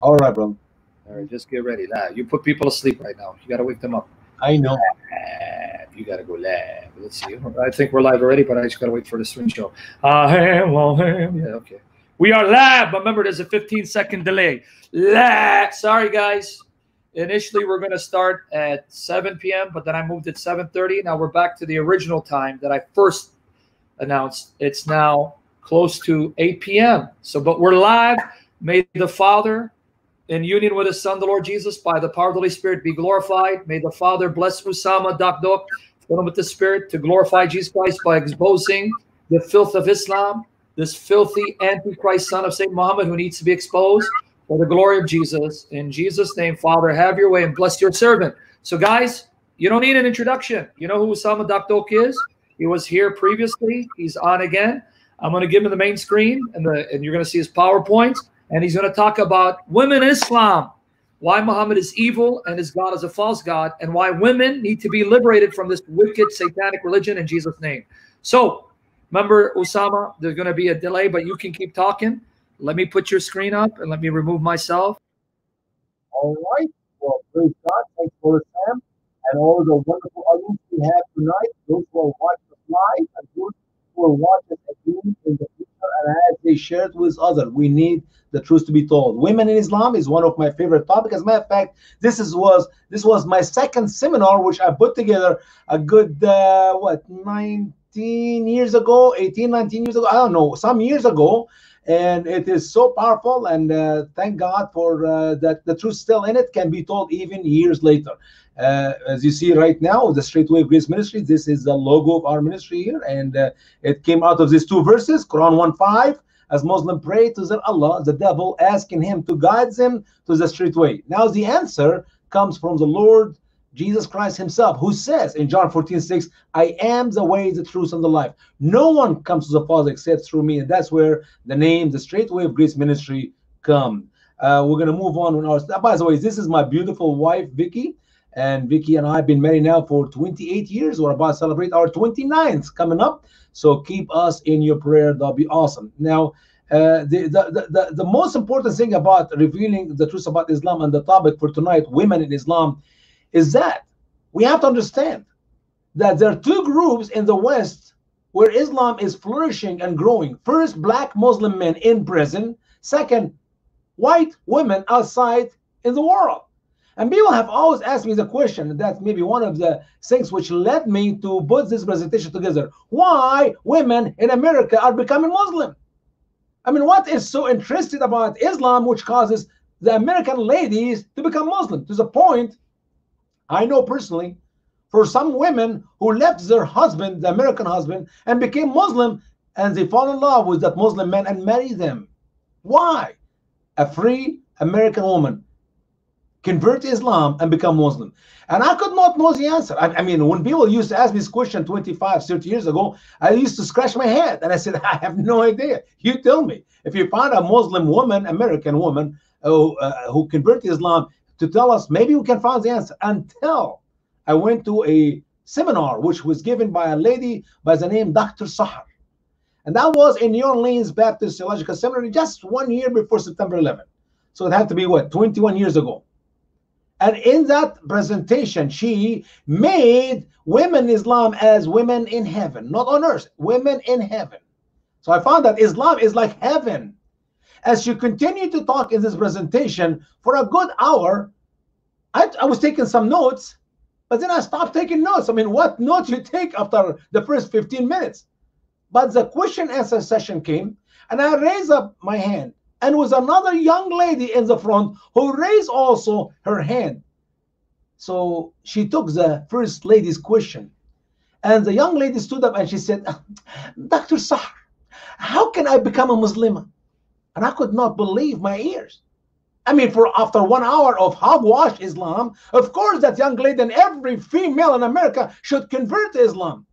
All right, bro. All right, just get ready. Nah, you put people asleep right now. You got to wake them up. I know. Live. You got to go live. Let's see. I think we're live already, but I just got to wait for the swing show. Uh, well, yeah, okay. We are live, but remember, there's a 15 second delay. Live. Sorry, guys. Initially, we're going to start at 7 p.m., but then I moved at 7:30. Now we're back to the original time that I first announced. It's now close to 8 p.m. So, but we're live. May the Father, in union with His Son, the Lord Jesus, by the power of the Holy Spirit, be glorified. May the Father bless Usama Dakdok, fill him with the Spirit to glorify Jesus Christ by exposing the filth of Islam, this filthy Antichrist son of Saint Muhammad who needs to be exposed for the glory of Jesus. In Jesus' name, Father, have your way and bless your servant. So, guys, you don't need an introduction. You know who Usama Dakdok is? He was here previously. He's on again. I'm going to give him the main screen, and the and you're going to see his PowerPoint, and he's going to talk about women in Islam, why Muhammad is evil and his God is a false God, and why women need to be liberated from this wicked satanic religion in Jesus' name. So, remember, Usama, there's going to be a delay, but you can keep talking. Let me put your screen up and let me remove myself. All right. Well, praise God. Thanks for the time and all the wonderful audience we have tonight. Those who are watching live and those who are watching again in the and as they share it with others. We need the truth to be told. Women in Islam is one of my favorite topics. As a matter of fact, this is was this was my second seminar, which I put together a good uh, what 19 years ago, 18, 19 years ago. I don't know, some years ago and it is so powerful and uh, thank god for uh, that the truth still in it can be told even years later uh, as you see right now the straight way grace ministry this is the logo of our ministry here and uh, it came out of these two verses quran 1.5, as muslim pray to their allah the devil asking him to guide them to the straight way now the answer comes from the lord Jesus Christ himself, who says in John 14, 6, I am the way, the truth, and the life. No one comes to the Father except through me. And that's where the name, the straight way of grace ministry come. Uh, we're going to move on. Our, by the way, this is my beautiful wife, Vicky. And Vicky and I have been married now for 28 years. We're about to celebrate our 29th coming up. So keep us in your prayer. That'll be awesome. Now, uh, the, the, the, the most important thing about revealing the truth about Islam and the topic for tonight, women in Islam, is that we have to understand that there are two groups in the West where Islam is flourishing and growing. First, black Muslim men in prison. Second, white women outside in the world. And people have always asked me the question, that maybe one of the things which led me to put this presentation together. Why women in America are becoming Muslim? I mean, what is so interesting about Islam which causes the American ladies to become Muslim to the point I know personally for some women who left their husband, the American husband, and became Muslim, and they fall in love with that Muslim man and marry them. Why? A free American woman convert to Islam and become Muslim. And I could not know the answer. I, I, mean, when people used to ask me this question 25, 30 years ago, I used to scratch my head and I said, I have no idea. You tell me. If you find a Muslim woman, American woman, who, uh, who to Islam to tell us maybe we can find the answer until I went to a seminar which was given by a lady by the name Dr. Sahar. And that was in New Orleans Baptist Theological Seminary just one year before September 11. So it had to be what, 21 years ago. And in that presentation, she made women Islam as women in heaven, not on earth, women in heaven. So I found that Islam is like heaven as she continued to talk in this presentation for a good hour, I, I was taking some notes, but then I stopped taking notes. I mean, what notes you take after the first 15 minutes? But the question answer session came, and I raised up my hand, and was another young lady in the front who raised also her hand. So she took the first lady's question, and the young lady stood up and she said, ah, Dr. Sahar, how can I become a Muslim? And I could not believe my ears. I mean, for after one hour of hogwash Islam, of course that young lady and every female in America should convert to Islam.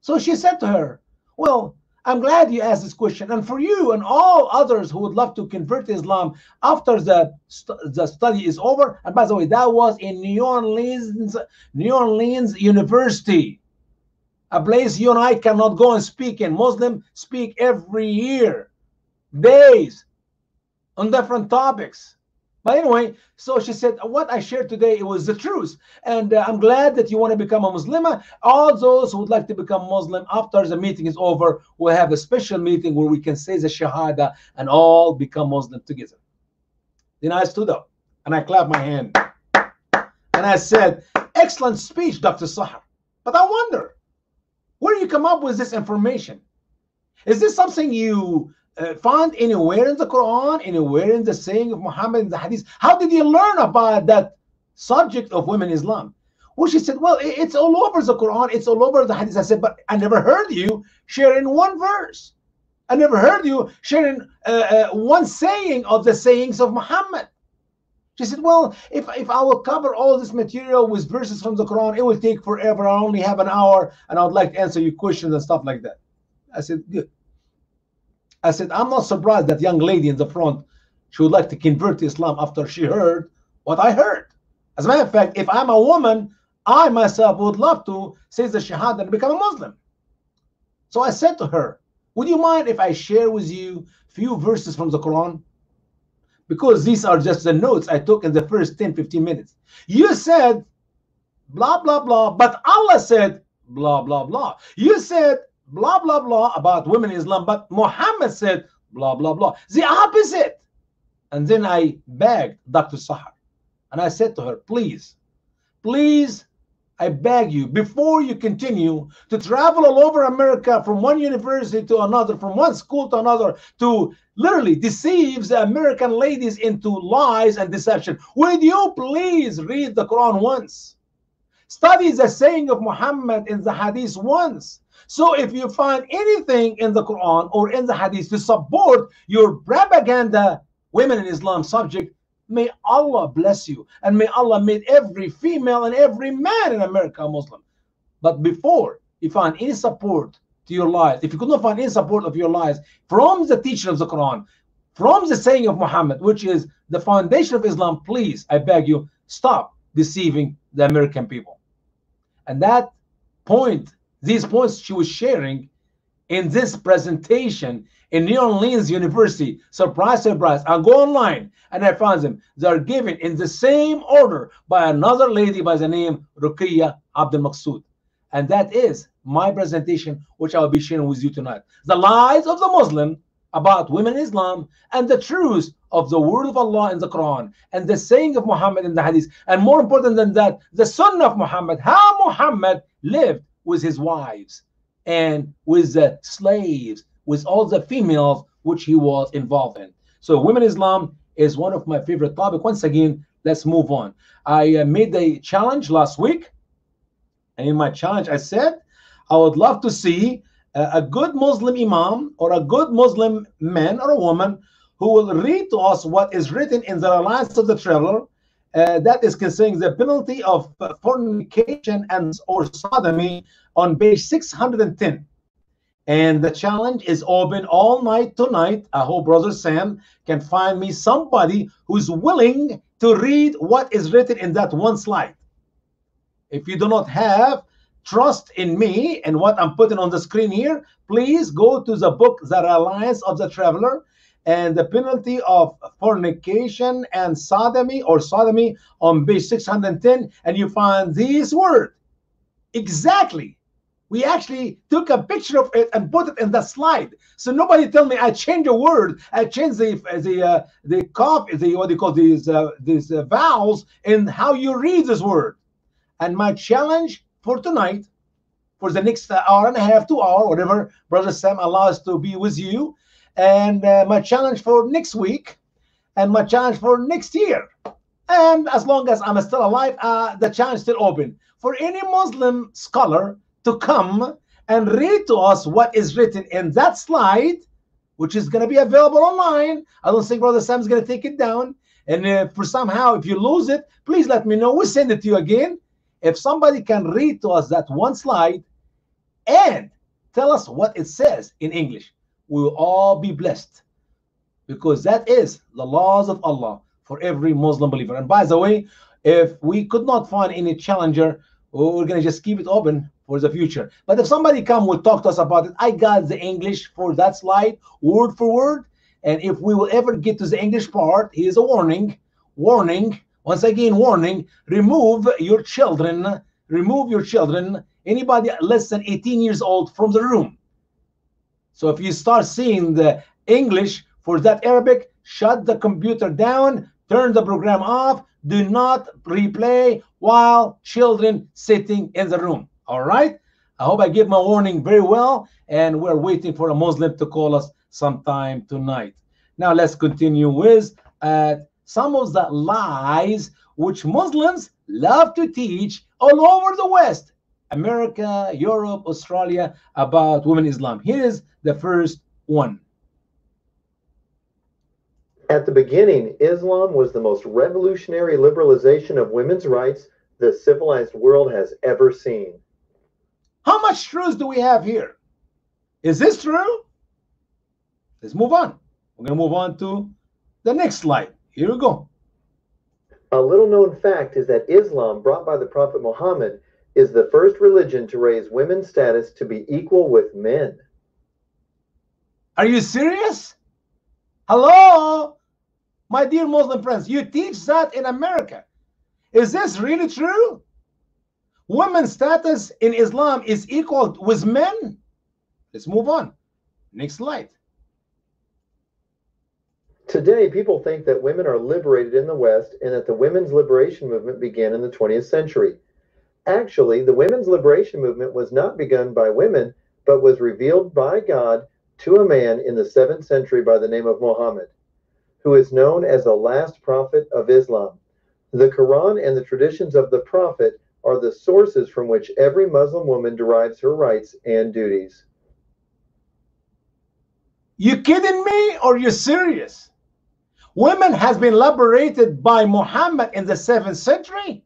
So she said to her, Well, I'm glad you asked this question. And for you and all others who would love to convert to Islam after the, st the study is over, and by the way, that was in New Orleans, New Orleans University, a place you and I cannot go and speak in. Muslims speak every year days on different topics. But anyway, so she said, what I shared today, it was the truth. And uh, I'm glad that you want to become a Muslim. All those who would like to become Muslim after the meeting is over, we'll have a special meeting where we can say the Shahada and all become Muslim together. Then I stood up and I clapped my hand. And I said, excellent speech, Dr. Sahar. But I wonder, where you come up with this information? Is this something you uh, found anywhere in the Quran, anywhere in the saying of Muhammad in the Hadith? How did you learn about that subject of women in Islam? Well, she said, well, it's all over the Quran, it's all over the Hadith. I said, but I never heard you sharing one verse. I never heard you sharing uh, uh, one saying of the sayings of Muhammad. She said, well, if, if I will cover all this material with verses from the Quran, it will take forever. I only have an hour and I would like to answer your questions and stuff like that. I said, good. I said, I'm not surprised that young lady in the front, she would like to convert to Islam after she heard what I heard. As a matter of fact, if I'm a woman, I myself would love to say the Shahada and become a Muslim. So I said to her, would you mind if I share with you few verses from the Quran? Because these are just the notes I took in the first 10, 15 minutes. You said blah, blah, blah, but Allah said blah, blah, blah. You said blah, blah, blah about women in Islam, but Muhammad said blah, blah, blah. The opposite. And then I begged Dr. Sahar and I said to her, please, please, I beg you, before you continue to travel all over America from one university to another, from one school to another, to literally deceive the American ladies into lies and deception, would you please read the Quran once? Study the saying of Muhammad in the Hadith once. So if you find anything in the Quran or in the Hadith to support your propaganda women in Islam subject, may Allah bless you and may Allah make every female and every man in America a Muslim. But before you find any support to your lies, if you could not find any support of your lies from the teaching of the Quran, from the saying of Muhammad, which is the foundation of Islam, please, I beg you, stop deceiving the American people. And that point these points she was sharing in this presentation in New Orleans University. Surprise, surprise. I go online and I found them. They are given in the same order by another lady by the name Ruqiyya Abdul Maqsood. And that is my presentation, which I will be sharing with you tonight. The lies of the Muslim about women in Islam and the truth of the word of Allah in the Quran and the saying of Muhammad in the Hadith. And more important than that, the Sunnah of Muhammad, how Muhammad lived with his wives and with the slaves, with all the females which he was involved in. So women Islam is one of my favorite topic. Once again, let's move on. I uh, made a challenge last week. And in my challenge, I said, I would love to see uh, a good Muslim imam or a good Muslim man or a woman who will read to us what is written in the Reliance of the Traveler uh, that is concerning the penalty of fornication and or sodomy on page 610 and the challenge is open all night tonight. I hope brother sam can find me somebody who's willing to read what is written in that one slide. If you do not have trust in me and what i'm putting on the screen here please go to the book the reliance of the traveler and the penalty of fornication and sodomy or sodomy on page 610 and you find this word exactly. We actually took a picture of it and put it in the slide. So nobody tell me i changed a word i changed the the uh, the cough the what do you call these uh, these uh, vowels in how you read this word. And my challenge for tonight for the next hour and a half two hour whatever brother sam allows to be with you and uh, my challenge for next week and my challenge for next year. And as long as I'm still alive, uh, the challenge still open for any Muslim scholar to come and read to us what is written in that slide, which is going to be available online. I don't think Brother Sam is going to take it down. And for somehow, if you lose it, please let me know. We'll send it to you again. If somebody can read to us that one slide and tell us what it says in English, we will all be blessed because that is the laws of Allah for every Muslim believer. And by the way, if we could not find any challenger, we're going to just keep it open for the future. But if somebody come will talk to us about it, I got the English for that slide word for word. And if we will ever get to the English part, here's a warning. warning, once again, warning, remove your children, remove your children, anybody less than 18 years old from the room. So if you start seeing the English for that Arabic, shut the computer down, turn the program off, do not replay while children sitting in the room. All right? I hope I give my warning very well, and we're waiting for a Muslim to call us sometime tonight. Now let's continue with uh, some of the lies which Muslims love to teach all over the West, America, Europe, Australia, about women Islam. Here's the first one. At the beginning, Islam was the most revolutionary liberalization of women's rights the civilized world has ever seen. How much truth do we have here? Is this true? Let's move on. We're going to move on to the next slide. Here we go. A little known fact is that Islam, brought by the Prophet Muhammad, is the first religion to raise women's status to be equal with men. Are you serious? Hello? My dear Muslim friends, you teach that in America. Is this really true? Women's status in Islam is equal with men? Let's move on. Next slide. Today, people think that women are liberated in the West and that the women's liberation movement began in the 20th century. Actually, the women's liberation movement was not begun by women, but was revealed by God to a man in the 7th century by the name of Muhammad, who is known as the last prophet of Islam. The Quran and the traditions of the prophet are the sources from which every Muslim woman derives her rights and duties. You kidding me or you serious? Women has been liberated by Muhammad in the 7th century?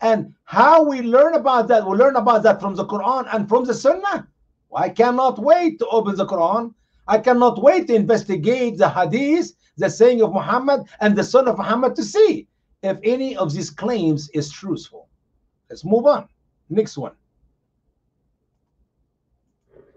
And how we learn about that, we learn about that from the Quran and from the Sunnah. I cannot wait to open the Quran. I cannot wait to investigate the Hadith, the saying of Muhammad, and the Sunnah of Muhammad to see if any of these claims is truthful. Let's move on. Next one.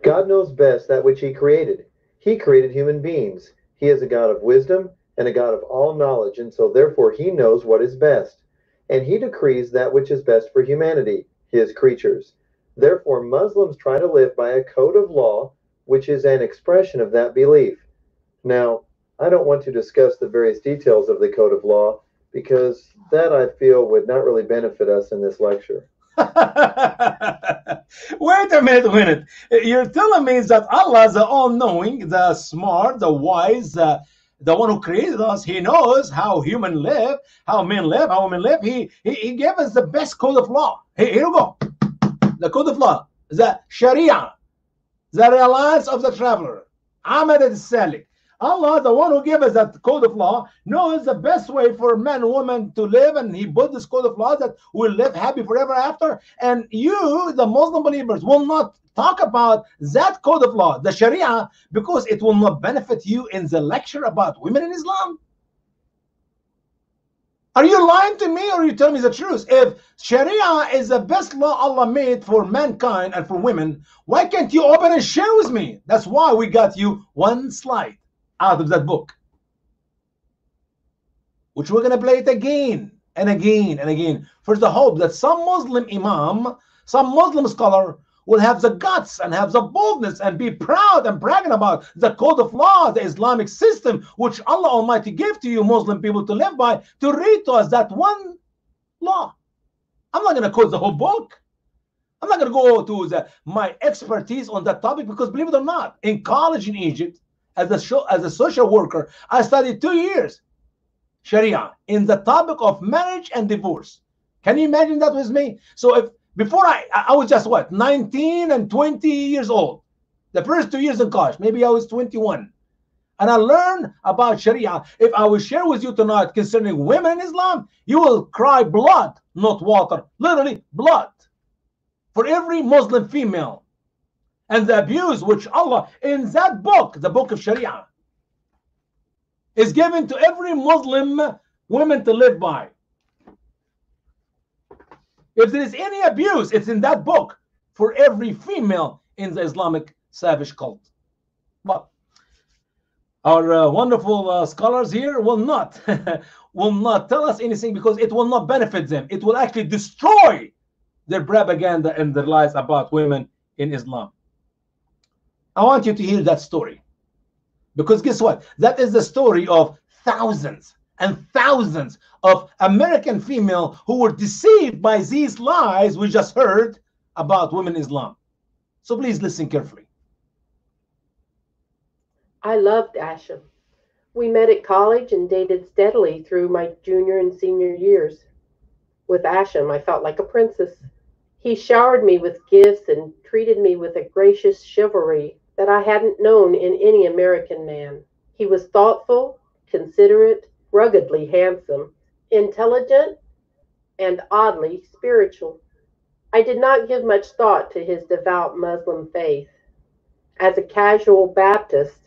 God knows best that which He created. He created human beings. He is a God of wisdom and a God of all knowledge, and so therefore He knows what is best and he decrees that which is best for humanity, his creatures. Therefore, Muslims try to live by a code of law which is an expression of that belief. Now, I don't want to discuss the various details of the code of law because that I feel would not really benefit us in this lecture. wait a minute, minute. You're telling me that Allah the all-knowing, the smart, the wise, the one who created us, he knows how human live, how men live, how women live. He, he, he gave us the best code of law. Here, here we go. The code of law, the Sharia, the reliance of the traveler, Umdat al-Salik. Allah, the one who gave us that code of law, knows the best way for men and women to live, and He put this code of law that will live happy forever after. And you, the Muslim believers, will not talk about that code of law, the Sharia, because it will not benefit you in the lecture about women in Islam. Are you lying to me or you telling me the truth? If Sharia is the best law Allah made for mankind and for women, why can't you open and share with me? That's why we got you one slide out of that book, which we're going to play it again and again and again for the hope that some Muslim imam, some Muslim scholar will have the guts and have the boldness and be proud and bragging about the code of law, the Islamic system, which Allah Almighty gave to you Muslim people to live by, to read to us that one law. I'm not going to quote the whole book. I'm not going to go to the, my expertise on that topic because believe it or not, in college in Egypt, as a, as a social worker, I studied two years Sharia in the topic of marriage and divorce. Can you imagine that with me? So if before I I was just what 19 and 20 years old, the first two years in college, maybe I was 21. And I learned about Sharia. If I will share with you tonight concerning women in Islam, you will cry blood, not water. Literally blood. For every Muslim female and the abuse which Allah in that book, the book of Sharia, is given to every Muslim woman to live by. If there is any abuse, it's in that book for every female in the Islamic savage cult. But our uh, wonderful uh, scholars here will not will not tell us anything because it will not benefit them. It will actually destroy their propaganda and their lies about women in Islam. I want you to hear that story. Because guess what? That is the story of thousands and thousands of American female who were deceived by these lies we just heard about women Islam. So please listen carefully. I loved Asham. We met at college and dated steadily through my junior and senior years. With Asham, I felt like a princess. He showered me with gifts and treated me with a gracious chivalry that I hadn't known in any American man. He was thoughtful, considerate, ruggedly handsome, intelligent, and oddly spiritual. I did not give much thought to his devout Muslim faith. As a casual Baptist,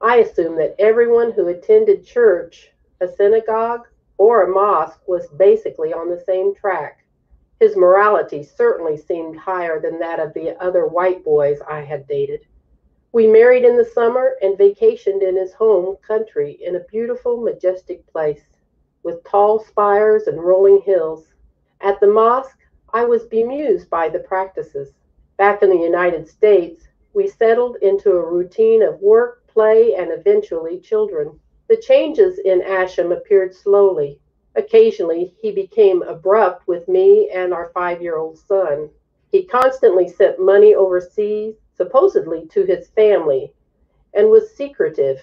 I assumed that everyone who attended church, a synagogue, or a mosque was basically on the same track. His morality certainly seemed higher than that of the other white boys I had dated. We married in the summer and vacationed in his home country in a beautiful, majestic place with tall spires and rolling hills. At the mosque, I was bemused by the practices. Back in the United States, we settled into a routine of work, play, and eventually children. The changes in Asham appeared slowly. Occasionally, he became abrupt with me and our five year old son. He constantly sent money overseas supposedly to his family, and was secretive,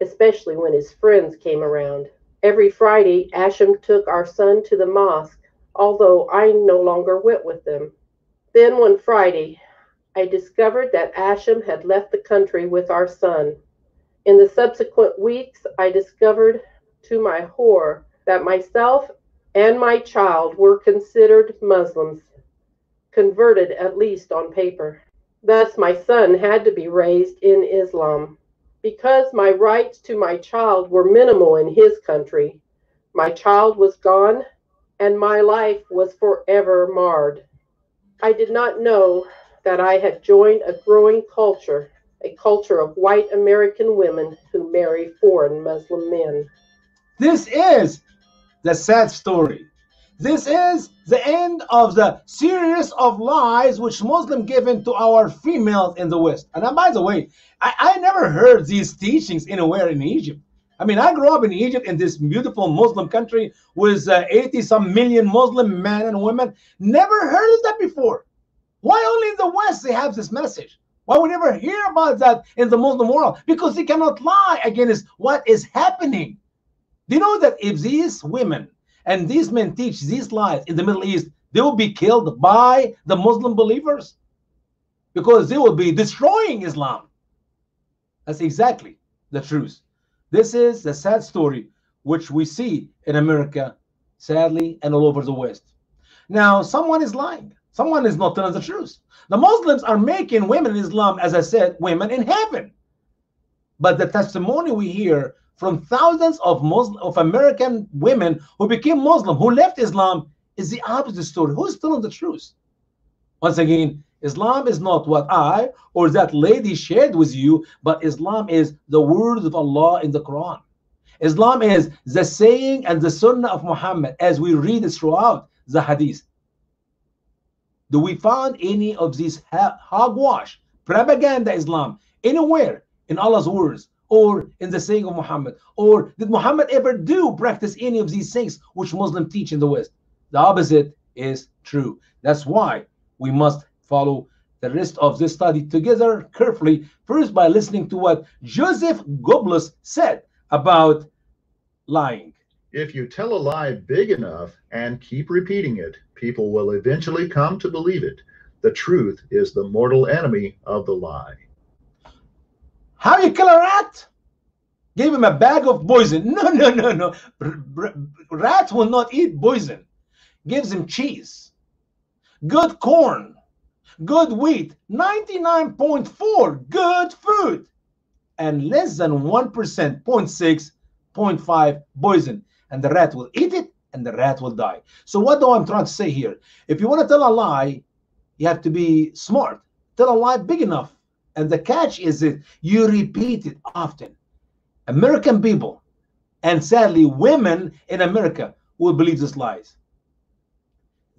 especially when his friends came around. Every Friday, Asham took our son to the mosque, although I no longer went with them. Then one Friday, I discovered that Asham had left the country with our son. In the subsequent weeks, I discovered, to my horror, that myself and my child were considered Muslims, converted at least on paper. Thus, my son had to be raised in Islam. Because my rights to my child were minimal in his country, my child was gone and my life was forever marred. I did not know that I had joined a growing culture, a culture of white American women who marry foreign Muslim men. This is the sad story this is the end of the series of lies which Muslim given to our females in the West. And uh, by the way, I, I never heard these teachings anywhere in Egypt. I mean, I grew up in Egypt in this beautiful Muslim country with uh, 80 some million Muslim men and women. Never heard of that before. Why only in the West they have this message? Why we never hear about that in the Muslim world? Because they cannot lie against what is happening. Do you know that if these women and these men teach these lies in the Middle East, they will be killed by the Muslim believers because they will be destroying Islam. That's exactly the truth. This is the sad story which we see in America, sadly, and all over the West. Now, someone is lying. Someone is not telling the truth. The Muslims are making women in Islam, as I said, women in heaven. But the testimony we hear from thousands of Muslim of American women who became Muslim, who left Islam, is the opposite story. Who's telling the truth? Once again, Islam is not what I or that lady shared with you, but Islam is the word of Allah in the Quran. Islam is the saying and the sunnah of Muhammad as we read it throughout the hadith. Do we find any of these hogwash, propaganda Islam anywhere in Allah's words? Or in the saying of Muhammad? Or did Muhammad ever do practice any of these things which Muslims teach in the West? The opposite is true. That's why we must follow the rest of this study together carefully, first by listening to what Joseph Goebbels said about lying. If you tell a lie big enough and keep repeating it, people will eventually come to believe it. The truth is the mortal enemy of the lie. How you kill a rat? Give him a bag of poison. No, no, no, no. Rat will not eat poison. Gives him cheese, good corn, good wheat, 99.4 good food, and less than 1%, 0.6, 0.5 poison. And the rat will eat it and the rat will die. So what do I'm trying to say here? If you want to tell a lie, you have to be smart. Tell a lie big enough and the catch is that you repeat it often. American people, and sadly, women in America will believe these lies.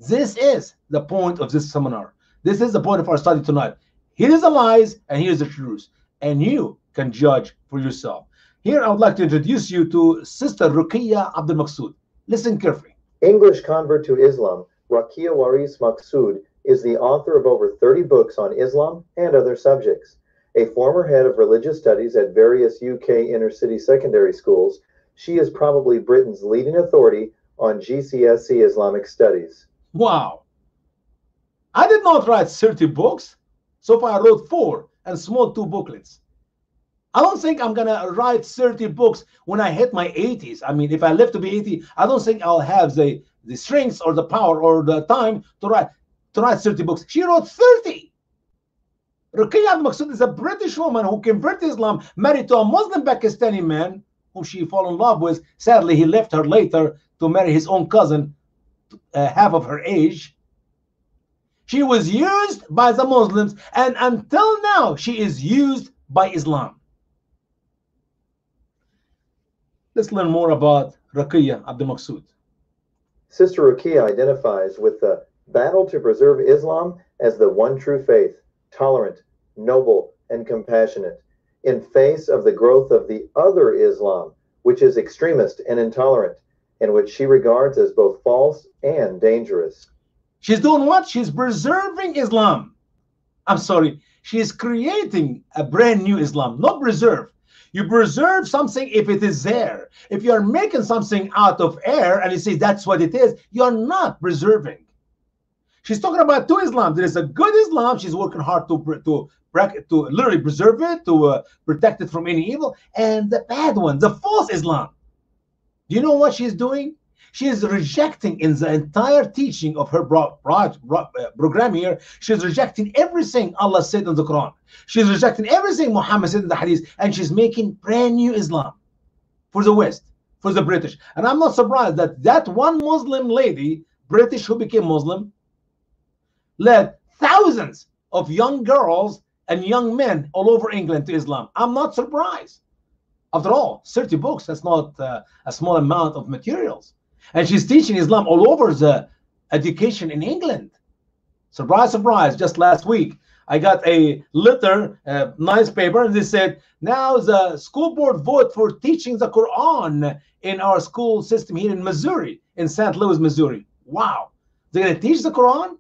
This is the point of this seminar. This is the point of our study tonight. Here's the lies and here's the truth. And you can judge for yourself. Here, I would like to introduce you to Sister Rukiya Abdul Maksud. Listen carefully. English convert to Islam, Rakia Waris Maksud is the author of over 30 books on Islam and other subjects. A former head of religious studies at various UK inner city secondary schools, she is probably Britain's leading authority on GCSE Islamic studies. Wow. I did not write 30 books. So far, I wrote four and small two booklets. I don't think I'm gonna write 30 books when I hit my 80s. I mean, if I live to be 80, I don't think I'll have the the strength or the power or the time to write to write 30 books. She wrote 30. Ruqayya al-Maksud is a British woman who converted to Islam, married to a Muslim Pakistani man whom she fell in love with. Sadly, he left her later to marry his own cousin, uh, half of her age. She was used by the Muslims, and until now, she is used by Islam. Let's learn more about Ruqayya Abdul Maksud. Sister Rukia identifies with the battle to preserve Islam as the one true faith, tolerant, noble, and compassionate, in face of the growth of the other Islam, which is extremist and intolerant, and which she regards as both false and dangerous. She's doing what? She's preserving Islam. I'm sorry, she is creating a brand new Islam, not preserve. You preserve something if it is there. If you're making something out of air and you say that's what it is, you're not preserving. She's talking about two Islam. There is a good Islam. She's working hard to to to literally preserve it, to uh, protect it from any evil, and the bad one, the false Islam. Do you know what she's doing? She is rejecting in the entire teaching of her bro- bro- bro- uh, program here. She's rejecting everything Allah said in the Quran. She's rejecting everything Muhammad said in the Hadith, and she's making brand new Islam for the West, for the British. And I'm not surprised that that one Muslim lady, British who became Muslim, led thousands of young girls and young men all over England to Islam. I'm not surprised. After all, 30 books, that's not uh, a small amount of materials. And she's teaching Islam all over the education in England. Surprise, surprise, just last week, I got a letter, a nice paper, and they said, now the school board vote for teaching the Quran in our school system here in Missouri, in St. Louis, Missouri. Wow. They're going to teach the Quran?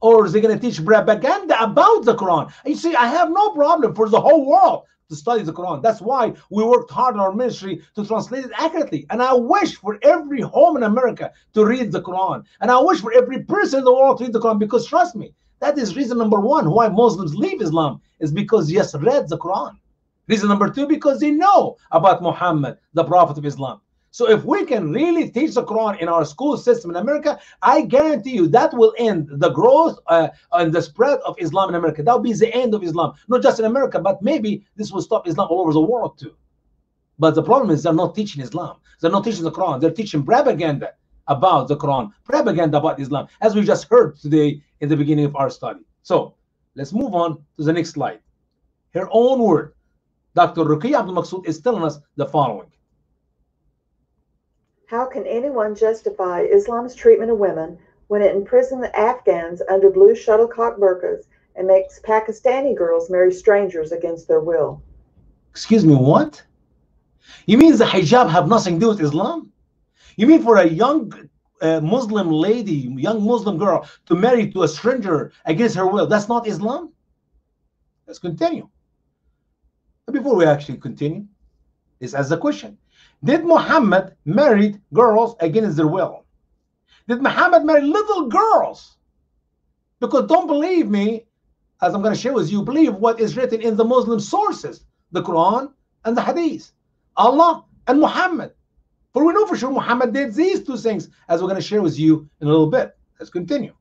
Or is he going to teach propaganda about the Quran? And you see, I have no problem for the whole world to study the Quran. That's why we worked hard in our ministry to translate it accurately. And I wish for every home in America to read the Quran. And I wish for every person in the world to read the Quran because trust me, that is reason number one why Muslims leave Islam is because yes, read the Quran. Reason number two, because they know about Muhammad, the Prophet of Islam. So if we can really teach the Quran in our school system in America, I guarantee you that will end the growth uh, and the spread of Islam in America. That will be the end of Islam, not just in America, but maybe this will stop Islam all over the world too. But the problem is they're not teaching Islam. They're not teaching the Quran. They're teaching propaganda about the Quran, propaganda about Islam, as we just heard today in the beginning of our study. So let's move on to the next slide. Her own word, Dr. Ruqayya Abdul Maksud is telling us the following. How can anyone justify Islam's treatment of women when it imprisons the Afghans under blue shuttlecock burqas and makes Pakistani girls marry strangers against their will? Excuse me, what? You mean the hijab have nothing to do with Islam? You mean for a young uh, Muslim lady, young Muslim girl, to marry to a stranger against her will, that's not Islam? Let's continue. Before we actually continue, this as a question. Did Muhammad marry girls against their will? Did Muhammad marry little girls? Because don't believe me, as I'm going to share with you, believe what is written in the Muslim sources, the Quran and the Hadith, Allah and Muhammad. For we know for sure Muhammad did these two things, as we're going to share with you in a little bit. Let's continue.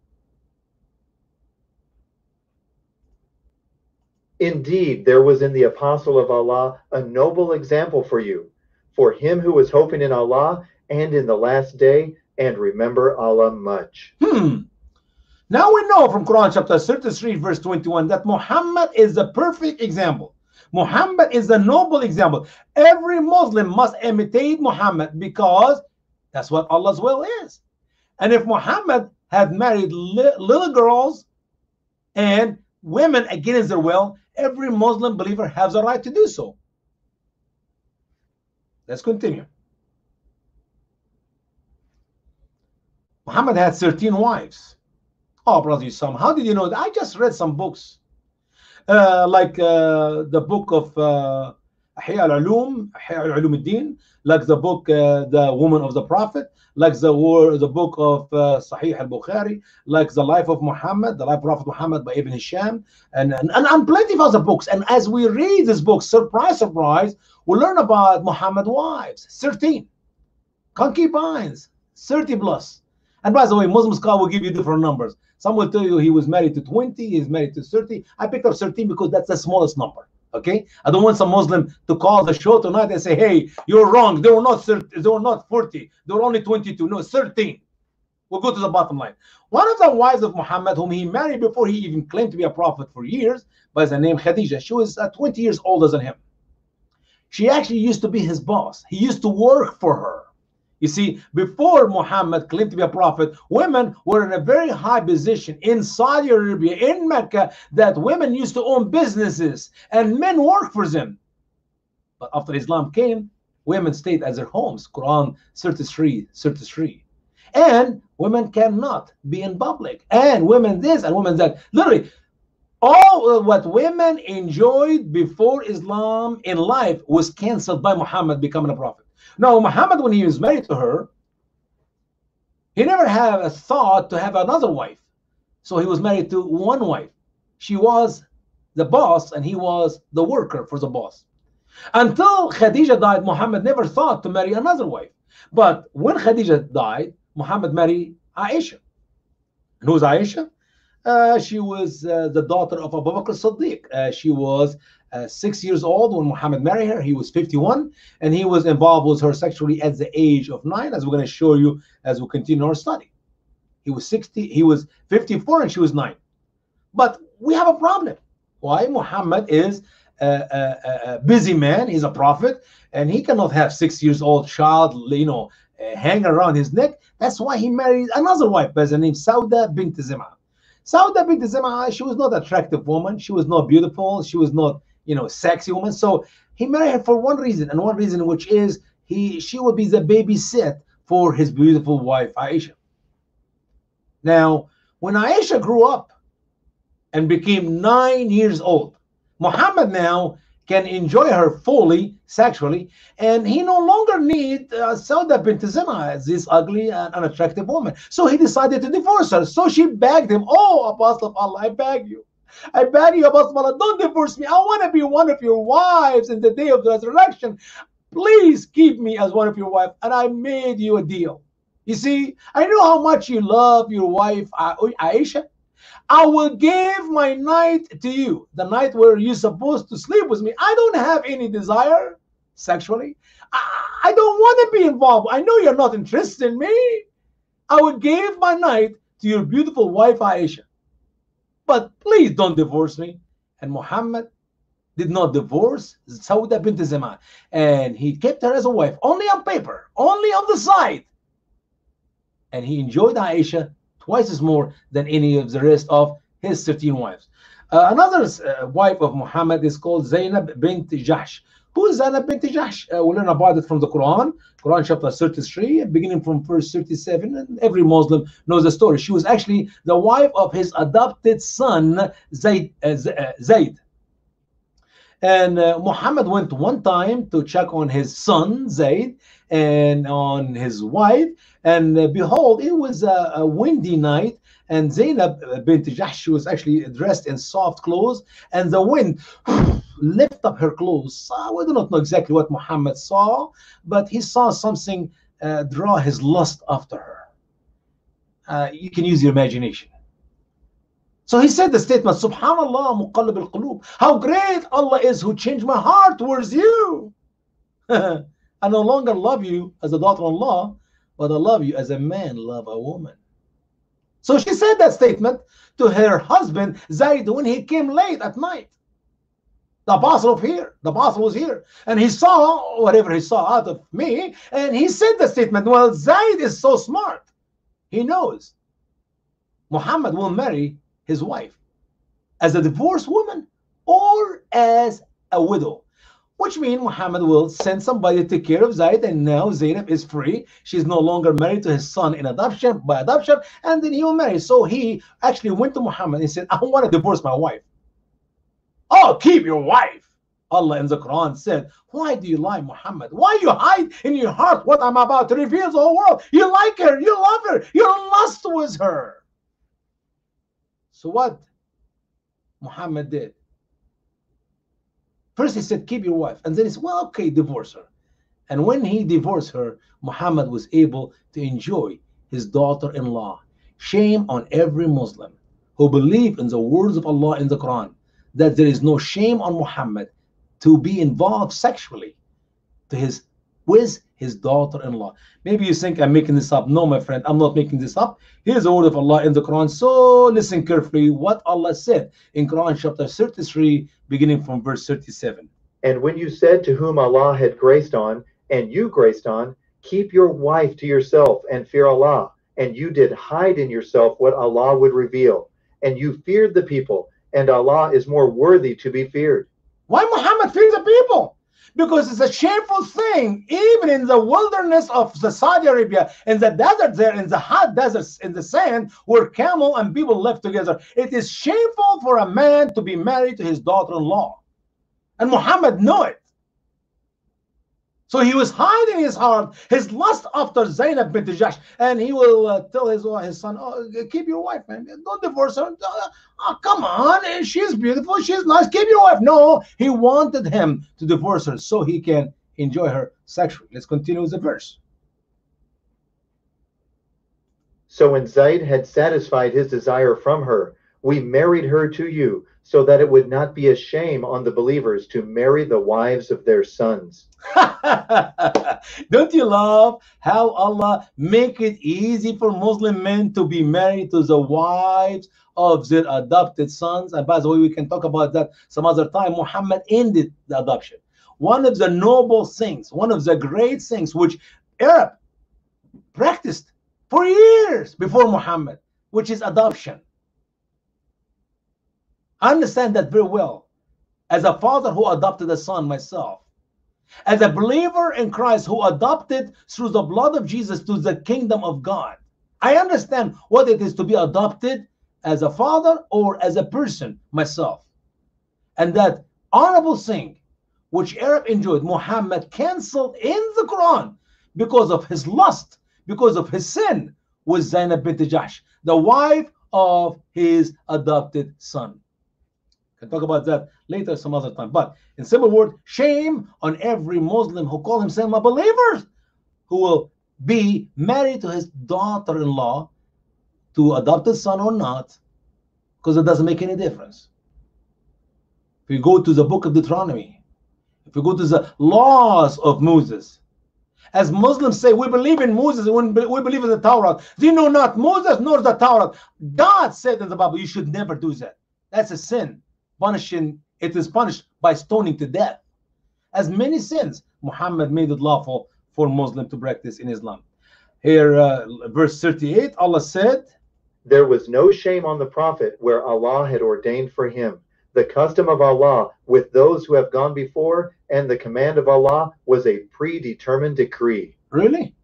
Indeed, there was in the apostle of Allah a noble example for you for him who is hoping in Allah and in the last day and remember Allah much. Hmm. Now we know from Quran chapter 33, verse 21, that Muhammad is the perfect example. Muhammad is a noble example. Every Muslim must imitate Muhammad because that's what Allah's will is. And if Muhammad had married li- little girls and women against their will, every Muslim believer has a right to do so. Let's continue. Muhammad had 13 wives. Oh, brother Yusam, how did you know that? I just read some books. Uh, like uh, the book of uh, Ihya al-Ulum, Ihya al-Ulum al-Din, like the book uh, The Woman of the Prophet, like the war, the book of uh, Sahih al-Bukhari, like the Life of Muhammad, the Life of Prophet Muhammad by Ibn Hisham, and, and, and, and plenty of other books. And as we read these books, surprise, surprise, we learn about Muhammad wives, 13 concubines, 30 plus. And by the way, Muslim scholar will give you different numbers. Some will tell you he was married to 20, he's married to 30. I picked up 13 because that's the smallest number. Okay, I don't want some Muslim to call the show tonight and say, "Hey, you're wrong. They were not 30, they were not 40. They were only 22. No, 13." We'll go to the bottom line. One of the wives of Muhammad, whom he married before he even claimed to be a prophet for years, by the name Khadijah, she was uh, 20 years older than him. She actually used to be his boss. He used to work for her. You see, before Muhammad claimed to be a prophet, women were in a very high position in Saudi Arabia, in Mecca, that women used to own businesses and men worked for them. But after Islam came, women stayed at their homes. Quran 33, 33. And women cannot be in public. And women this and women that. Literally, all what women enjoyed before Islam in life was canceled by Muhammad becoming a prophet. Now, Muhammad, when he was married to her, he never had a thought to have another wife. So he was married to one wife. She was the boss and he was the worker for the boss. Until Khadijah died, Muhammad never thought to marry another wife. But when Khadijah died, Muhammad married Aisha. And who's Aisha? Uh, she was uh, the daughter of Abu Bakr Siddiq. Uh, she was six years old when Muhammad married her. He was 51, and he was involved with her sexually at the age of nine, as we're going to show you as we continue our study. He was 60, he was 54, and she was nine. But we have a problem. Why? Muhammad is a, a, a busy man. He's a prophet, and he cannot have six years old child, you know, hang around his neck. That's why he married another wife by the name Sauda bint Zim'a. Sauda bint Zim'a, she was not attractive woman. She was not beautiful. She was not, you know, sexy woman. So he married her for one reason, and one reason which is he she would be the babysit for his beautiful wife Aisha. Now, when Aisha grew up and became nine years old, Muhammad now can enjoy her fully sexually, and he no longer need uh, Sauda bint Zim'a, this ugly and unattractive woman. So he decided to divorce her. So she begged him, "Oh, Apostle of Allah, I beg you, I beg you, Apostle of Allah, don't divorce me. I want to be one of your wives in the day of the resurrection. Please keep me as one of your wives." And I made you a deal. You see, I know how much you love your wife Aisha. I will give my night to you, the night where you're supposed to sleep with me. I don't have any desire sexually. I, I don't want to be involved. I know you're not interested in me. I will give my night to your beautiful wife Aisha. But please don't divorce me. And Muhammad did not divorce Sauda bint Zim'a. And he kept her as a wife, only on paper, only on the side. And he enjoyed Aisha twice as more than any of the rest of his 13 wives. Uh, another uh, wife of Muhammad is called Zainab bint Jahsh. Who is Zainab bint Jahsh? Uh, we learn about it from the Quran, Quran chapter 33, beginning from verse 37, and every Muslim knows the story. She was actually the wife of his adopted son, Zayd. Uh, Zayd. And uh, Muhammad went one time to check on his son, Zayd, and on his wife. And uh, behold, it was a, a, windy night, and Zainab bint Jahsh was actually dressed in soft clothes, and the wind lifted up her clothes. Uh, we do not know exactly what Muhammad saw, but he saw something uh, draw his lust after her. Uh, you can use your imagination. So he said the statement, Subhanallah, muqallib al-qulub. How great Allah is who changed my heart towards you. I no longer love you as a daughter-in-law, but I love you as a man love a woman. So she said that statement to her husband, Zaid, when he came late at night. The apostle of here, the apostle was here, and he saw whatever he saw out of me, and he said the statement. Well, Zaid is so smart, he knows Muhammad will marry his wife as a divorced woman or as a widow, which means Muhammad will send somebody to take care of Zayd, and now Zainab is free. She's no longer married to his son in adoption by adoption, and then he will marry. So he actually went to Muhammad and said, I want to divorce my wife. Oh, keep your wife. Allah in the Quran said, Why do you lie, Muhammad? Why you hide in your heart what I'm about to reveal to the whole world? You like her, you love her, you're in lust with her. So what Muhammad did? First he said, Keep your wife. And then he said, Well, okay, divorce her. And when he divorced her, Muhammad was able to enjoy his daughter in law. Shame on every Muslim who believe in the words of Allah in the Quran that there is no shame on Muhammad to be involved sexually to his with his daughter-in-law. Maybe you think I'm making this up. No, my friend, I'm not making this up. Here's the word of Allah in the Quran. So listen carefully what Allah said in Quran chapter 33, beginning from verse 37. And when you said to whom Allah had graced on, and you graced on, keep your wife to yourself and fear Allah. And you did hide in yourself what Allah would reveal. And you feared the people, and Allah is more worthy to be feared. Why Muhammad fears the people? Because it's a shameful thing, even in the wilderness of the Saudi Arabia, in the desert there, in the hot deserts, in the sand, where camel and people live together. It is shameful for a man to be married to his daughter-in-law. And Muhammad knew it. So he was hiding his heart, his lust after Zainab bint Jahsh, and he will uh, tell his his son, "Oh, keep your wife, man. Don't divorce her. Oh, come on, she's beautiful, she's nice. Keep your wife." No, he wanted him to divorce her so he can enjoy her sexually. Let's continue with the verse. So when Zaid had satisfied his desire from her, we married her to you, so that it would not be a shame on the believers to marry the wives of their sons. Don't you love how Allah make it easy for Muslim men to be married to the wives of their adopted sons? And by the way, we can talk about that some other time. Muhammad ended the adoption. One of the noble things, one of the great things which Arab practiced for years before Muhammad, which is adoption. I understand that very well. As a father who adopted a son myself, as a believer in Christ who adopted through the blood of Jesus to the kingdom of God, I understand what it is to be adopted as a father or as a person myself. And that honorable thing which Arab enjoyed, Muhammad canceled in the Quran because of his lust, because of his sin with Zainab bint Jahsh, the wife of his adopted son. Can talk about that later some other time. But in simple word, shame on every Muslim who call himself a believer, who will be married to his daughter-in-law, to adopted son or not, because it doesn't make any difference. If you go to the book of Deuteronomy, if you go to the laws of Moses, as Muslims say, we believe in Moses, we believe in the Torah. They know not Moses nor the Torah. God said in the Bible, you should never do that. That's a sin punishing it is punished by stoning to death. As many sins, Muhammad made it lawful for Muslim to practice in Islam. Here, uh, verse 38, Allah said, There was no shame on the Prophet where Allah had ordained for him. The custom of Allah with those who have gone before and the command of Allah was a predetermined decree. Really?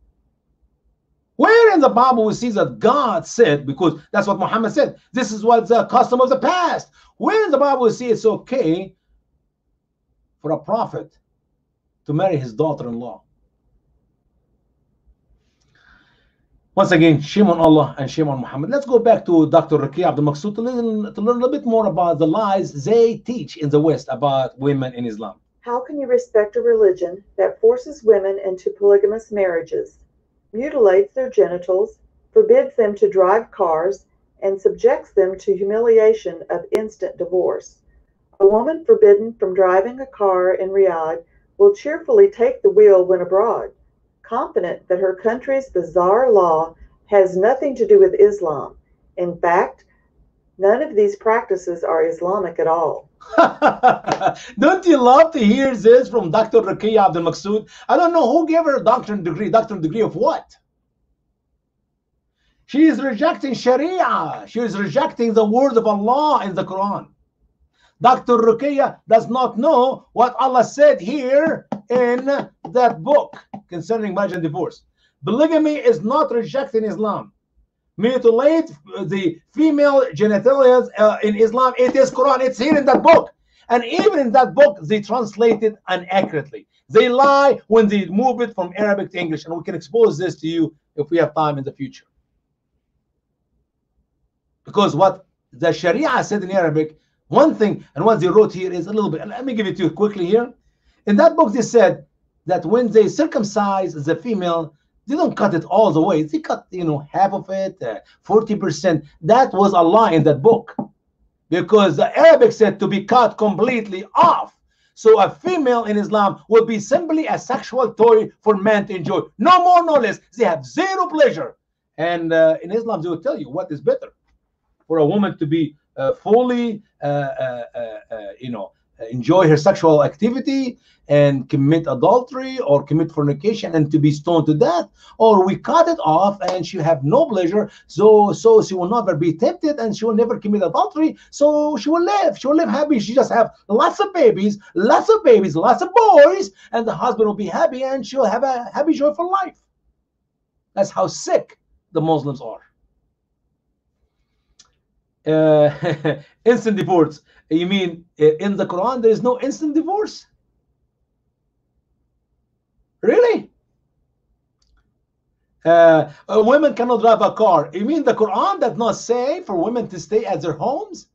Where in the Bible we see that God said, because that's what Muhammad said, this is what the custom of the past. Where in the Bible we see it's okay for a prophet to marry his daughter-in-law? Once again, shame on Allah and shame on Muhammad. Let's go back to Dr. Ruqayya Abdul Maqsood to learn, to learn a little bit more about the lies they teach in the West about women in Islam. How can you respect a religion that forces women into polygamous marriages, mutilates their genitals, forbids them to drive cars, and subjects them to humiliation of instant divorce? A woman forbidden from driving a car in Riyadh will cheerfully take the wheel when abroad confident that her country's bizarre law has nothing to do with Islam. In fact, None of these practices are Islamic at all. don't you love to hear this from Dr. Ruqayya Abdul Maksud? I don't know who gave her a doctorate degree. Doctorate degree of what? She is rejecting Sharia. She is rejecting the word of Allah in the Quran. Dr. Ruqayya does not know what Allah said here in that book concerning marriage and divorce. Polygamy is not rejecting Islam. Mutilate the female genitalia uh, in Islam, it is Quran. It's here in that book. And even in that book, they translate it inaccurately. They lie when they move it from Arabic to English. And we can expose this to you if we have time in the future. Because what the Sharia said in Arabic, one thing, and what they wrote here is a little bit. Let me give it to you quickly here. In that book, they said that when they circumcise the female, they don't cut it all the way. They cut, you know, half of it, uh, 40%. That was a lie in that book. Because the Arabic said to be cut completely off. So a female in Islam will be simply a sexual toy for men to enjoy. No more, no less. They have zero pleasure. And uh, in Islam, they will tell you what is better for a woman to be uh, fully, uh, uh, uh, you know, enjoy her sexual activity and commit adultery or commit fornication and to be stoned to death or we cut it off and she have no pleasure so so she will never be tempted and she will never commit adultery so she will live she will live happy. She just have lots of babies lots of babies lots of boys and the husband will be happy and she'll have a happy joyful life. That's how sick the muslims are. Uh, instant divorce. You mean uh, in the Quran there is no instant divorce? Really? Uh, women cannot drive a car. You mean the Quran does not say for women to stay at their homes?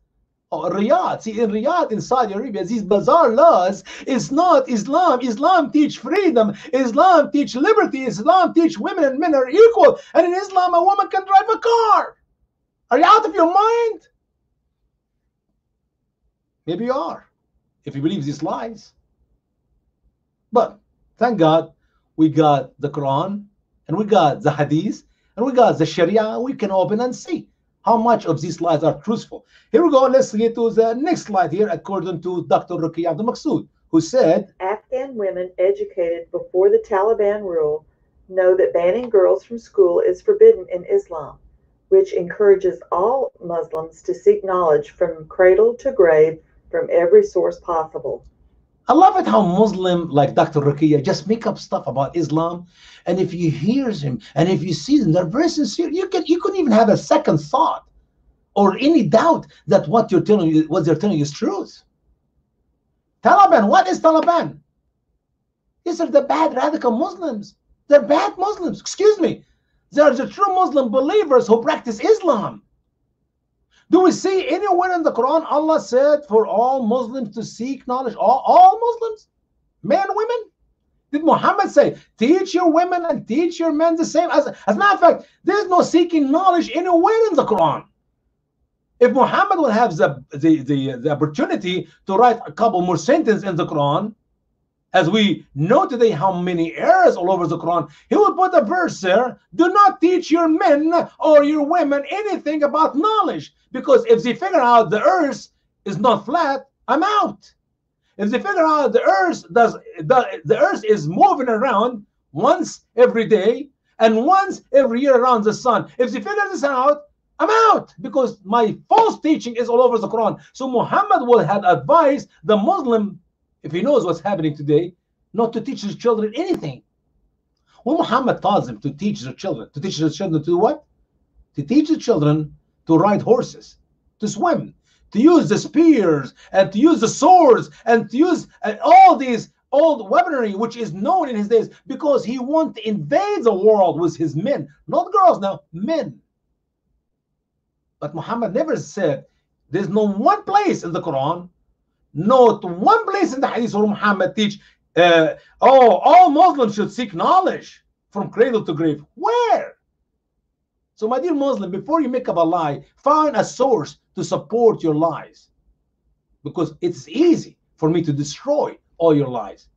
Oh, Riyadh. See, in Riyadh, in Saudi Arabia, these bizarre laws is not Islam. Islam teach freedom. Islam teach liberty. Islam teach women and men are equal. And in Islam, a woman can drive a car. Are you out of your mind? Maybe you are, if you believe these lies. But thank God we got the Quran and we got the Hadith and we got the Sharia. We can open and see how much of these lies are truthful. Here we go. Let's get to the next slide here, according to Dr. Ruqayya Abdul Maksud, who said Afghan women educated before the Taliban rule know that banning girls from school is forbidden in Islam which encourages all Muslims to seek knowledge from cradle to grave from every source possible. I love it how Muslim like Dr. Ruqayya just make up stuff about Islam, and if you hear him and if you see them, they're very sincere. You can you couldn't even have a second thought or any doubt that what you're telling you, what they're telling you is truth. Taliban, what is Taliban? These are the bad radical Muslims. They're bad Muslims. Excuse me. They are the true Muslim believers who practice Islam. Do we see anywhere in the Quran Allah said for all Muslims to seek knowledge? All, all Muslims? Men, women? Did Muhammad say, teach your women and teach your men the same? As, as a matter of fact, there's no seeking knowledge anywhere in the Quran. If Muhammad would have the, the, the, the opportunity to write a couple more sentences in the Quran, as we know today how many errors all over the Quran, he will put a verse there do not teach your men or your women anything about knowledge. Because if they figure out the earth is not flat, I'm out. If they figure out the earth does the, the earth is moving around once every day and once every year around the sun, if they figure this out, I'm out because my false teaching is all over the Quran. So Muhammad will have advised the Muslim if he knows what's happening today, not to teach his children anything. When Muhammad taught them to teach their children, to teach their children to do what? To teach the children to ride horses, to swim, to use the spears, and to use the swords, and to use uh, all these old weaponry, which is known in his days, because he wanted to invade the world with his men, not girls now, men. But Muhammad never said, there's no one place in the Quran not one place in the hadith where Muhammad teach, uh, oh, all Muslims should seek knowledge from cradle to grave. Where? So, my dear Muslim, before you make up a lie, find a source to support your lies. Because it's easy for me to destroy all your lies.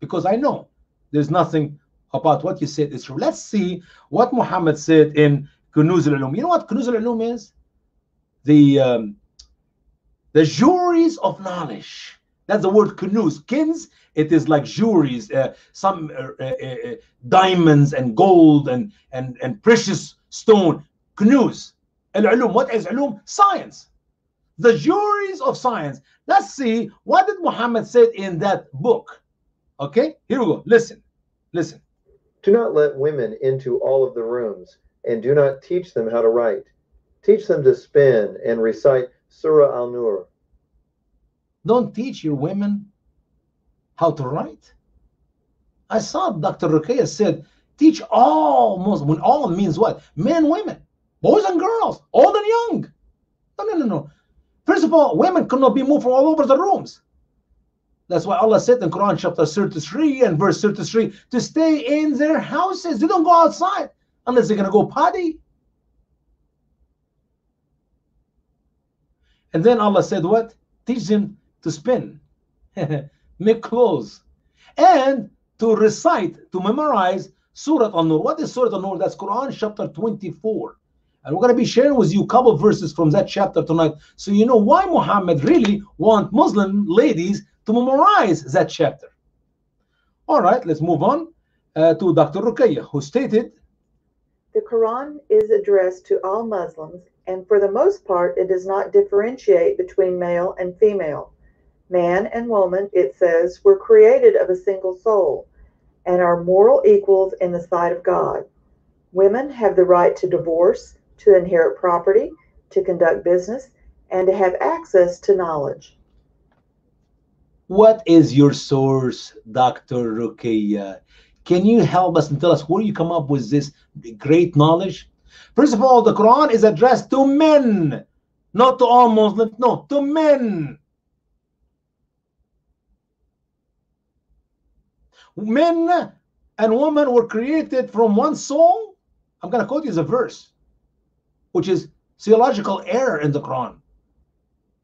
Because I know there's nothing about what you said is true. Let's see what Muhammad said in Kunuz al-Ulum. You know what Kunuz al-Ulum is? the um, the juries of knowledge. That's the word kunuz, Kins, it is like juries, uh, some uh uh, uh, uh, diamonds and gold and, and, and precious stone. kunuz. What is ulum? Science. The juries of science. Let's see what did Muhammad said in that book. Okay, here we go. Listen, listen. Do not let women into all of the rooms, and do not teach them how to write. Teach them to spin and recite Surah Al Nur. Don't teach your women how to write. I saw Dr. Ruqayya said, teach all Muslims. When all means what? Men, women, boys and girls, old and young. No, no, no, no. First of all, women cannot be moved from all over the rooms. That's why Allah said in Quran chapter 33 and verse 33 to stay in their houses. They don't go outside unless they're going to go potty. And then Allah said, What? Teach them to spin, make clothes, and to recite, to memorize Surah An-Nur. What is Surah An-Nur? That's Quran chapter 24. And we're going to be sharing with you a couple verses from that chapter tonight. So you know why Muhammad really want Muslim ladies to memorize that chapter. All right, let's move on uh, to Dr. Ruqayya, who stated, The Quran is addressed to all Muslims, and for the most part, it does not differentiate between male and female. Man and woman, it says, were created of a single soul and are moral equals in the sight of God. Women have the right to divorce, to inherit property, to conduct business, and to have access to knowledge. What is your source, Dr. Ruqayya? Can you help us and tell us where you come up with this great knowledge? First of all, the Quran is addressed to men, not to all Muslims, no, to men. Men and women were created from one soul. I'm going to quote you the verse, which is theological error in the Quran.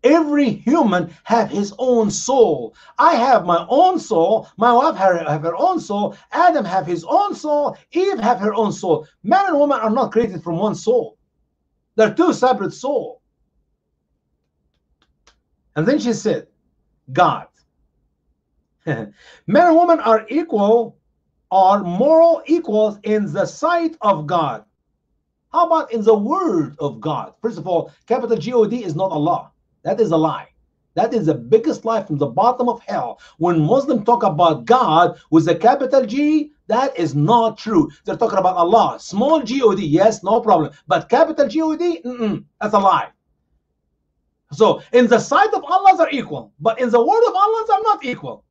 Every human have his own soul. I have my own soul. My wife have, her own soul. Adam have his own soul. Eve have her own soul. Man and woman are not created from one soul. They're two separate souls. And then she said, God. Men and women are equal, are moral equals in the sight of God. How about in the word of God? First of all, capital G-O-D is not Allah. That is a lie. That is the biggest lie from the bottom of hell. When Muslims talk about God with a capital G, that is not true. They're talking about Allah. Small G-O-D, yes, no problem. But capital G-O-D, that's a lie. So in the sight of Allah, they're equal. But in the word of Allah, they're not equal.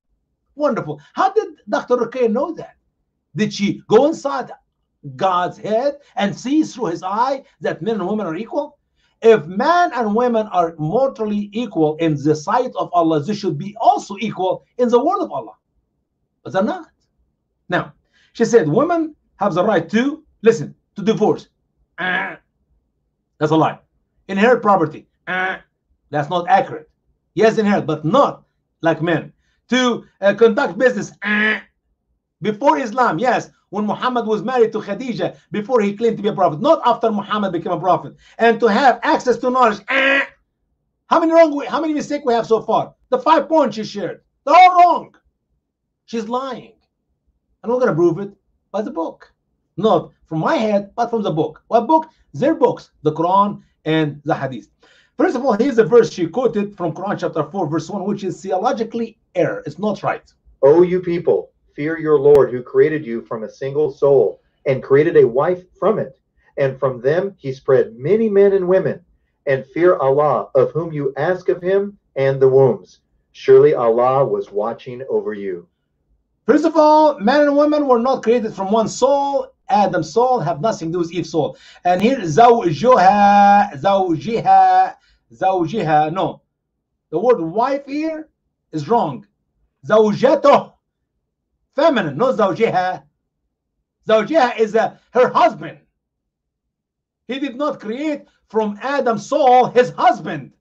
Wonderful. How did Dr. Ruqayya know that? Did she go inside God's head and see through his eye that men and women are equal? If man and women are mortally equal in the sight of Allah, they should be also equal in the word of Allah. But they're not. Now, she said women have the right to, listen, to divorce. Uh, that's a lie. Inherit property. Uh, that's not accurate. Yes, inherit, but not like men. To uh, conduct business. Before Islam, yes, when Muhammad was married to Khadija before he claimed to be a prophet, not after Muhammad became a prophet, and to have access to knowledge. Eh, how many wrong? How many mistakes we have so far? The five points she shared, they're all wrong. She's lying, and we're gonna prove it by the book, not from my head, but from the book. What book? Their books, the Quran and the Hadith. First of all, here's the verse she quoted from Quran chapter 4, verse 1, which is theologically error. It's not right. O you people, fear your Lord who created you from a single soul and created a wife from it. And from them he spread many men and women. And fear Allah, of whom you ask of him, and the wombs. Surely Allah was watching over you. First of all, men and women were not created from one soul. Adam's soul have nothing to do with Eve's soul. And here, zawjuha, zawjiha, zawjiha. No, the word wife here is wrong. Zawjatoh feminine, not zawjiha. Zawjiha is uh, her husband. He did not create from Adam soul his husband.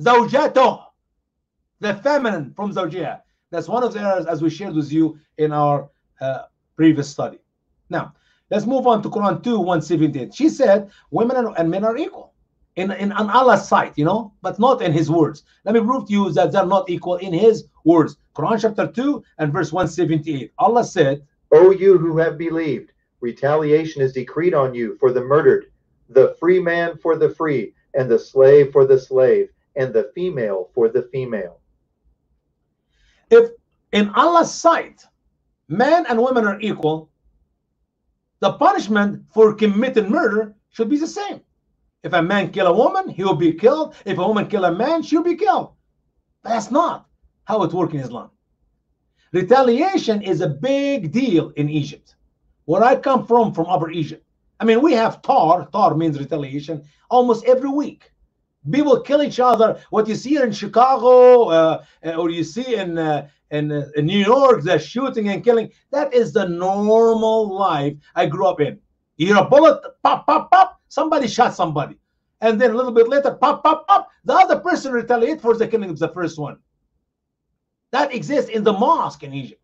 Zawjato, the feminine from zawjiha. That's one of the errors as we shared with you in our uh, previous study. Now, let's move on to Quran 2, 178. She said women and men are equal. In, in on Allah's sight, you know, but not in his words. Let me prove to you that they're not equal in his words. Quran chapter 2 and verse 178. Allah said, O you who have believed, retaliation is decreed on you for the murdered, the free man for the free, and the slave for the slave, and the female for the female. if in Allah's sight, men and women are equal, the punishment for committing murder should be the same. If a man kill a woman, he will be killed. If a woman kill a man, she'll be killed. That's not how it works in Islam. Retaliation is a big deal in Egypt. Where I come from, from Upper Egypt, I mean, we have tar. Tar means retaliation almost every week. People kill each other. What you see in Chicago uh, or you see in, uh, in, uh, in New York, the shooting and killing, that is the normal life I grew up in. You hear a bullet, pop, pop, pop, somebody shot somebody. And then a little bit later, pop, pop, pop, the other person retaliate for the killing of the first one. That exists in the mosque in Egypt.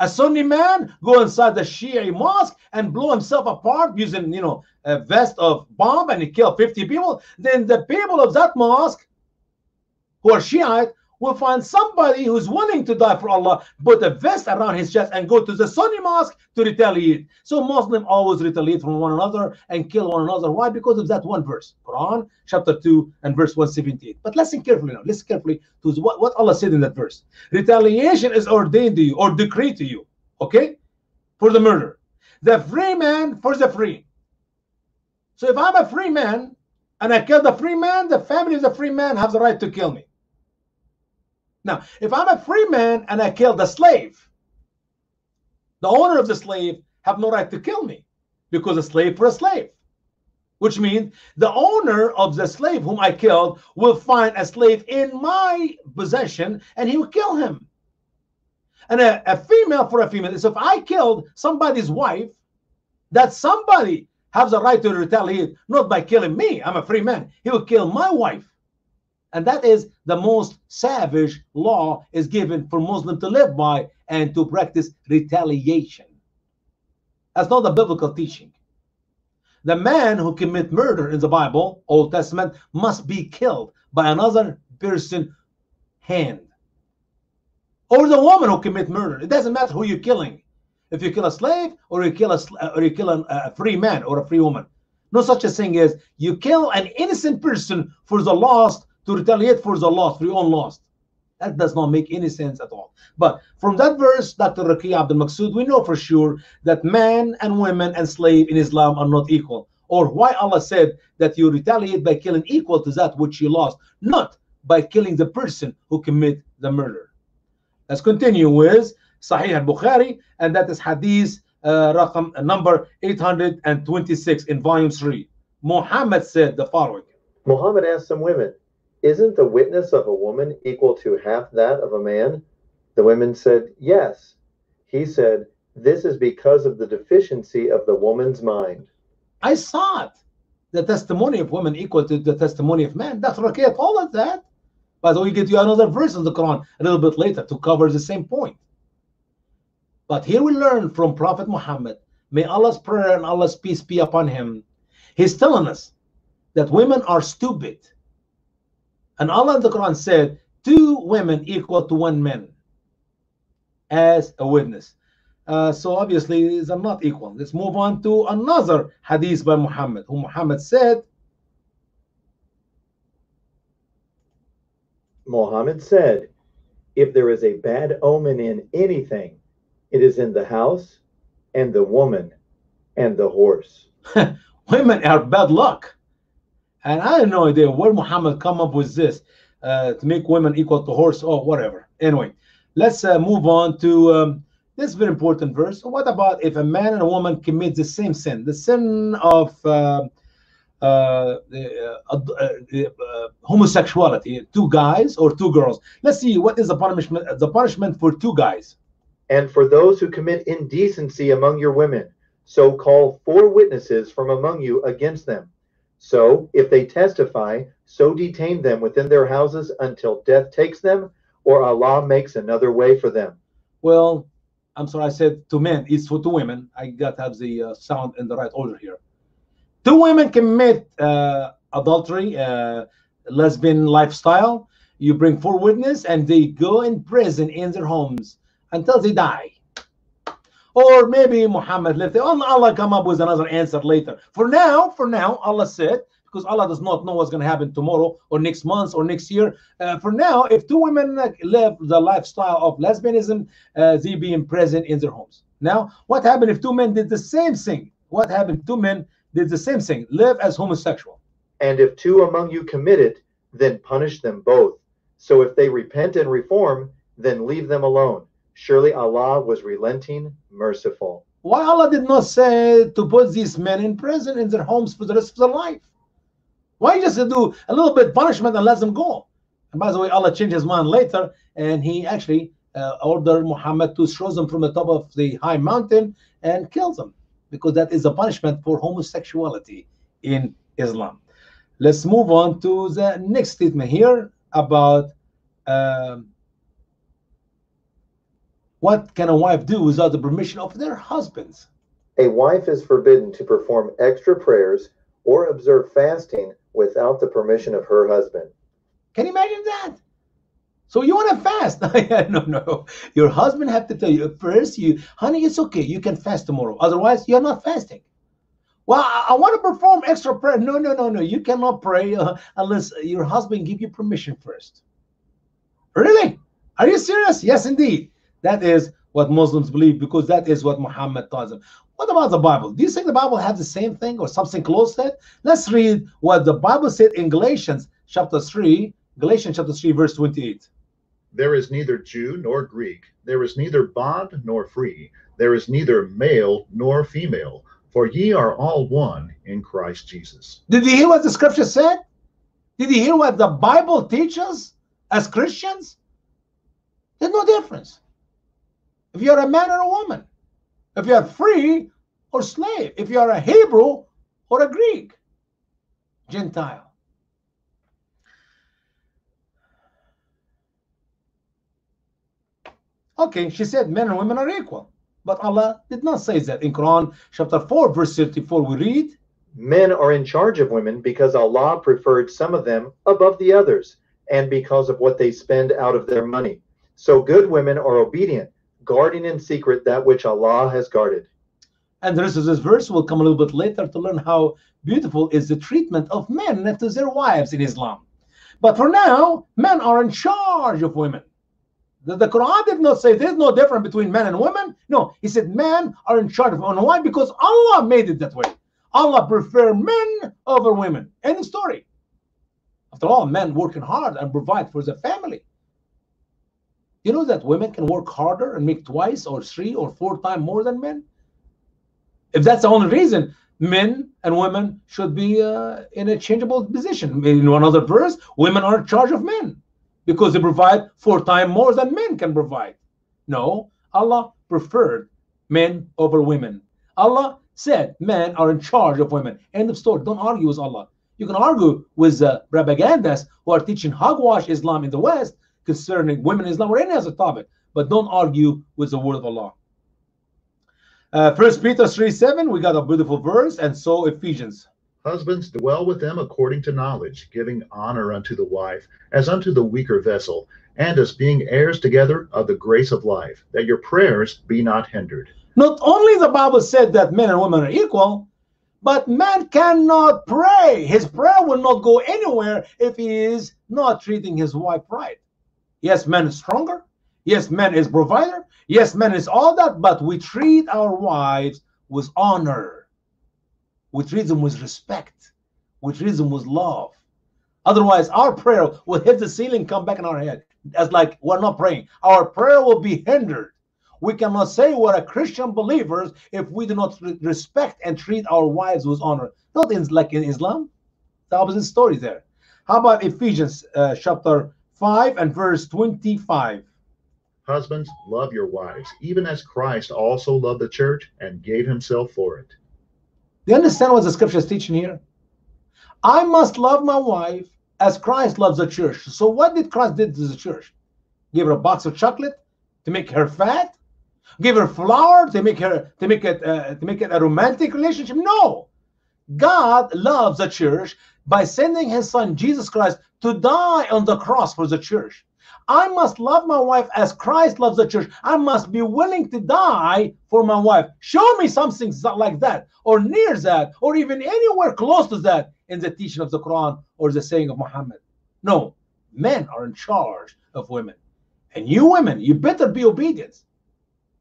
A Sunni man go inside the Shia mosque and blow himself apart using, you know, a vest of bomb and he kill 50 people. Then the people of that mosque who are Shiite will find somebody who's willing to die for Allah, put a vest around his chest and go to the Sunni mosque to retaliate. So Muslims always retaliate from one another and kill one another. Why? Because of that one verse. Quran chapter 2 and verse 178. But listen carefully now. Listen carefully to what, what Allah said in that verse. Retaliation is ordained to you or decreed to you. Okay? For the murder. The free man for the free. So if I'm a free man and I kill the free man, the family of the free man has the right to kill me. Now, if I'm a free man and I kill the slave, the owner of the slave have no right to kill me because a slave for a slave, which means the owner of the slave whom I killed will find a slave in my possession and he will kill him. And a, a female for a female. So if I killed somebody's wife, that somebody has a right to retaliate, not by killing me. I'm a free man. He will kill my wife and that is the most savage law is given for Muslim to live by and to practice retaliation. That's not the biblical teaching. The man who commit murder in the Bible, Old Testament, must be killed by another person hand. Or the woman who commit murder. It doesn't matter who you're killing. If you kill a slave or you kill a or you kill a, a free man or a free woman. No such a thing as you kill an innocent person for the lost to retaliate for the loss, for your own loss. That does not make any sense at all. But from that verse, Dr. Raqi Abdul Maksud, we know for sure that man and women and slave in Islam are not equal. Or why Allah said that you retaliate by killing equal to that which you lost, not by killing the person who commit the murder. Let's continue with Sahih al-Bukhari, and that is Hadith uh, uh, number 826 in volume 3. Muhammad said the following. Muhammad asked some women, isn't the witness of a woman equal to half that of a man? The women said, Yes. He said, This is because of the deficiency of the woman's mind. I saw it. The testimony of women equal to the testimony of men. That's Rakia told us that. But we get you another verse in the Quran a little bit later to cover the same point. But here we learn from Prophet Muhammad, may Allah's prayer and Allah's peace be upon him. He's telling us that women are stupid and Allah in the Quran said, two women equal to one man as a witness. Uh, so obviously these are not equal. Let's move on to another hadith by Muhammad, who Muhammad said, Muhammad said, if there is a bad omen in anything, it is in the house and the woman and the horse. women are bad luck. And I had no idea where Muhammad come up with this uh, to make women equal to horse or whatever. Anyway, let's uh, move on to um, this very important verse. What about if a man and a woman commit the same sin, the sin of uh, uh, uh, uh homosexuality, two guys or two girls? Let's see what is the punishment. The punishment for two guys. And for those who commit indecency among your women, so call four witnesses from among you against them so, if they testify, so detain them within their houses until death takes them, or Allah makes another way for them. Well, I'm sorry, I said to men, it's for two women. I got to have the uh, sound in the right order here. Two women commit uh, adultery, uh, lesbian lifestyle. You bring four witnesses, and they go in prison in their homes until they die. Or maybe Muhammad left. it. Allah come up with another answer later. For now, for now, Allah said, because Allah does not know what's going to happen tomorrow or next month or next year. Uh, for now, if two women live the lifestyle of lesbianism, uh, they being present in their homes. Now, what happened if two men did the same thing? What happened two men did the same thing, live as homosexual? And if two among you commit it, then punish them both. So if they repent and reform, then leave them alone. Surely Allah was relenting, merciful. Why Allah did not say to put these men in prison in their homes for the rest of their life? Why just do a little bit punishment and let them go? And by the way, Allah changed his mind later, and he actually uh, ordered Muhammad to throw them from the top of the high mountain and kill them, because that is a punishment for homosexuality in Islam. Let's move on to the next statement here about um, what can a wife do without the permission of their husbands. A wife is forbidden to perform extra prayers or observe fasting without the permission of her husband. Can you imagine that? So you want to fast? no, no. Your husband have to tell you first. You, honey, it's okay. You can fast tomorrow. Otherwise, you're not fasting. Well, I, I want to perform extra prayer. No, no, no, no. You cannot pray uh, unless your husband give you permission first. Really? Are you serious? Yes, indeed. That is what Muslims believe because that is what Muhammad taught them. What about the Bible? Do you think the Bible has the same thing or something close to it? Let's read what the Bible said in Galatians chapter 3, Galatians chapter 3, verse 28. There is neither Jew nor Greek, there is neither bond nor free, there is neither male nor female, for ye are all one in Christ Jesus. Did you hear what the scripture said? Did you hear what the Bible teaches as Christians? There's no difference. If you're a man or a woman, if you're free or slave, if you're a Hebrew or a Greek, Gentile. Okay, she said men and women are equal. But Allah did not say that. In Quran chapter 4, verse 34, we read, Men are in charge of women because Allah preferred some of them above the others, and because of what they spend out of their money. So good women are obedient, guarding in secret that which Allah has guarded. And the rest of this verse will come a little bit later to learn how beautiful is the treatment of men to their wives in Islam. But for now, men are in charge of women. The, the Quran did not say there's no difference between men and women. No, he said men are in charge of women. Why? Because Allah made it that way. Allah prefer men over women. End story. After all, men working hard and provide for their family. You know that women can work harder and make twice or three or four times more than men? If that's the only reason, men and women should be uh, in a changeable position. In one other verse, women are in charge of men because they provide four times more than men can provide. No, Allah preferred men over women. Allah said men are in charge of women. End of story. Don't argue with Allah. You can argue with uh, propagandists who are teaching hogwash Islam in the West concerning women Islam or any other topic, but don't argue with the word of Allah. Uh, First Peter 3 7, we got a beautiful verse, and so Ephesians Husbands, dwell with them according to knowledge, giving honor unto the wife, as unto the weaker vessel, and as being heirs together of the grace of life, that your prayers be not hindered. Not only the Bible said that men and women are equal, but man cannot pray. His prayer will not go anywhere if he is not treating his wife right. Yes, man is stronger. Yes, man is provider. Yes, man is all that, but we treat our wives with honor. We treat them with respect. We treat them with love. Otherwise, our prayer will hit the ceiling, come back in our head. As like we're not praying. Our prayer will be hindered. We cannot say we're a Christian believers if we do not respect and treat our wives with honor. Not in, like in Islam. The opposite story there. How about Ephesians uh, chapter 5 and verse 25? Husbands, love your wives, even as Christ also loved the church and gave himself for it. Do you understand what the scripture is teaching here? I must love my wife as Christ loves the church. So what did Christ did to the church? Give her a box of chocolate to make her fat? Give her flour to make her to make it uh, to make it a romantic relationship? No. God loves the church by sending his son Jesus Christ to die on the cross for the church. I must love my wife as Christ loves the church. I must be willing to die for my wife. Show me something like that, or near that, or even anywhere close to that in the teaching of the Quran or the saying of Muhammad. No, men are in charge of women. And you women, you better be obedient.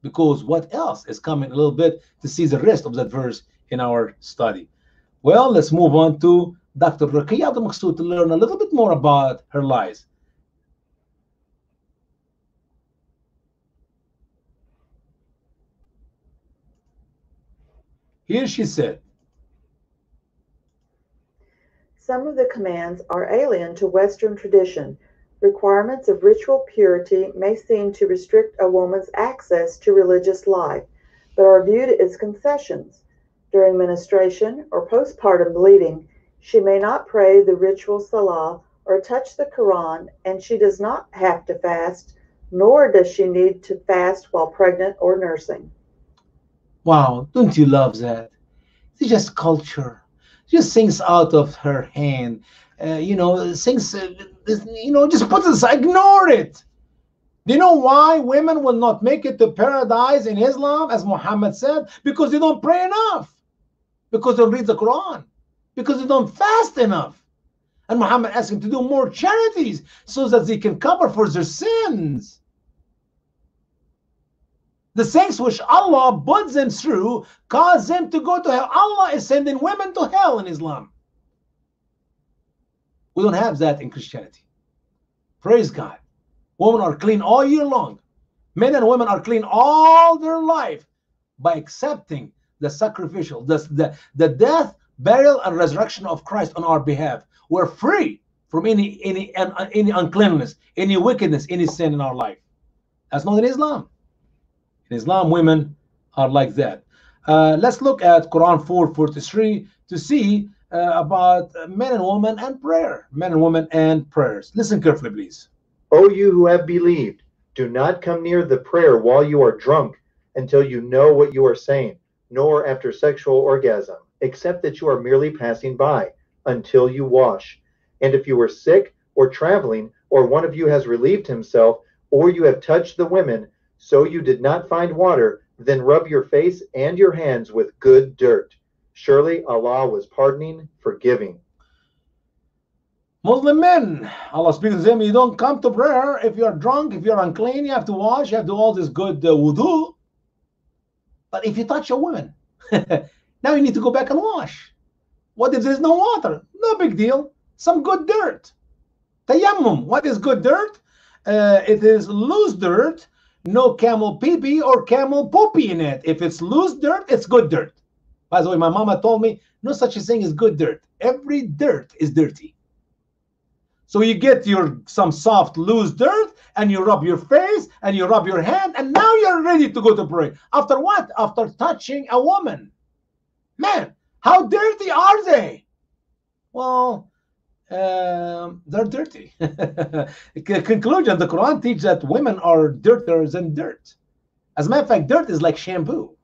Because what else is coming a little bit to see the rest of that verse in our study? Well, let's move on to Dr. Abdul Maksud to learn a little bit more about her lies. Here she said, Some of the commands are alien to Western tradition. Requirements of ritual purity may seem to restrict a woman's access to religious life, but are viewed as concessions. During menstruation or postpartum bleeding, she may not pray the ritual salah or touch the Quran, and she does not have to fast, nor does she need to fast while pregnant or nursing. Wow, don't you love that? It's just culture. Just things out of her hand. Uh, you know, things, uh, you know, just put this, ignore it. Do you know why women will not make it to paradise in Islam, as Muhammad said? Because they don't pray enough, because they don't read the Quran, because they don't fast enough. And Muhammad asked them to do more charities so that they can cover for their sins. The things which Allah puts them through cause them to go to hell. Allah is sending women to hell in Islam. We don't have that in Christianity. Praise God. Women are clean all year long. Men and women are clean all their life by accepting the sacrificial, the, the, the death, burial, and resurrection of Christ on our behalf. We're free from any any any uncleanness, any wickedness, any sin in our life. That's not in Islam. In Islam, women are like that. Uh, let's look at Quran 4:43 to see uh, about men and women and prayer. Men and women and prayers. Listen carefully, please. O you who have believed, do not come near the prayer while you are drunk until you know what you are saying, nor after sexual orgasm, except that you are merely passing by until you wash. And if you are sick or traveling, or one of you has relieved himself, or you have touched the women, so you did not find water, then rub your face and your hands with good dirt. Surely Allah was pardoning, forgiving. Muslim men, Allah speaks to them, you don't come to prayer if you're drunk, if you're unclean, you have to wash, you have to do all this good uh, wudu. But if you touch a woman, now you need to go back and wash. What if there's no water? No big deal. Some good dirt. Tayammum. What is good dirt? Uh, it is loose dirt no camel pee pee or camel poopy in it. If it's loose dirt, it's good dirt. By the way, my mama told me no such a thing as good dirt. Every dirt is dirty. So you get your some soft loose dirt and you rub your face and you rub your hand and now you're ready to go to pray. After what? After touching a woman. Man, how dirty are they? Well, um, they're dirty. Conclusion: The Quran teaches that women are dirtier than dirt. As a matter of fact, dirt is like shampoo.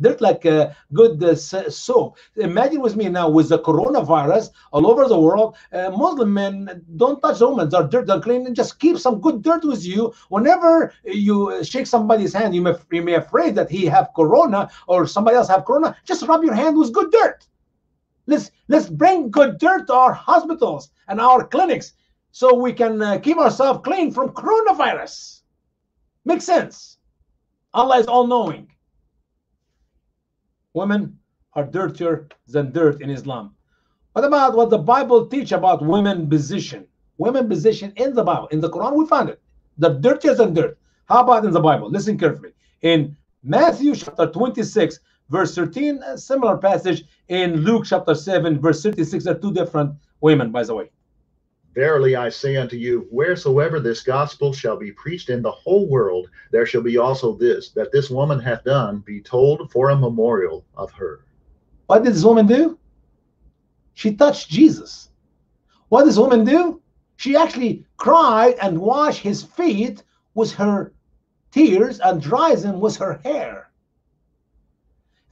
Dirt like a uh, good uh, soap. Imagine with me now with the coronavirus all over the world. Uh, Muslim men don't touch women; they're dirt, they're clean. And just keep some good dirt with you. Whenever you shake somebody's hand, you may you may afraid that he have corona or somebody else have corona. Just rub your hand with good dirt Let's let's bring good dirt to our hospitals and our clinics so we can uh, keep ourselves clean from coronavirus. Makes sense. Allah is all knowing. Women are dirtier than dirt in Islam. What about what the Bible teach about women position? Women position in the Bible. In the Quran, we found it. The dirtier than dirt. How about in the Bible? Listen carefully. In Matthew chapter 26, verse 13, a similar passage in Luke chapter 7, verse 36. Are two different women, by the way. Verily I say unto you, wheresoever this gospel shall be preached in the whole world, there shall be also this, that this woman hath done, be told for a memorial of her. What did this woman do? She touched Jesus. What did this woman do? She actually cried and washed his feet with her tears and dries them with her hair.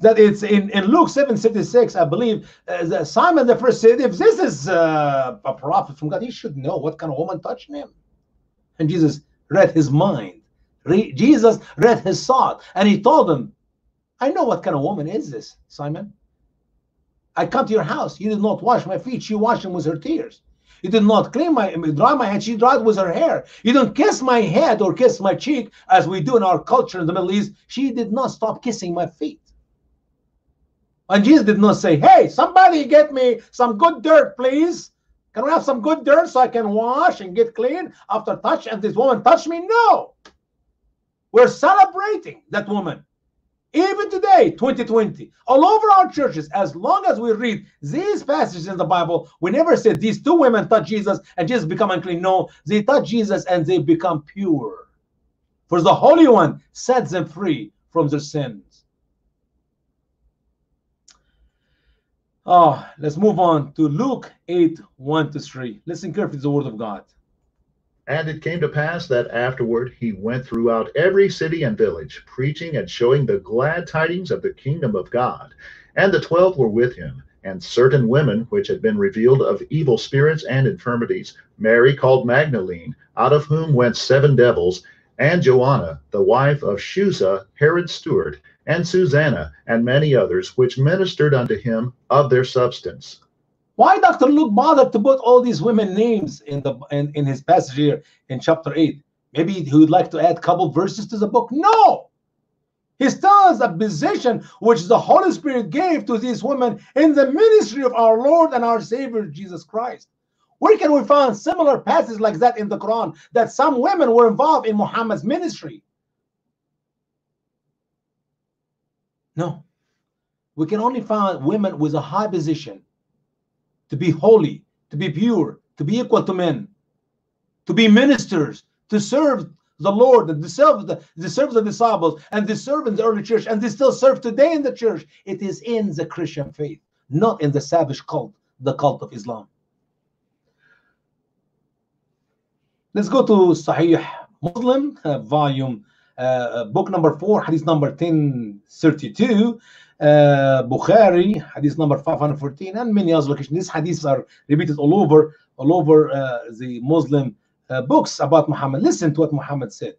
That it's in, in Luke 7:66, I believe, uh, Simon the Pharisee said, if this is uh, a prophet from God, he should know what kind of woman touched him. And Jesus read his mind. Re- Jesus read his thought, and he told him, I know what kind of woman is this, Simon. I come to your house. You did not wash my feet. She washed them with her tears. You did not clean my dry my head. She dried with her hair. You don't kiss my head or kiss my cheek as we do in our culture in the Middle East. She did not stop kissing my feet. And Jesus did not say, Hey, somebody get me some good dirt, please. Can we have some good dirt so I can wash and get clean after touch? And this woman touched me? No. We're celebrating that woman. Even today, 2020, all over our churches, as long as we read these passages in the Bible, we never said these two women touch Jesus and Jesus become unclean. No, they touch Jesus and they become pure. For the Holy One sets them free from their sins. Oh, let's move on to Luke 8 1 to 3. Listen carefully to the word of God. And it came to pass that afterward he went throughout every city and village, preaching and showing the glad tidings of the kingdom of God. And the twelve were with him, and certain women which had been revealed of evil spirits and infirmities, Mary called Magdalene, out of whom went seven devils, and Joanna, the wife of Chuza, Herod's steward, and Susanna, and many others, which ministered unto him of their substance. Why Dr. Luke bothered to put all these women names in the in, in his passage here in chapter 8? Maybe he would like to add a couple verses to the book. No! He's telling us a position which the Holy Spirit gave to these women in the ministry of our Lord and our Savior Jesus Christ. Where can we find similar passages like that in the Quran that some women were involved in Muhammad's ministry? No. We can only find women with a high position to be holy, to be pure, to be equal to men, to be ministers, to serve the Lord, and to serve the, to serve the disciples, and to serve in the early church, and they still serve today in the church. It is in the Christian faith, not in the savage cult, the cult of Islam. Let's go to Sahih Muslim, uh, volume, uh, book number four, hadith number 1032. Uh, Bukhari, hadith number 514, and many other locations. These hadiths are repeated all over, all over uh, the Muslim uh, books about Muhammad. Listen to what Muhammad said.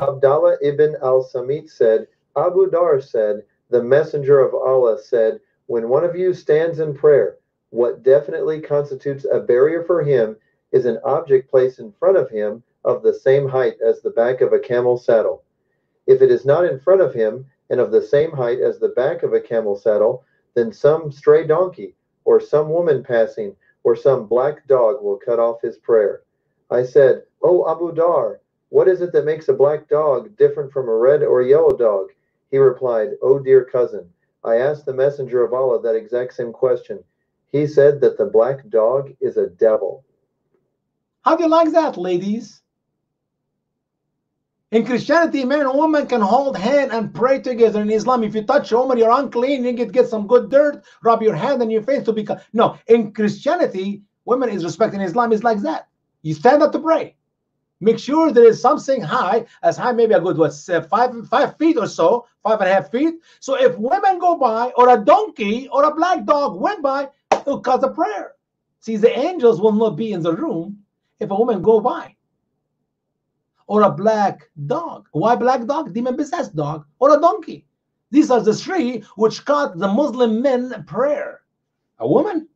Abdallah ibn al Samit said, Abu Dharr said, the messenger of Allah said, when one of you stands in prayer, what definitely constitutes a barrier for him is an object placed in front of him of the same height as the back of a camel saddle. If it is not in front of him, and of the same height as the back of a camel saddle, then some stray donkey, or some woman passing, or some black dog will cut off his prayer. I said, O Abu Dharr, what is it that makes a black dog different from a red or yellow dog? He replied, O dear cousin, I asked the messenger of Allah that exact same question. He said that the black dog is a devil. How do you like that, ladies? In Christianity, man and woman can hold hand and pray together. In Islam, if you touch a woman, you're unclean. You get get some good dirt, rub your hand and your face to become. No, in Christianity, women is respecting Islam is like that. You stand up to pray. Make sure there is something high, as high maybe a good what five five feet or so, five and a half feet. So if women go by, or a donkey or a black dog went by, it'll cause a prayer. See, the angels will not be in the room if a woman go by or a black dog. Why black dog? Demon possessed dog or a donkey. These are the three which caught the Muslim men prayer. A woman,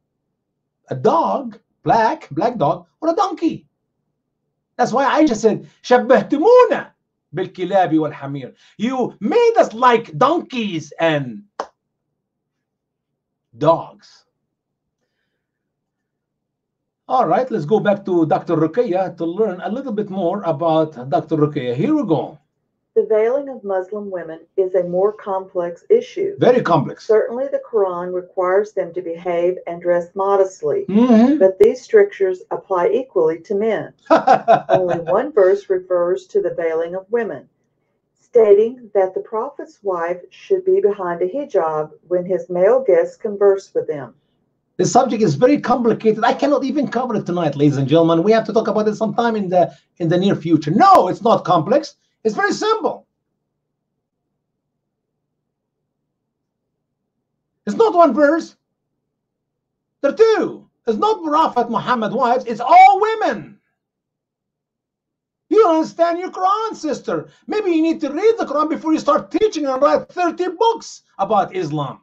a dog, black, black dog, or a donkey. That's why Aisha said, شبهتمونا بالكلاب والحمير. You made us like donkeys and dogs. All right, let's go back to Dr. Ruqayya to learn a little bit more about Dr. Ruqayya. Here we go. The veiling of Muslim women is a more complex issue. Very complex. Certainly, the Quran requires them to behave and dress modestly, Mhm. but these strictures apply equally to men. Only one verse refers to the veiling of women, stating that the Prophet's wife should be behind a hijab when his male guests converse with them. The subject is very complicated. I cannot even cover it tonight, ladies and gentlemen. We have to talk about it sometime in the in the near future. No, it's not complex. It's very simple. It's not one verse. There are two. It's not Prophet Muhammad wives, it's all women. You don't understand your Quran, sister. Maybe you need to read the Quran before you start teaching and write 30 books about Islam.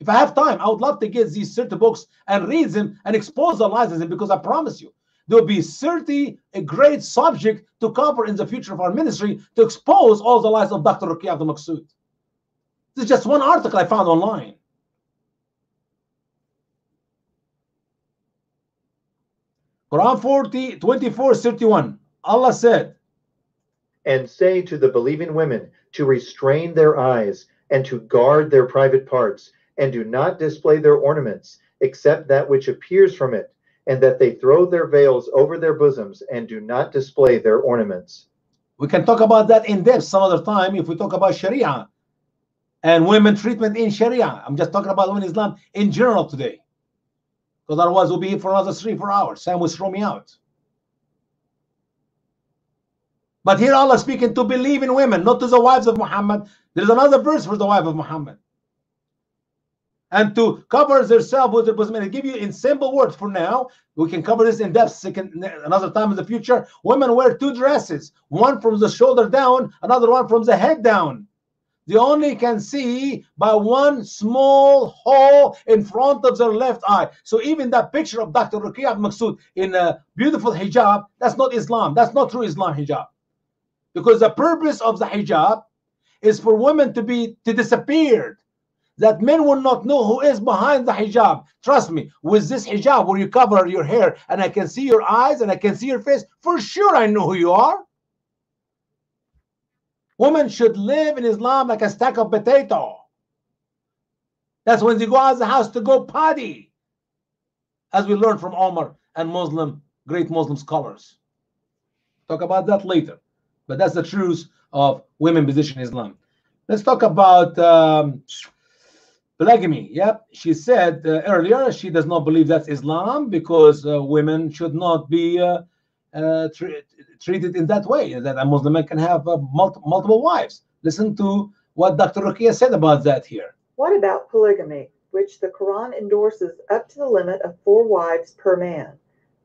If I have time, I would love to get these 30 books and read them and expose the lies in them because I promise you, there will be 30 a great subject to cover in the future of our ministry to expose all the lies of Dr. Ruqayya Abdul Maqsood. This is just one article I found online. Quran 40, 24, 31. Allah said, And say to the believing women to restrain their eyes and to guard their private parts, and do not display their ornaments, except that which appears from it, and that they throw their veils over their bosoms and do not display their ornaments. We can talk about that in depth some other time if we talk about Sharia and women treatment in Sharia. I'm just talking about women Islam in general today. Because otherwise we'll be here for another three, four hours. Sam will throw me out. But here Allah speaking to believe in women, not to the wives of Muhammad. There's another verse for the wife of Muhammad. And to cover themselves with their bosom, and give you in simple words for now. We can cover this in depth second, another time in the future. Women wear two dresses, one from the shoulder down, another one from the head down. They only can see by one small hole in front of their left eye. So even that picture of Dr. Ruqayya Maqsood in a beautiful hijab, that's not Islam. That's not true Islam hijab. Because the purpose of the hijab is for women to be to disappear. That men will not know who is behind the hijab. Trust me, with this hijab where you cover your hair and I can see your eyes and I can see your face, for sure I know who you are. Women should live in Islam like a stack of potato. That's when they go out of the house to go potty, as we learned from Omar and Muslim, great Muslim scholars. Talk about that later. But that's the truth of women position in Islam. Let's talk about um, polygamy. Yep, she said uh, earlier she does not believe that's Islam because uh, women should not be uh, uh, tre- treated in that way, that a Muslim man can have uh, multi- multiple wives. Listen to what Dr. Ruqayya said about that here. What about polygamy, which the Quran endorses up to the limit of four wives per man?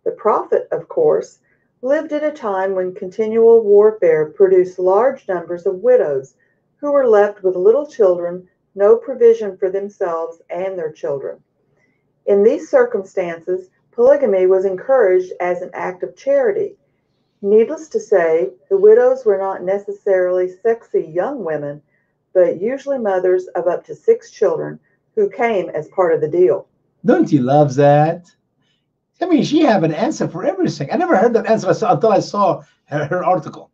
The Prophet, of course, lived at a time when continual warfare produced large numbers of widows who were left with little children, no provision for themselves and their children. In these circumstances, polygamy was encouraged as an act of charity. Needless to say, the widows were not necessarily sexy young women, but usually mothers of up to six children who came as part of the deal. Don't you love that? I mean, she have an answer for everything. I never heard that answer until I saw her, her article.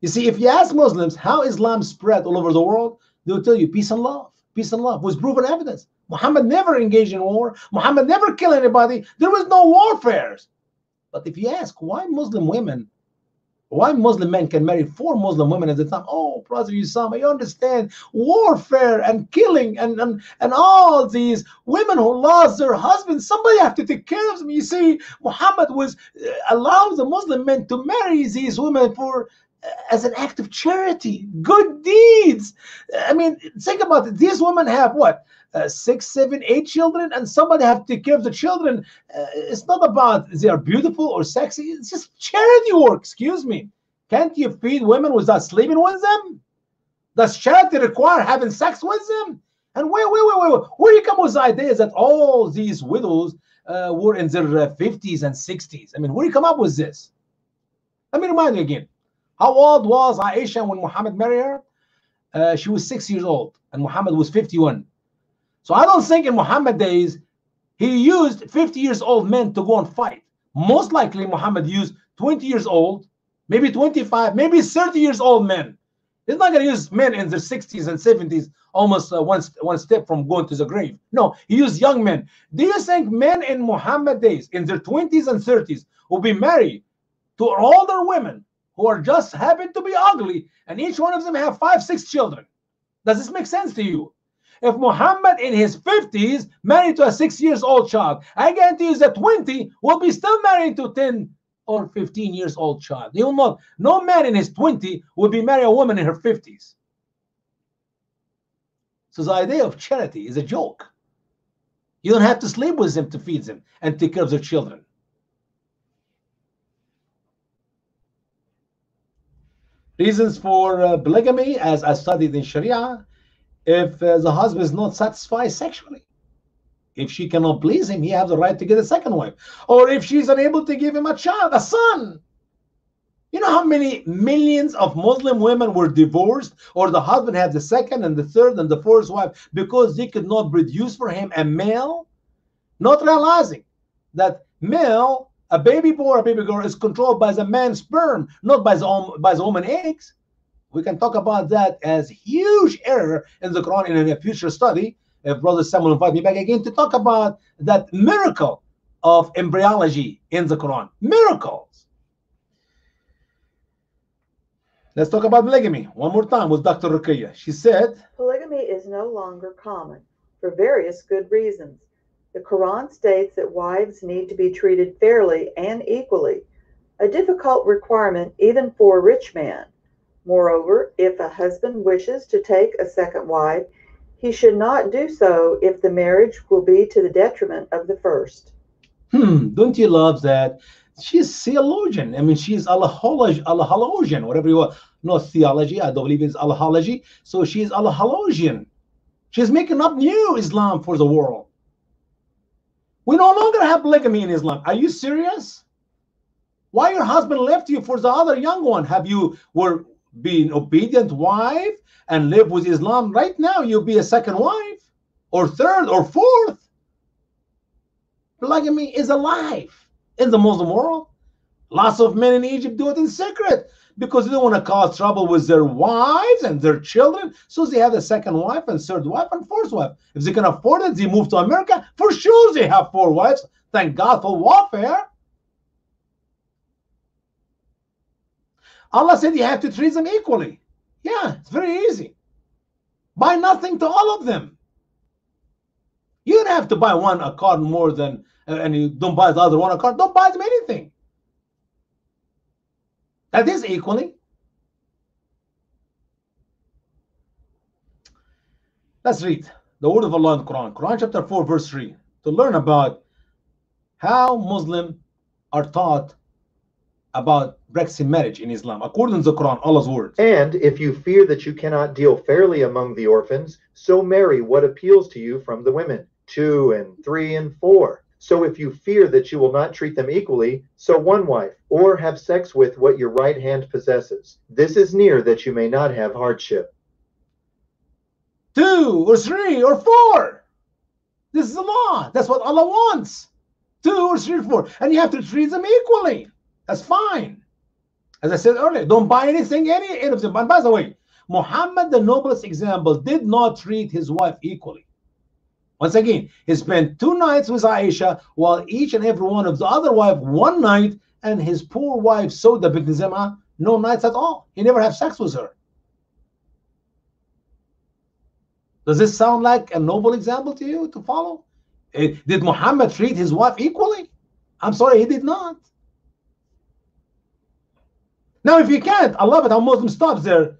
You see, if you ask Muslims how Islam spread all over the world, they will tell you peace and love. Peace and love was proven evidence. Muhammad never engaged in war. Muhammad never killed anybody. There was no warfare. But if you ask why Muslim women, why Muslim men can marry four Muslim women at the time, oh, brother Usama, you understand warfare and killing and, and, and all these women who lost their husbands, somebody have to take care of them. You see, Muhammad was uh, allowed the Muslim men to marry these women for as an act of charity, good deeds. I mean, think about it. These women have what? Uh, six, seven, eight children, and somebody have to take care of the children. Uh, it's not about they are beautiful or sexy. It's just charity work. Excuse me. Can't you feed women without sleeping with them? Does charity require having sex with them? And wait, wait, wait, wait. Where you come with the ideas that all these widows uh, were in their uh, 50s and 60s? I mean, where you come up with this? Let me remind you again. How old was Aisha when Muhammad married her? Uh, she was six years old, and Muhammad was 51. So I don't think in Muhammad days he used 50 years old men to go and fight. Most likely Muhammad used 20 years old, maybe 25, maybe 30 years old men. He's not going to use men in their 60s and 70s, almost uh, one, one step from going to the grave. No, he used young men. Do you think men in Muhammad days, in their 20s and 30s, will be married to older women who are just happen to be ugly, and each one of them have five, six children? Does this make sense to you? If Muhammad in his 50s married to a six years old child, I guarantee you that 20 will be still married to 10 or 15 years old child. You will not, no man in his 20 will be married a woman in her 50s. So the idea of charity is a joke. You don't have to sleep with them to feed them and take care of their children. Reasons for uh, polygamy, as I studied in Sharia, if uh, the husband is not satisfied sexually, if she cannot please him, he has the right to get a second wife. Or if she's unable to give him a child, a son. You know how many millions of Muslim women were divorced, or the husband had the second and the third and the fourth wife because they could not produce for him a male? Not realizing that male, a baby boy or a baby girl, is controlled by the man's sperm, not by the, by the woman eggs. We can talk about that as huge error in the Quran in a future study. If Brother Samuel invite me back again to talk about that miracle of embryology in the Quran. Miracles. Let's talk about polygamy one more time with Dr. Ruqayya. She said, Polygamy is no longer common for various good reasons. The Quran states that wives need to be treated fairly and equally, a difficult requirement even for a rich man. Moreover, if a husband wishes to take a second wife, he should not do so if the marriage will be to the detriment of the first. Hmm, don't you love that? She's theologian. I mean, she's Allahologian, whatever you want. No theology, I don't believe it's Allahology. So she's Allahologian. She's making up new Islam for the world. We no longer have polygamy in Islam. Are you serious? Why your husband left you for the other young one? Have you were being obedient wife and live with Islam? Right now, you'll be a second wife, or third, or fourth. Polygamy is alive in the Muslim world. Lots of men in Egypt do it in secret because they don't want to cause trouble with their wives and their children. So they have a second wife and third wife and fourth wife. If they can afford it, they move to America. For sure, they have four wives. Thank God for warfare. Allah said you have to treat them equally. Yeah, it's very easy. Buy nothing to all of them. You don't have to buy one a car more than, and you don't buy the other one a car. Don't buy them anything. That is equally. Let's read the word of Allah in Quran. Quran chapter 4, verse 3. To learn about how Muslims are taught about practicing marriage in Islam, according to the Quran, Allah's words. And if you fear that you cannot deal fairly among the orphans, so marry what appeals to you from the women, two and three and four. So if you fear that you will not treat them equally, so one wife, or have sex with what your right hand possesses. This is near that you may not have hardship. Two or three or four. This is the law. That's what Allah wants. Two or three or four. And you have to treat them equally. That's fine. As I said earlier, don't buy anything, any, any of them. And by the way, Muhammad, the noblest example, did not treat his wife equally. Once again, he spent two nights with Aisha, while each and every one of the other wife one night, and his poor wife Sauda bint Zama, no nights at all. He never had sex with her. Does this sound like a noble example to you to follow? Eh, did Muhammad treat his wife equally? I'm sorry, he did not. Now, if you can't, I love it how Muslim stops there.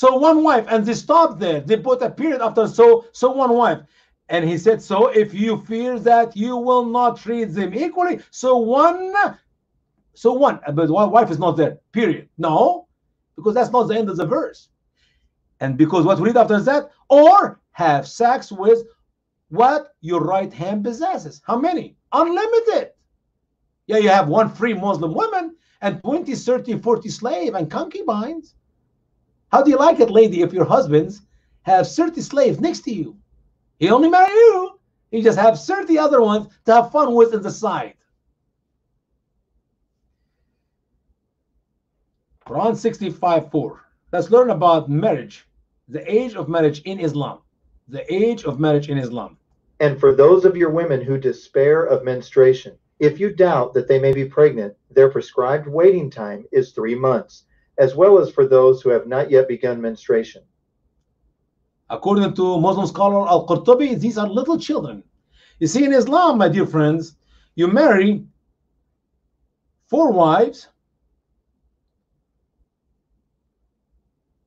So one wife, and they stopped there. They put a period after so so one wife. And he said, So if you fear that you will not treat them equally, so one, so one, but one wife is not there, period. No, because that's not the end of the verse. And because what we read after that, or have sex with what your right hand possesses. How many? Unlimited. Yeah, you have one free Muslim woman and 20, 30, 40 slave and concubines. How do you like it, lady, if your husbands have 30 slaves next to you? He only marry you. He just have 30 other ones to have fun with in the side. Quran 65 4. Let's learn about marriage, the age of marriage in Islam. The age of marriage in Islam. And for those of your women who despair of menstruation, if you doubt that they may be pregnant, their prescribed waiting time is three months, as well as for those who have not yet begun menstruation. According to Muslim scholar Al Qurtubi, these are little children. You see, in Islam, my dear friends, you marry four wives.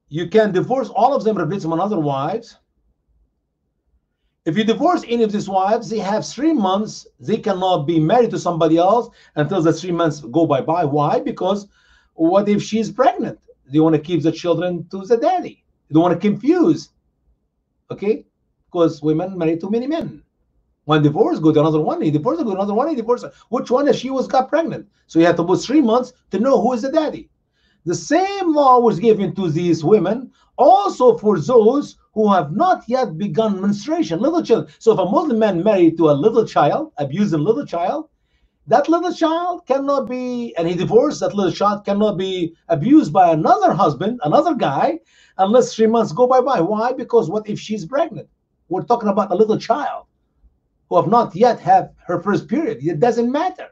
You can divorce all of them, replace them on other wives. If you divorce any of these wives, they have three months. They cannot be married to somebody else until the three months go by. bye. Why? Because what if she's pregnant? Do you want to keep the children to the daddy. They don't want to confuse. Okay? Because women marry too many men. One divorce, go to another one. He divorced, go to another one. He divorced. Which one if she was got pregnant? So you have to put three months to know who is the daddy. The same law was given to these women also for those who have not yet begun menstruation, little children. So if a Muslim man married to a little child, abused a little child, that little child cannot be, and he divorced, that little child cannot be abused by another husband, another guy, unless three months go by by. Why? Because what if she's pregnant? We're talking about a little child who have not yet have her first period. It doesn't matter.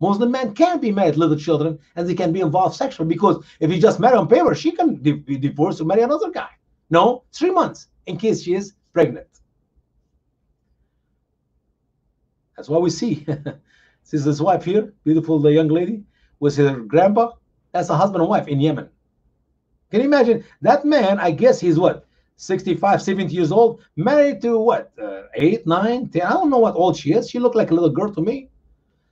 Muslim men can be married little children and they can be involved sexually because if he just marry on paper, she can be divorced or marry another guy. No, three months in case she is pregnant. That's what we see. this is his wife here, beautiful the young lady, with her grandpa. That's a husband and wife in Yemen. Can you imagine that man? I guess he's what 65, 70 years old, married to what, uh, 8, 9, 10, I don't know what old she is. She looked like a little girl to me.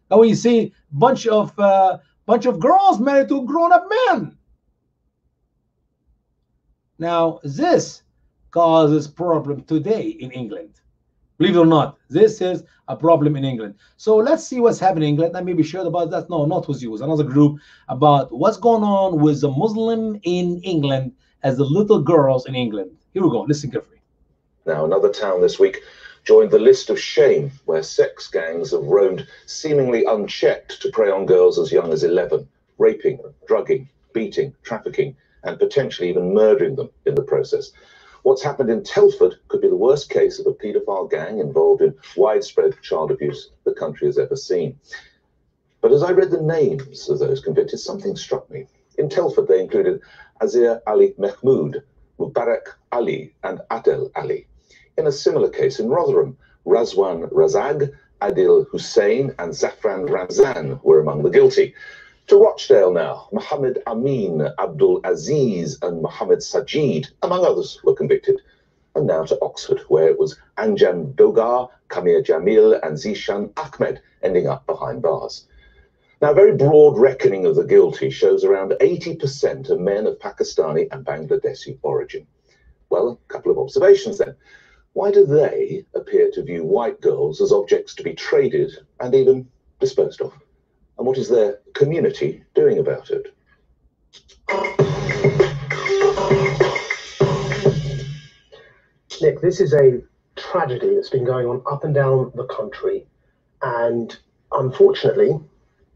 When you see bunch of uh, bunch of girls married to grown-up men. Now, this causes problem today in England. Believe it or not, this is a problem in England. So let's see what's happening in England. I may be shared about that. No, not with you. It's another group about what's going on with the Muslim in England as the little girls in England. Here we go. Listen carefully. Now, another town this week joined the list of shame where sex gangs have roamed seemingly unchecked to prey on girls as young as 11, raping, drugging, beating, trafficking, and potentially even murdering them in the process. What's happened in Telford could be the worst case of a paedophile gang involved in widespread child abuse the country has ever seen. But as I read the names of those convicted, something struck me. In Telford, they included Azhar Ali Mehmood, Mubarak Ali, and Adel Ali. In a similar case in Rotherham, Razwan Razaq, Adil Hussein, and Zafran Ramzan were among the guilty. To Rochdale now, Mohammed Amin, Abdul Aziz, and Mohammed Sajid, among others, were convicted. And now to Oxford, where it was Anjum Dogar, Kamar Jamil, and Zeeshan Ahmed ending up behind bars. Now, a very broad reckoning of the guilty shows around 80% are men of Pakistani and Bangladeshi origin. Well, a couple of observations then. Why do they appear to view white girls as objects to be traded and even disposed of? And what is their community doing about it? Nick, this is a tragedy that's been going on up and down the country. And unfortunately,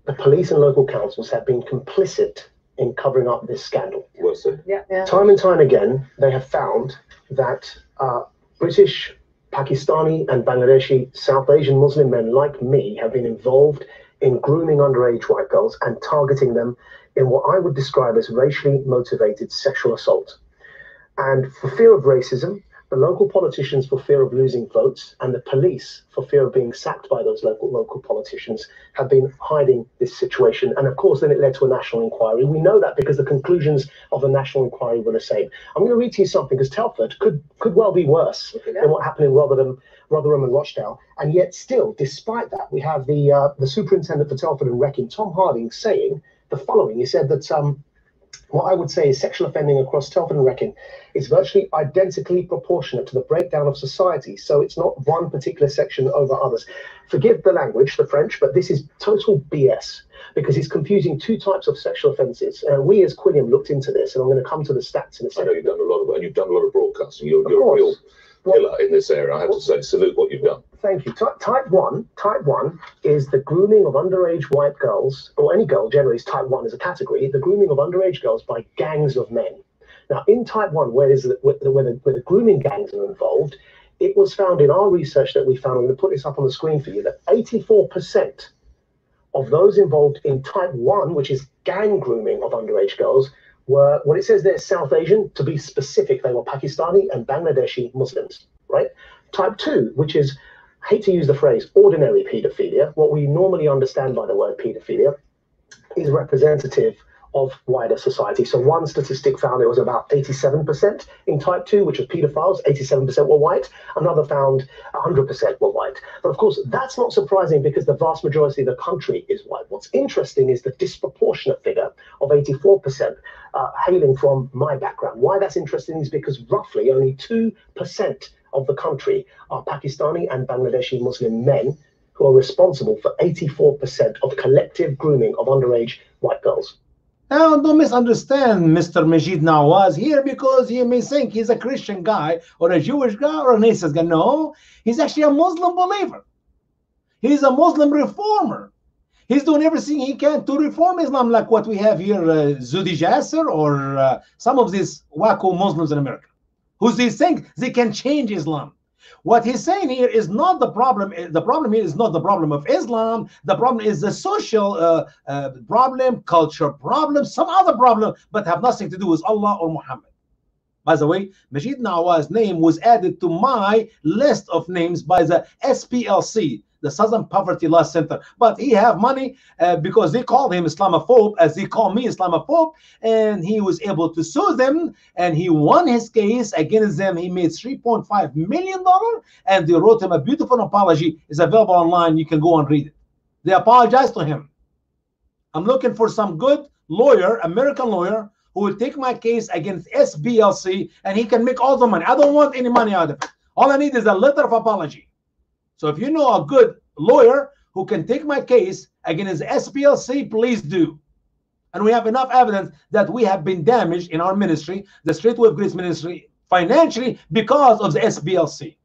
the police and local councils have been complicit in covering up this scandal. Was it? Yeah. yeah. Time and time again, they have found that uh, British, Pakistani, and Bangladeshi South Asian Muslim men like me have been involved in grooming underage white girls and targeting them in what I would describe as racially motivated sexual assault. And for fear of racism, the local politicians for fear of losing votes and the police for fear of being sacked by those local local politicians have been hiding this situation. And of course then it led to a national inquiry. We know that because the conclusions of the national inquiry were the same. I'm going to read to you something because telford could could well be worse than what happened in rotherham rotherham and rochdale. And yet still despite that we have the uh, the superintendent for telford and Wrekin tom harding saying the following. He said that um, what I would say is sexual offending across Telford and Wrekin is virtually identically proportionate to the breakdown of society. So it's not one particular section over others. Forgive the language, the French, but this is total BS because it's confusing two types of sexual offences. Uh, we as Quilliam looked into this, and I'm going to come to the stats in a I know you've done a lot of and you've done a lot of broadcasting. You're, Of you're a course. real in this area. I have to say, salute what you've done. Thank you. Ty- type one, type one is the grooming of underage white girls, or any girl generally is type one as a category. The grooming of underage girls by gangs of men. Now, in type one, where is where the, where the, where the grooming gangs are involved, it was found in our research that we found. I'm going to put this up on the screen for you. That 84% of those involved in type one, which is gang grooming of underage girls, were what it says there, South Asian. To be specific, they were Pakistani and Bangladeshi Muslims. Right. Type two, which is hate to use the phrase ordinary paedophilia, what we normally understand by the word paedophilia, is representative of wider society. So one statistic found it was about 87% in type 2, which was pedophiles, 87% were white. Another found 100% were white. But of course, that's not surprising because the vast majority of the country is white. What's interesting is the disproportionate figure of 84% uh, hailing from my background. Why that's interesting is because roughly only 2% of the country are Pakistani and Bangladeshi Muslim men who are responsible for 84% of collective grooming of underage white girls. Now, don't misunderstand Mr. Maajid Nawaz here because he may think he's a Christian guy or a Jewish guy or an Atheist guy. No, he's actually a Muslim believer. He's a Muslim reformer. He's doing everything he can to reform Islam, like what we have here, uh, Zuhdi Jasser or uh, some of these wacko Muslims in America, who they think they can change Islam. What he's saying here is not the problem. The problem here is not the problem of Islam. The problem is the social uh, uh, problem, culture problem, some other problem, but have nothing to do with Allah or Muhammad. By the way, Maajid Nawaz's name was added to my list of names by the SPLC, the Southern Poverty Law Center. But he have money uh, because they called him Islamophobe, as they call me Islamophobe, and he was able to sue them, and he won his case against them. He made 3.5 million dollar, and they wrote him a beautiful apology. It's available online. You can go and read it. They apologized to him. I'm looking for some good lawyer, American lawyer, who will take my case against SPLC, and he can make all the money. I don't want any money out of it. All I need is a letter of apology. So if you know a good lawyer who can take my case against SPLC, please do. And we have enough evidence that we have been damaged in our ministry, the Straight of Grace ministry, financially because of the SPLC.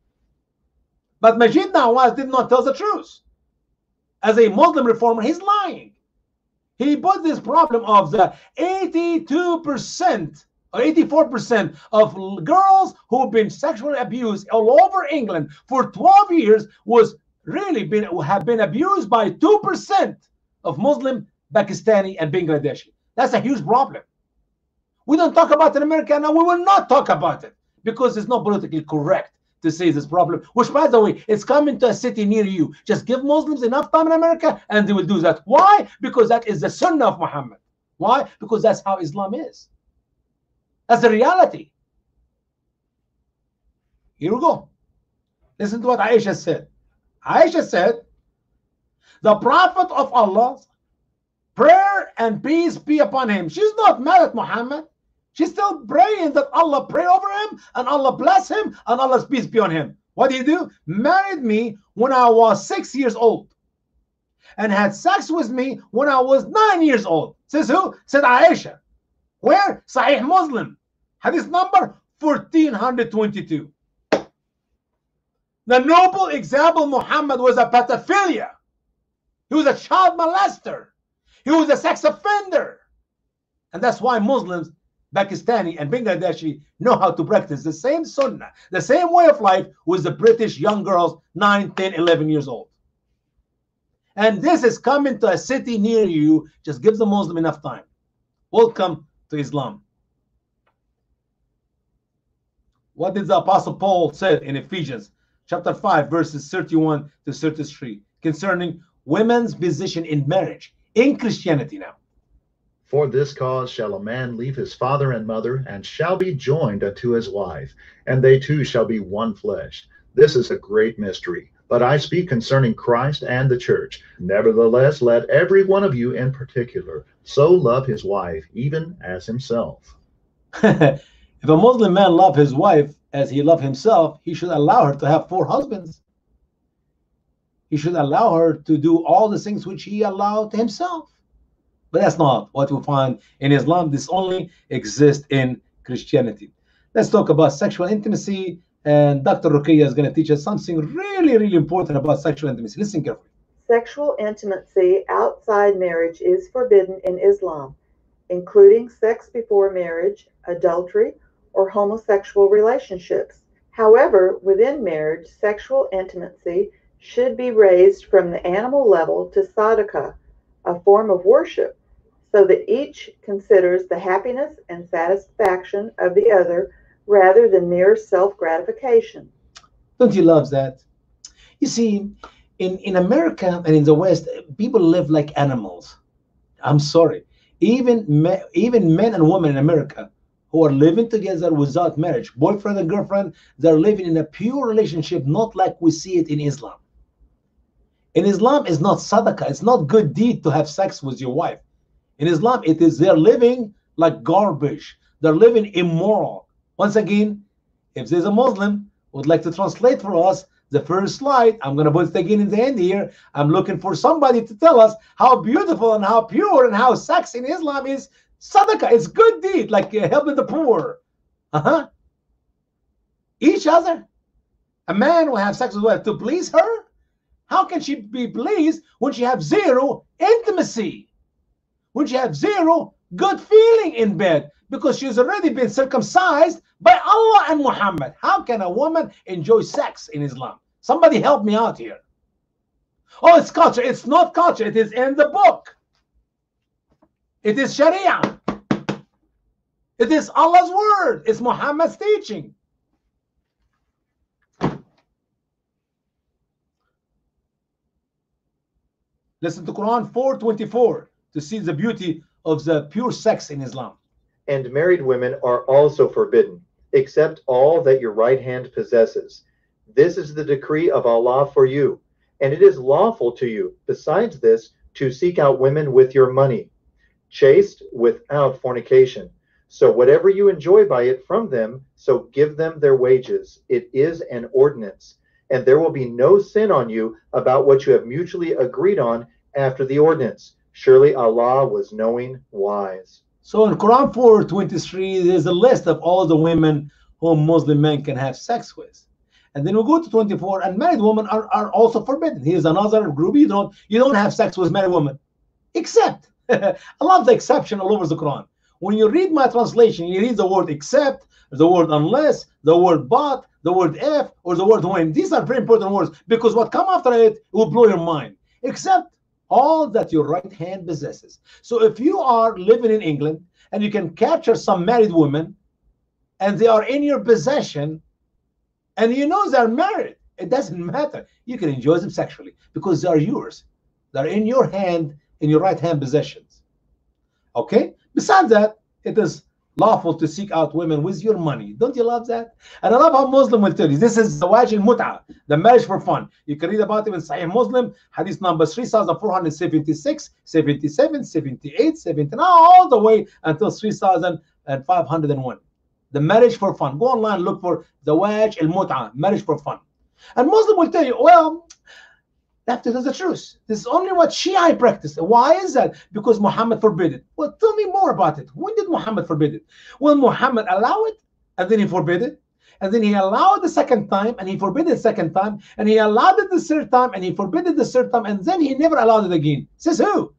But Maajid Nawaz did not tell the truth. As a Muslim reformer, he's lying. He put this problem of the 82% or 84% of girls who've been sexually abused all over England for 12 years was really been have been abused by 2% of Muslim, Pakistani, and Bangladeshi. That's a huge problem. We don't talk about it in America now. We will not talk about it because it's not politically correct to say this problem, which, by the way, it's coming to a city near you. Just give Muslims enough time in America and they will do that. Why? Because that is the sunnah of Muhammad. Why? Because that's how Islam is. That's the reality. Here we go. Listen to what Aisha said. Aisha said, the Prophet of Allah, prayer and peace be upon him. She's not mad at Muhammad. She's still praying that Allah pray over him and Allah bless him and Allah's peace be on him. What did he do? Married me when I was six years old and had sex with me when I was nine years old. Says who? Said Aisha. Where? Sahih Muslim. Hadith number 1422. The noble example Muhammad was a pedophilia. He was a child molester. He was a sex offender. And that's why Muslims Pakistani and Bangladeshi know how to practice the same sunnah, the same way of life with the British young girls, 9, 10, 11 years old. And this is coming to a city near you. Just give the Muslim enough time. Welcome to Islam. What did the Apostle Paul said in Ephesians chapter 5, verses 31 to 33 concerning women's position in marriage in Christianity now? For this cause shall a man leave his father and mother, and shall be joined unto his wife, and they two shall be one flesh. This is a great mystery. But I speak concerning Christ and the church. Nevertheless, let every one of you in particular so love his wife, even as himself. if a Muslim man love his wife as he love himself, he should allow her to have four husbands. He should allow her to do all the things which he allowed himself. But that's not what we find in Islam. This only exists in Christianity. Let's talk about sexual intimacy. And Dr. Ruqayya is going to teach us something really, really important about sexual intimacy. Listen carefully. Sexual intimacy outside marriage is forbidden in Islam, including sex before marriage, adultery, or homosexual relationships. However, within marriage, sexual intimacy should be raised from the animal level to sadaqah, a form of worship, so that each considers the happiness and satisfaction of the other rather than mere self gratification. Don't you love that? You see, in, in America and in the West, people live like animals. I'm sorry. even me, even men and women in America who are living together without marriage, boyfriend and girlfriend, they're living in a pure relationship, not like we see it in Islam. In Islam, it's not sadaqah, it's not good deed to have sex with your wife. In Islam, it is they're living like garbage. They're living immoral. Once again, if there's a Muslim would like to translate for us the first slide, I'm going to put it again in the end here. I'm looking for somebody to tell us how beautiful and how pure and how sex in Islam is sadaqah. It's good deed, like uh, helping the poor. Uh-huh. Each other. A man will have sex with wife to please her. How can she be pleased when she have zero intimacy? When she have zero good feeling in bed because she's already been circumcised by Allah and Muhammad. How can a woman enjoy sex in Islam? Somebody help me out here. Oh, it's culture. It's not culture. It is in the book. It is Sharia. It is Allah's word. It's Muhammad's teaching. Listen to Quran 424 to see the beauty of the pure sex in Islam. And married women are also forbidden, except all that your right hand possesses. This is the decree of Allah for you, and it is lawful to you, besides this, to seek out women with your money, chaste without fornication. So whatever you enjoy by it from them, so give them their wages. It is an ordinance, and there will be no sin on you about what you have mutually agreed on after the ordinance. Surely Allah was knowing, wise. So in Quran 4:23, there's a list of all the women whom Muslim men can have sex with. And then we go to 24, and married women are, are also forbidden. Here's another group. You don't you don't have sex with married women. Except I love the exception all over the Quran. When you read my translation, you read the word except, the word unless, the word but, the word if, or the word when. These are very important words because what come after it will blow your mind. Except all that your right hand possesses. So if you are living in England and you can capture some married women and they are in your possession and you know they're married, it doesn't matter. You can enjoy them sexually because they are yours. They're in your hand, in your right hand possessions. Okay? Besides that, it is lawful to seek out women with your money. Don't you love that? And I love how Muslim will tell you this is the wajil mut'a, the marriage for fun. You can read about it in Sahih Muslim, hadith number 3476, 77, 78, 79, all the way until 3501. The marriage for fun. Go online, look for the waj al mut'a, marriage for fun. And Muslim will tell you, well, that is the truth. This is only what Shia practice. Why is that? Because Muhammad forbid it. Well, tell me more about it. When did Muhammad forbid it? Well, Muhammad allow it, and then he forbid it. And then he allowed the second time, and he forbid it the second time, and he allowed it the third time, and he forbid it the third time, and then he never allowed it again. Says who?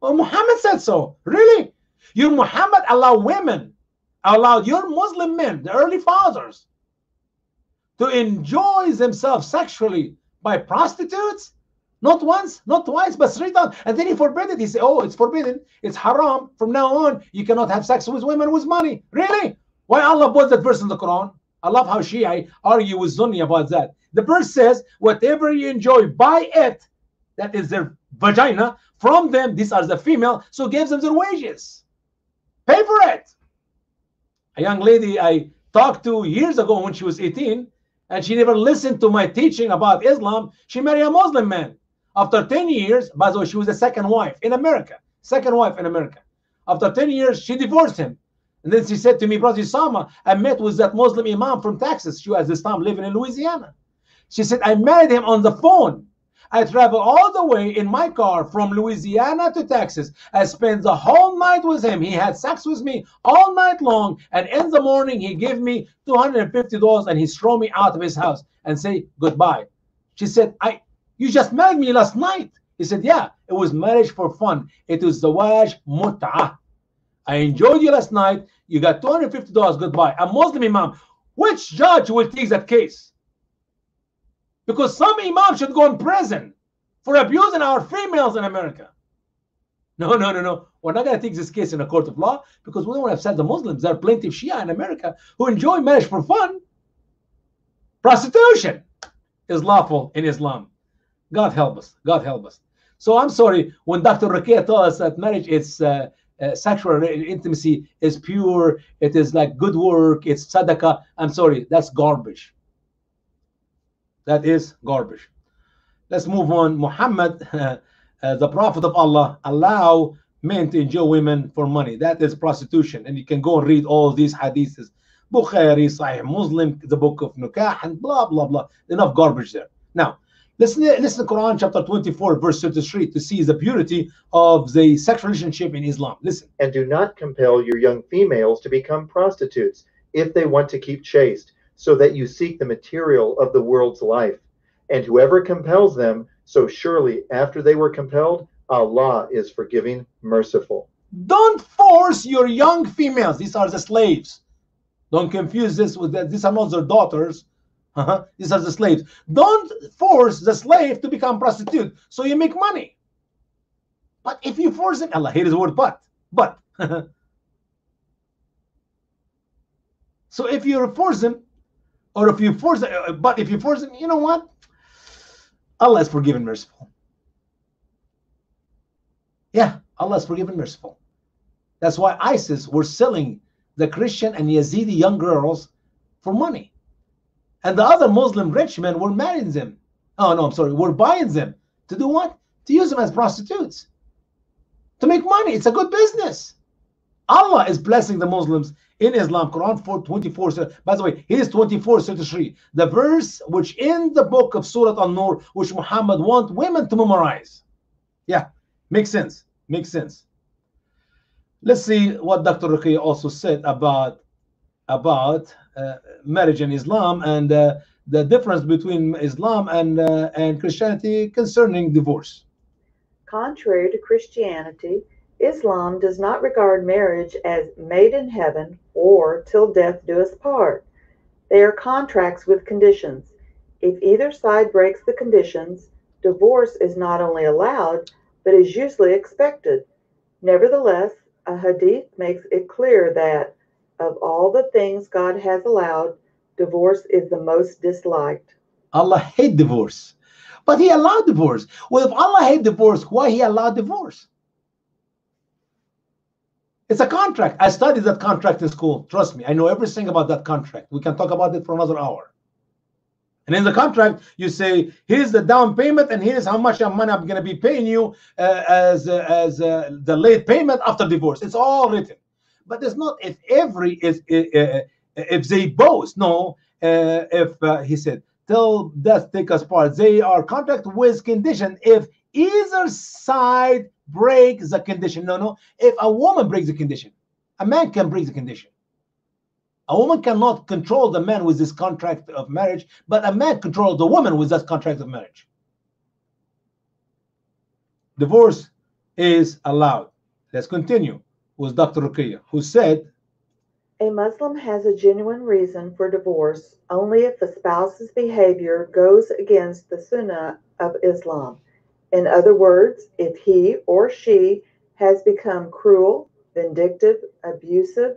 Well, Muhammad said so. Really? Your Muhammad allowed women, allowed your Muslim men, the early fathers, to enjoy themselves sexually by prostitutes? Not once, not twice, but three times. And then he forbid it. He said, Oh, it's forbidden. It's haram. From now on, you cannot have sex with women with money. Really? Why Allah put that verse in the Quran? I love how Shia argue with Sunni about that. The verse says, Whatever you enjoy by it, that is their vagina, from them, these are the female, so gives them their wages. Pay for it. A young lady I talked to years ago when she was 18, and she never listened to my teaching about Islam. She married a Muslim man. After 10 years, by the way, she was the second wife in America. Second wife in America. After 10 years, she divorced him. And then she said to me, Brother Sama, I met with that Muslim imam from Texas. She was this time living in Louisiana. She said, I married him on the phone. I travel all the way in my car from Louisiana to Texas. I spent the whole night with him. He had sex with me all night long. And in the morning, he gave me $250 and he threw me out of his house and say goodbye. She said, I, you just married me last night. He said, yeah, it was marriage for fun. It was zawaj mut'ah. I enjoyed you last night. You got $250. Goodbye. A Muslim imam. Which judge will take that case? Because some imam should go in prison for abusing our females in America. No, no, no, no. We're not going to take this case in a court of law because we don't want to upset the Muslims. There are plenty of Shia in America who enjoy marriage for fun. Prostitution is lawful in Islam. God help us. God help us. So I'm sorry when Dr. Ruqayya told us that marriage is uh, uh, sexual intimacy is pure, it is like good work, it's sadaqah. I'm sorry, that's garbage. That is garbage. Let's move on. Muhammad, uh, the Prophet of Allah, allow men to enjoy women for money. That is prostitution. And you can go and read all these hadiths. Bukhari, Sahih Muslim, the book of Nikah, and blah, blah, blah. Enough garbage there. Now, listen, listen to Quran chapter 24, verse 33 to see the purity of the sexual relationship in Islam. Listen. And do not compel your young females to become prostitutes if they want to keep chaste, so that you seek the material of the world's life. And whoever compels them, so surely after they were compelled, Allah is forgiving, merciful. Don't force your young females. These are the slaves. Don't confuse this with that. These are not their daughters. Uh-huh. These are the slaves. Don't force the slave to become prostitute so you make money. But if you force them, Allah, here is the word but. But. so if you force them, or if you force uh, but if you force them, you know what? Allah is forgiving, merciful. Yeah, Allah is forgiving, merciful. That's why ISIS were selling the Christian and Yazidi young girls for money. And the other Muslim rich men were marrying them. Oh, no, I'm sorry, were buying them. To do what? To use them as prostitutes. To make money. It's a good business. Allah is blessing the Muslims in Islam. Quran 4, 24. By the way, here's 24, 33. The verse which in the book of Surah An-Nur, which Muhammad want women to memorize. Yeah, makes sense. Makes sense. Let's see what Dr. Ruqi also said about about uh, marriage in Islam and uh, the difference between Islam and uh, and Christianity concerning divorce. Contrary to Christianity, Islam does not regard marriage as made in heaven or till death do us part. They are contracts with conditions. If either side breaks the conditions, divorce is not only allowed, but is usually expected. Nevertheless, a hadith makes it clear that of all the things God has allowed, divorce is the most disliked. Allah hate divorce. But he allowed divorce. Well, if Allah hate divorce, why he allowed divorce? It's a contract. I studied that contract in school. Trust me, I know everything about that contract. We can talk about it for another hour. And in the contract, you say, here's the down payment, and here's how much money I'm going to be paying you uh, as uh, as uh, the late payment after divorce. It's all written, but it's not if every is uh, uh, if they both no. Uh, if he said, till death take us part, they are contract with condition if either side breaks the condition. No, no. If a woman breaks the condition, a man can break the condition. A woman cannot control the man with this contract of marriage, but a man controls the woman with that contract of marriage. Divorce is allowed. Let's continue with Dr. Ruqayya, who said, A Muslim has a genuine reason for divorce only if the spouse's behavior goes against the Sunnah of Islam. In other words, if he or she has become cruel, vindictive, abusive,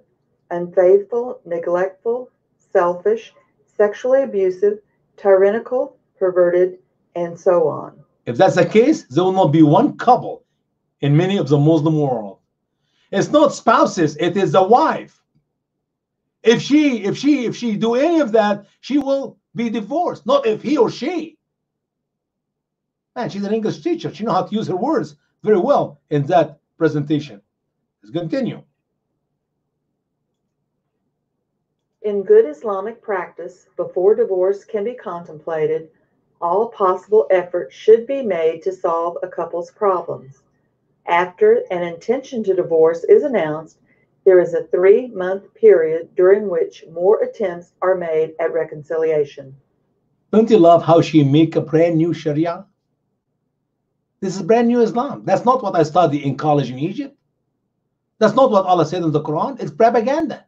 unfaithful, neglectful, selfish, sexually abusive, tyrannical, perverted, and so on. If that's the case, there will not be one couple in many of the Muslim world. It's not spouses, it is the wife. If she, if she, if she do any of that, she will be divorced, not if he or she. Man, she's an English teacher. She knows how to use her words very well in that presentation. Let's continue. In good Islamic practice, before divorce can be contemplated, all possible effort should be made to solve a couple's problems. After an intention to divorce is announced, there is a three month period during which more attempts are made at reconciliation. Don't you love how she make a brand new Sharia? This is brand new Islam. That's not what I studied in college in Egypt. That's not what Allah said in the Quran. It's propaganda.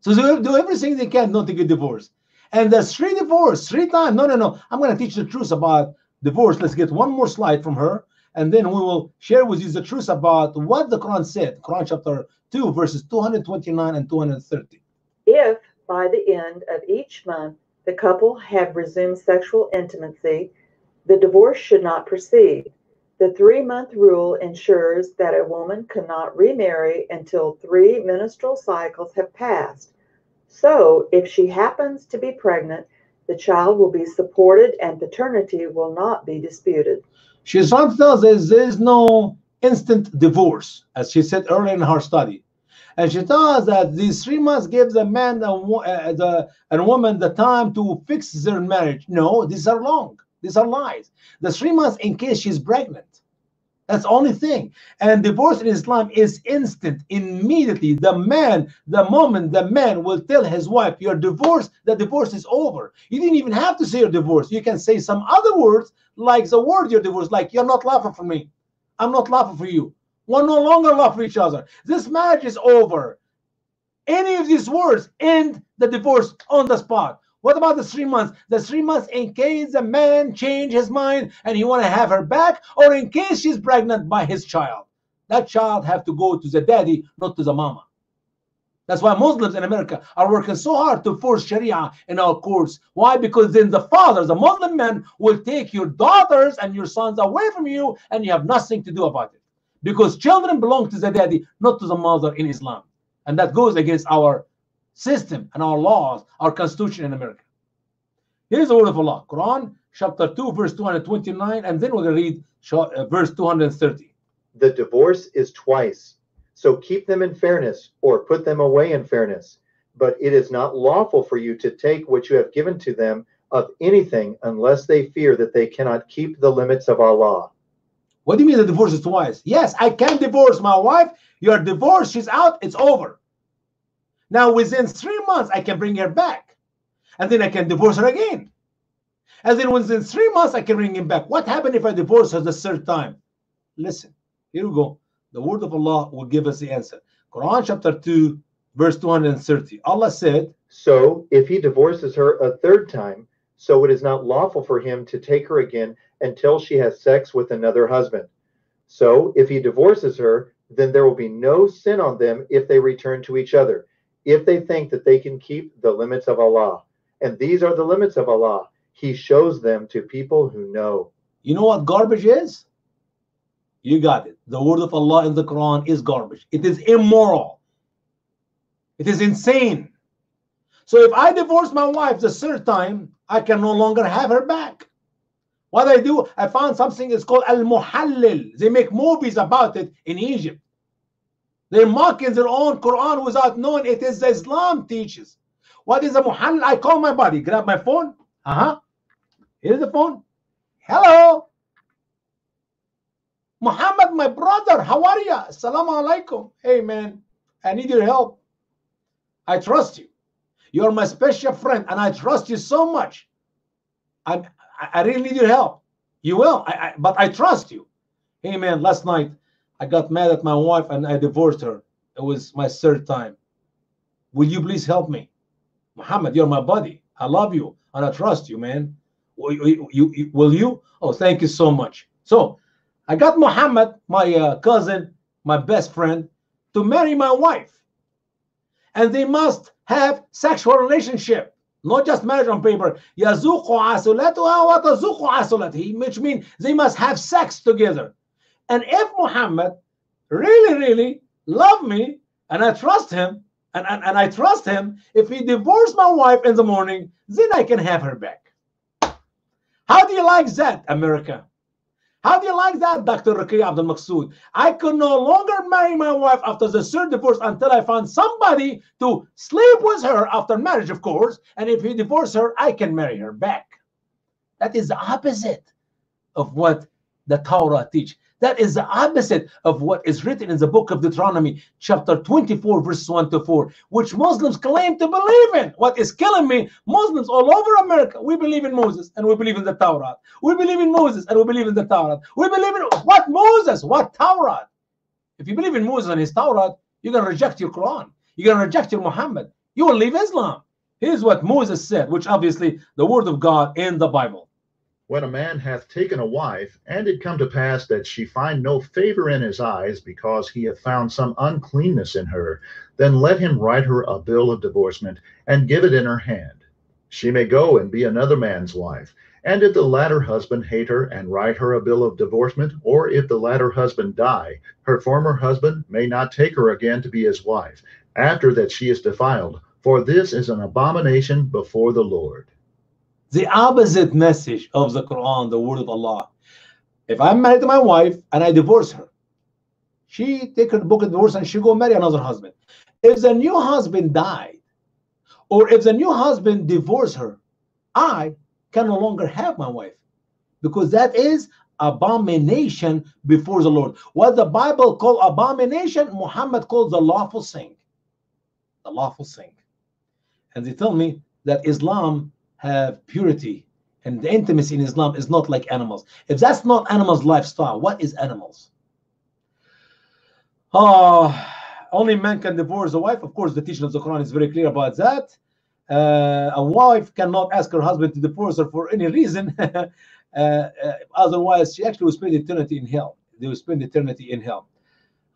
So they do everything they can not to get divorced. And there's three divorce, three times. No, no, no. I'm going to teach the truth about divorce. Let's get one more slide from her, and then we will share with you the truth about what the Quran said. Quran chapter 2, verses 229 and 230. If by the end of each month the couple have resumed sexual intimacy, the divorce should not proceed. The three month rule ensures that a woman cannot remarry until three menstrual cycles have passed. So, if she happens to be pregnant, the child will be supported and paternity will not be disputed. She's trying to tell us there is no instant divorce, as she said earlier in her study. And she tells us that these three months gives a man and, uh, the, and woman the time to fix their marriage. No, these are long. These are lies. The three months in case she's pregnant. That's the only thing. And divorce in Islam is instant, immediately. The man, the moment the man will tell his wife, You're divorced, the divorce is over. You didn't even have to say you're divorced. You can say some other words, like the word you're divorced, like you're not laughing for me. I'm not laughing for you. We're no longer love for each other. This marriage is over. Any of these words end the divorce on the spot. What about the three months? The three months in case the man change his mind and he want to have her back, or in case she's pregnant by his child. That child have to go to the daddy, not to the mama. That's why Muslims in America are working so hard to force Sharia in our courts. Why? Because then the fathers, the Muslim men, will take your daughters and your sons away from you, and you have nothing to do about it. Because children belong to the daddy, not to the mother in Islam. And that goes against our system and our laws, our constitution in America. Here's the word of Allah Quran, chapter 2, verse 229, and then we're going to read uh, verse 230. The divorce is twice. So keep them in fairness, or put them away in fairness. But it is not lawful for you to take what you have given to them of anything unless they fear that they cannot keep the limits of Allah. What do you mean the divorce is twice? Yes, I can divorce my wife. You're divorced, she's out, it's over. Now, within three months, I can bring her back. And then I can divorce her again. And then within three months, I can bring him back. What happened if I divorce her the third time? Listen, here we go. The word of Allah will give us the answer. Quran chapter 2, verse 230. Allah said, So if he divorces her a third time, so it is not lawful for him to take her again until she has sex with another husband. So if he divorces her, then there will be no sin on them if they return to each other, if they think that they can keep the limits of Allah. And these are the limits of Allah. He shows them to people who know. You know what garbage is? You got it. The word of Allah in the Quran is garbage. It is immoral. It is insane. So if I divorce my wife the third time, I can no longer have her back. What I do, I found something it's called al muhallil. They make movies about it in Egypt. They're mocking their own Quran without knowing it is Islam teaches. What is a muhallil? I call my buddy, grab my phone. Uh huh. Here's the phone. Hello. Muhammad, my brother, how are you? Assalamu alaikum. Hey, man, I need your help. I trust you. You're my special friend, and I trust you so much. I, I really need your help. You will, I, I, but I trust you. Hey, man, last night I got mad at my wife and I divorced her. It was my third time. Will you please help me? Muhammad, you're my buddy. I love you and I trust you, man. Will you? you, you will you? Oh, thank you so much. So I got Muhammad, my uh, cousin, my best friend, to marry my wife. And they must have sexual relationship, not just marriage on paper. He, which means they must have sex together. And if Muhammad really, really love me and I trust him, and, and, and I trust him, if he divorced my wife in the morning, then I can have her back. How do you like that, America? How do you like that, Dr. Ruqayya Abdul Maqsood? I could no longer marry my wife after the third divorce until I found somebody to sleep with her after marriage, of course. And if he divorced her, I can marry her back. That is the opposite of what the Torah teach. That is the opposite of what is written in the book of Deuteronomy, chapter 24, verses 1 to 4, which Muslims claim to believe in. What is killing me, Muslims all over America, we believe in Moses and we believe in the Torah. We believe in Moses and we believe in the Torah. We believe in what Moses, what Torah. If you believe in Moses and his Torah, you're going to reject your Quran. You're going to reject your Muhammad. You will leave Islam. Here's what Moses said, which obviously the word of God in the Bible. When a man hath taken a wife, and it come to pass that she find no favor in his eyes, because he hath found some uncleanness in her, then let him write her a bill of divorcement, and give it in her hand. She may go and be another man's wife, And if the latter husband hate her and write her a bill of divorcement, or if the latter husband die, her former husband may not take her again to be his wife, after that she is defiled, for this is an abomination before the Lord. The opposite message of the Quran, the word of Allah. If I'm married to my wife and I divorce her, she take her book of divorce and she go marry another husband. If the new husband died, or if the new husband divorced her, I can no longer have my wife because that is abomination before the Lord. What the Bible call abomination, Muhammad calls the lawful thing. The lawful thing. And they tell me that Islam have purity and the intimacy in Islam is not like animals. If that's not animals' lifestyle, what is animals? Oh, only man can divorce a wife. Of course, the teaching of the Quran is very clear about that uh, a wife cannot ask her husband to divorce her for any reason. uh, uh, otherwise, she actually will spend eternity in hell. They will spend eternity in hell.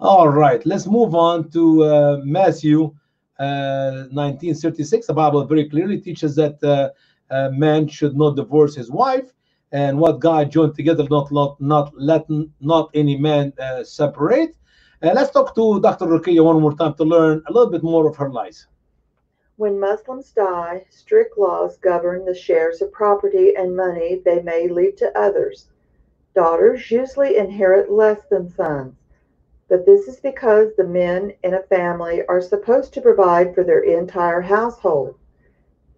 All right, let's move on to uh, Matthew 1936. Uh, the Bible very clearly teaches that uh, a man should not divorce his wife, and what God joined together, not not not let not any man uh, separate. Uh, let's talk to Dr. Ruqayya one more time to learn a little bit more of her life. When Muslims die, strict laws govern the shares of property and money they may leave to others. Daughters usually inherit less than sons, but this is because the men in a family are supposed to provide for their entire household.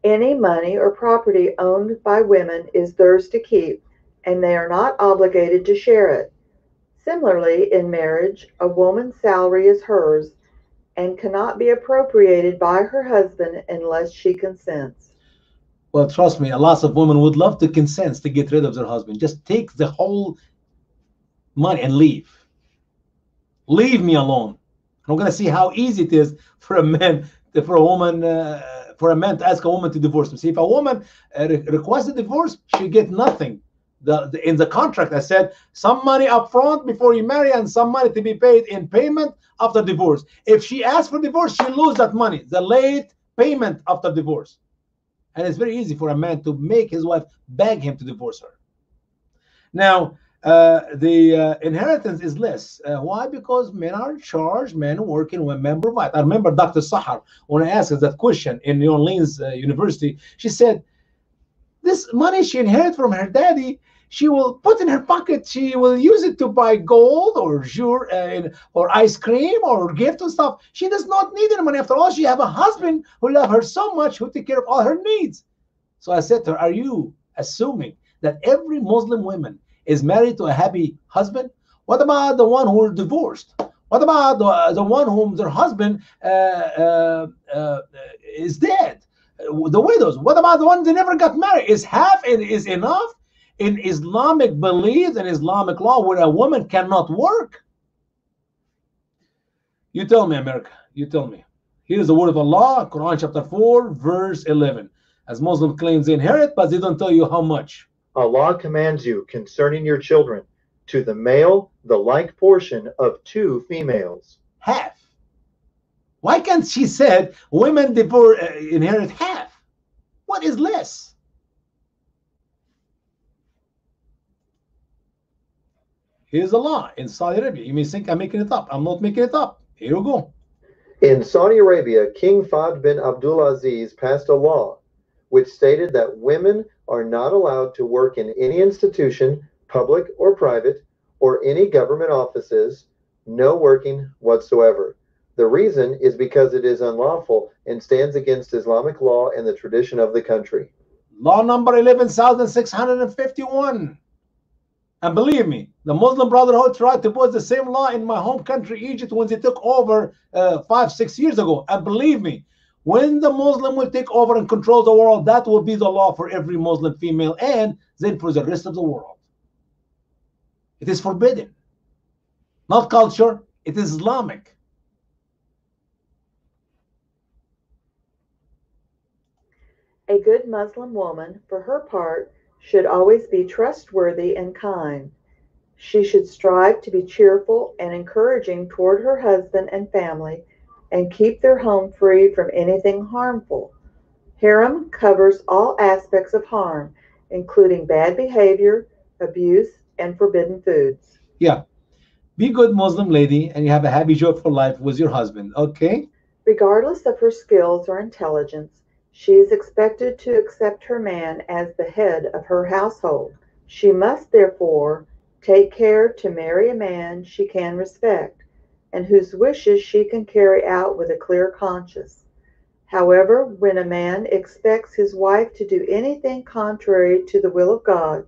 Any money or property owned by women is theirs to keep, and they are not obligated to share it. Similarly, in marriage, a woman's salary is hers, and cannot be appropriated by her husband unless she consents. Well, trust me, a lot of women would love to consent to get rid of their husband. Just take the whole money and leave. Leave me alone. I'm going to see how easy it is for a man, for a woman, uh, for a man to ask a woman to divorce him. See, if a woman uh, requests a divorce, she get nothing. The, the, in the contract, I said some money up front before you marry and some money to be paid in payment after divorce. If she asks for divorce, she lose that money, the late payment after divorce. And it's very easy for a man to make his wife beg him to divorce her. Now, uh, the uh, inheritance is less. Uh, why? Because men are in charge, men working, women provide. I remember Dr. Sahar, when I asked that question in New Orleans uh, University, she said, this money she inherited from her daddy she will put in her pocket she will use it to buy gold or jewelry uh, or ice cream or gift and stuff she does not need any money after all she have a husband who love her so much who take care of all her needs so i said to her are you assuming that every muslim woman is married to a happy husband what about the one who are divorced what about the, the one whom their husband uh, uh, uh is dead the widows what about the ones that never got married is half is enough in Islamic beliefs and Islamic law where a woman cannot work? You tell me, America. You tell me. Here is the word of Allah, Quran chapter 4, verse 11. As Muslim claims they inherit, but they don't tell you how much. Allah commands you concerning your children to the male the like portion of two females. Half. Why can't she said women divorce, uh, inherit half? What is less? Here's the law in Saudi Arabia. You may think I'm making it up. I'm not making it up. Here we go. In Saudi Arabia, King Fahd bin Abdulaziz passed a law which stated that women are not allowed to work in any institution, public or private, or any government offices, no working whatsoever. The reason is because it is unlawful and stands against Islamic law and the tradition of the country. Law number 11,651. And believe me, the Muslim Brotherhood tried to put the same law in my home country, Egypt, when they took over uh, five, six years ago. And believe me, when the Muslim will take over and control the world, that will be the law for every Muslim female and then for the rest of the world. It is forbidden. Not culture, it is Islamic. A good Muslim woman, for her part, should always be trustworthy and kind. She should strive to be cheerful and encouraging toward her husband and family and keep their home free from anything harmful. Haram covers all aspects of harm, including bad behavior, abuse, and forbidden foods. Yeah. Be good Muslim lady and you have a happy joyful life with your husband. Okay? Regardless of her skills or intelligence, she is expected to accept her man as the head of her household. She must therefore take care to marry a man she can respect and whose wishes she can carry out with a clear conscience. However, when a man expects his wife to do anything contrary to the will of God,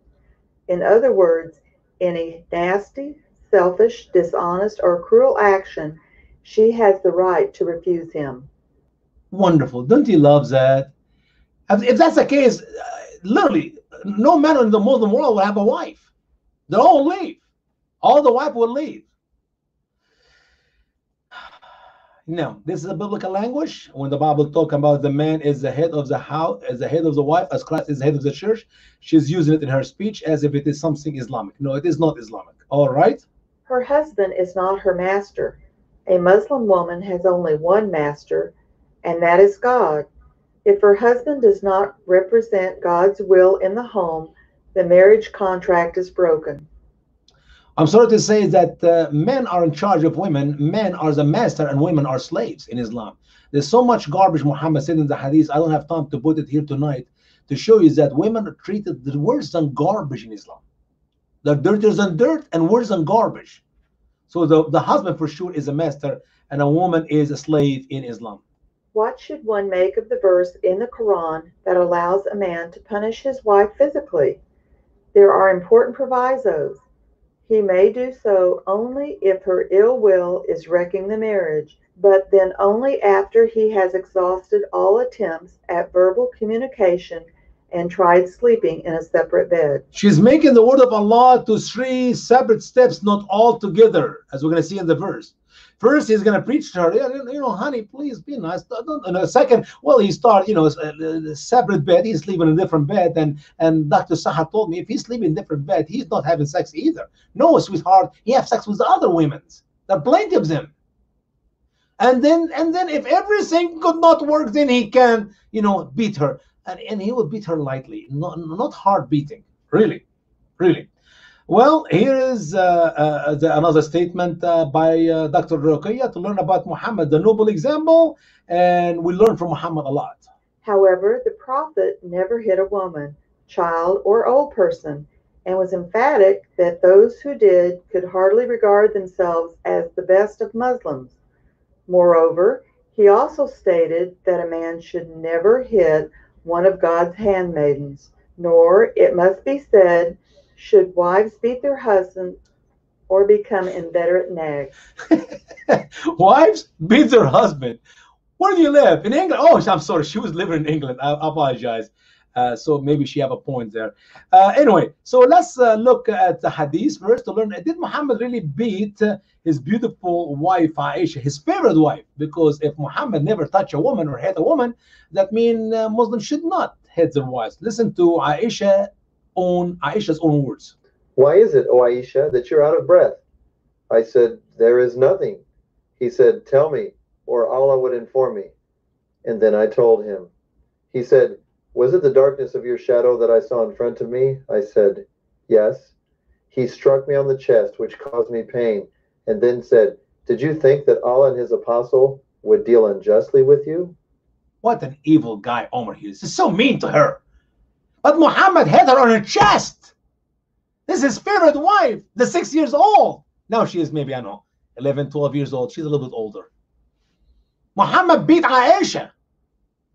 in other words, any nasty, selfish, dishonest, or cruel action, she has the right to refuse him. Wonderful. Don't you love that? If that's the case, uh, literally, no man in the Muslim world will have a wife. They'll all leave. All the wife will leave. No, this is a biblical language. When the Bible talk about the man is the head of the house, as the head of the wife, as Christ is the head of the church, she's using it in her speech as if it is something Islamic. No, it is not Islamic. All right. Her husband is not her master. A Muslim woman has only one master, and that is God. If her husband does not represent God's will in the home, the marriage contract is broken. I'm sorry to say that uh, men are in charge of women. Men are the master and women are slaves in Islam. There's so much garbage Muhammad said in the hadith. I don't have time to put it here tonight to show you that women are treated worse than garbage in Islam. They're dirtier than dirt and worse than garbage. So the, the husband for sure is a master and a woman is a slave in Islam. What should one make of the verse in the Quran that allows a man to punish his wife physically? There are important provisos. He may do so only if her ill will is wrecking the marriage, but then only after he has exhausted all attempts at verbal communication and tried sleeping in a separate bed. She's making the word of Allah to three separate steps, not all together, as we're going to see in the verse. First, he's going to preach to her, you know, honey, please be nice. And a second, well, he start, you know, a uh, uh, separate bed. He's sleeping in a different bed, and and Dr. Sahar told me if he's sleeping in different bed, he's not having sex either. No, sweetheart, he has sex with other women. There are plenty of them. And then, and then, if everything could not work, then he can, you know, beat her, and and he would beat her lightly, not not hard beating, really, really. Well, here is uh, uh, the, another statement uh, by uh, Dr. Ruqayya to learn about Muhammad, the noble example, and we learn from Muhammad a lot. However, the Prophet never hit a woman, child, or old person, and was emphatic that those who did could hardly regard themselves as the best of Muslims. Moreover, he also stated that a man should never hit one of God's handmaidens, nor, it must be said, should wives beat their husbands or become inveterate nags? Wives beat their husband. Where do you live? In England? Oh, I'm sorry. She was living in England. I, apologize. Uh, so maybe she have a point there. Uh, anyway, so let's uh, look at the hadith first to learn. Did Muhammad really beat uh, his beautiful wife Aisha, his favorite wife? Because if Muhammad never touched a woman or hit a woman, that means uh, Muslims should not hit their wives. Listen to Aisha own Aisha's own words. Why is it, O Aisha, that you're out of breath? I said, There is nothing. He said, Tell me, or Allah would inform me. And then I told him. He said, Was it the darkness of your shadow that I saw in front of me? I said, Yes. He struck me on the chest, which caused me pain, and then said, Did you think that Allah and his apostle would deal unjustly with you? What an evil guy Omar is. He's so mean to her. But Muhammad had her on her chest. This is his favorite wife, the six years old. Now she is maybe, I don't know, 11, 12 years old. She's a little bit older. Muhammad beat Aisha.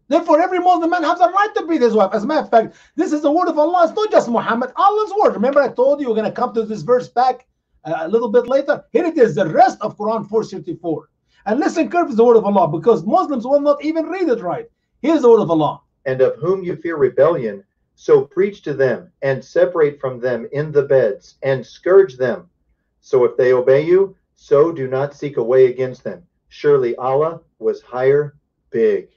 Therefore, every Muslim man has a right to beat his wife. As a matter of fact, this is the word of Allah. It's not just Muhammad, Allah's word. Remember, I told you we're going to come to this verse back uh, a little bit later. Here it is, the rest of Quran 434. And listen carefully to the word of Allah because Muslims will not even read it right. Here's the word of Allah. And of whom you fear rebellion, so preach to them and separate from them in the beds and scourge them. So if they obey you, so do not seek a way against them. Surely Allah was higher, big.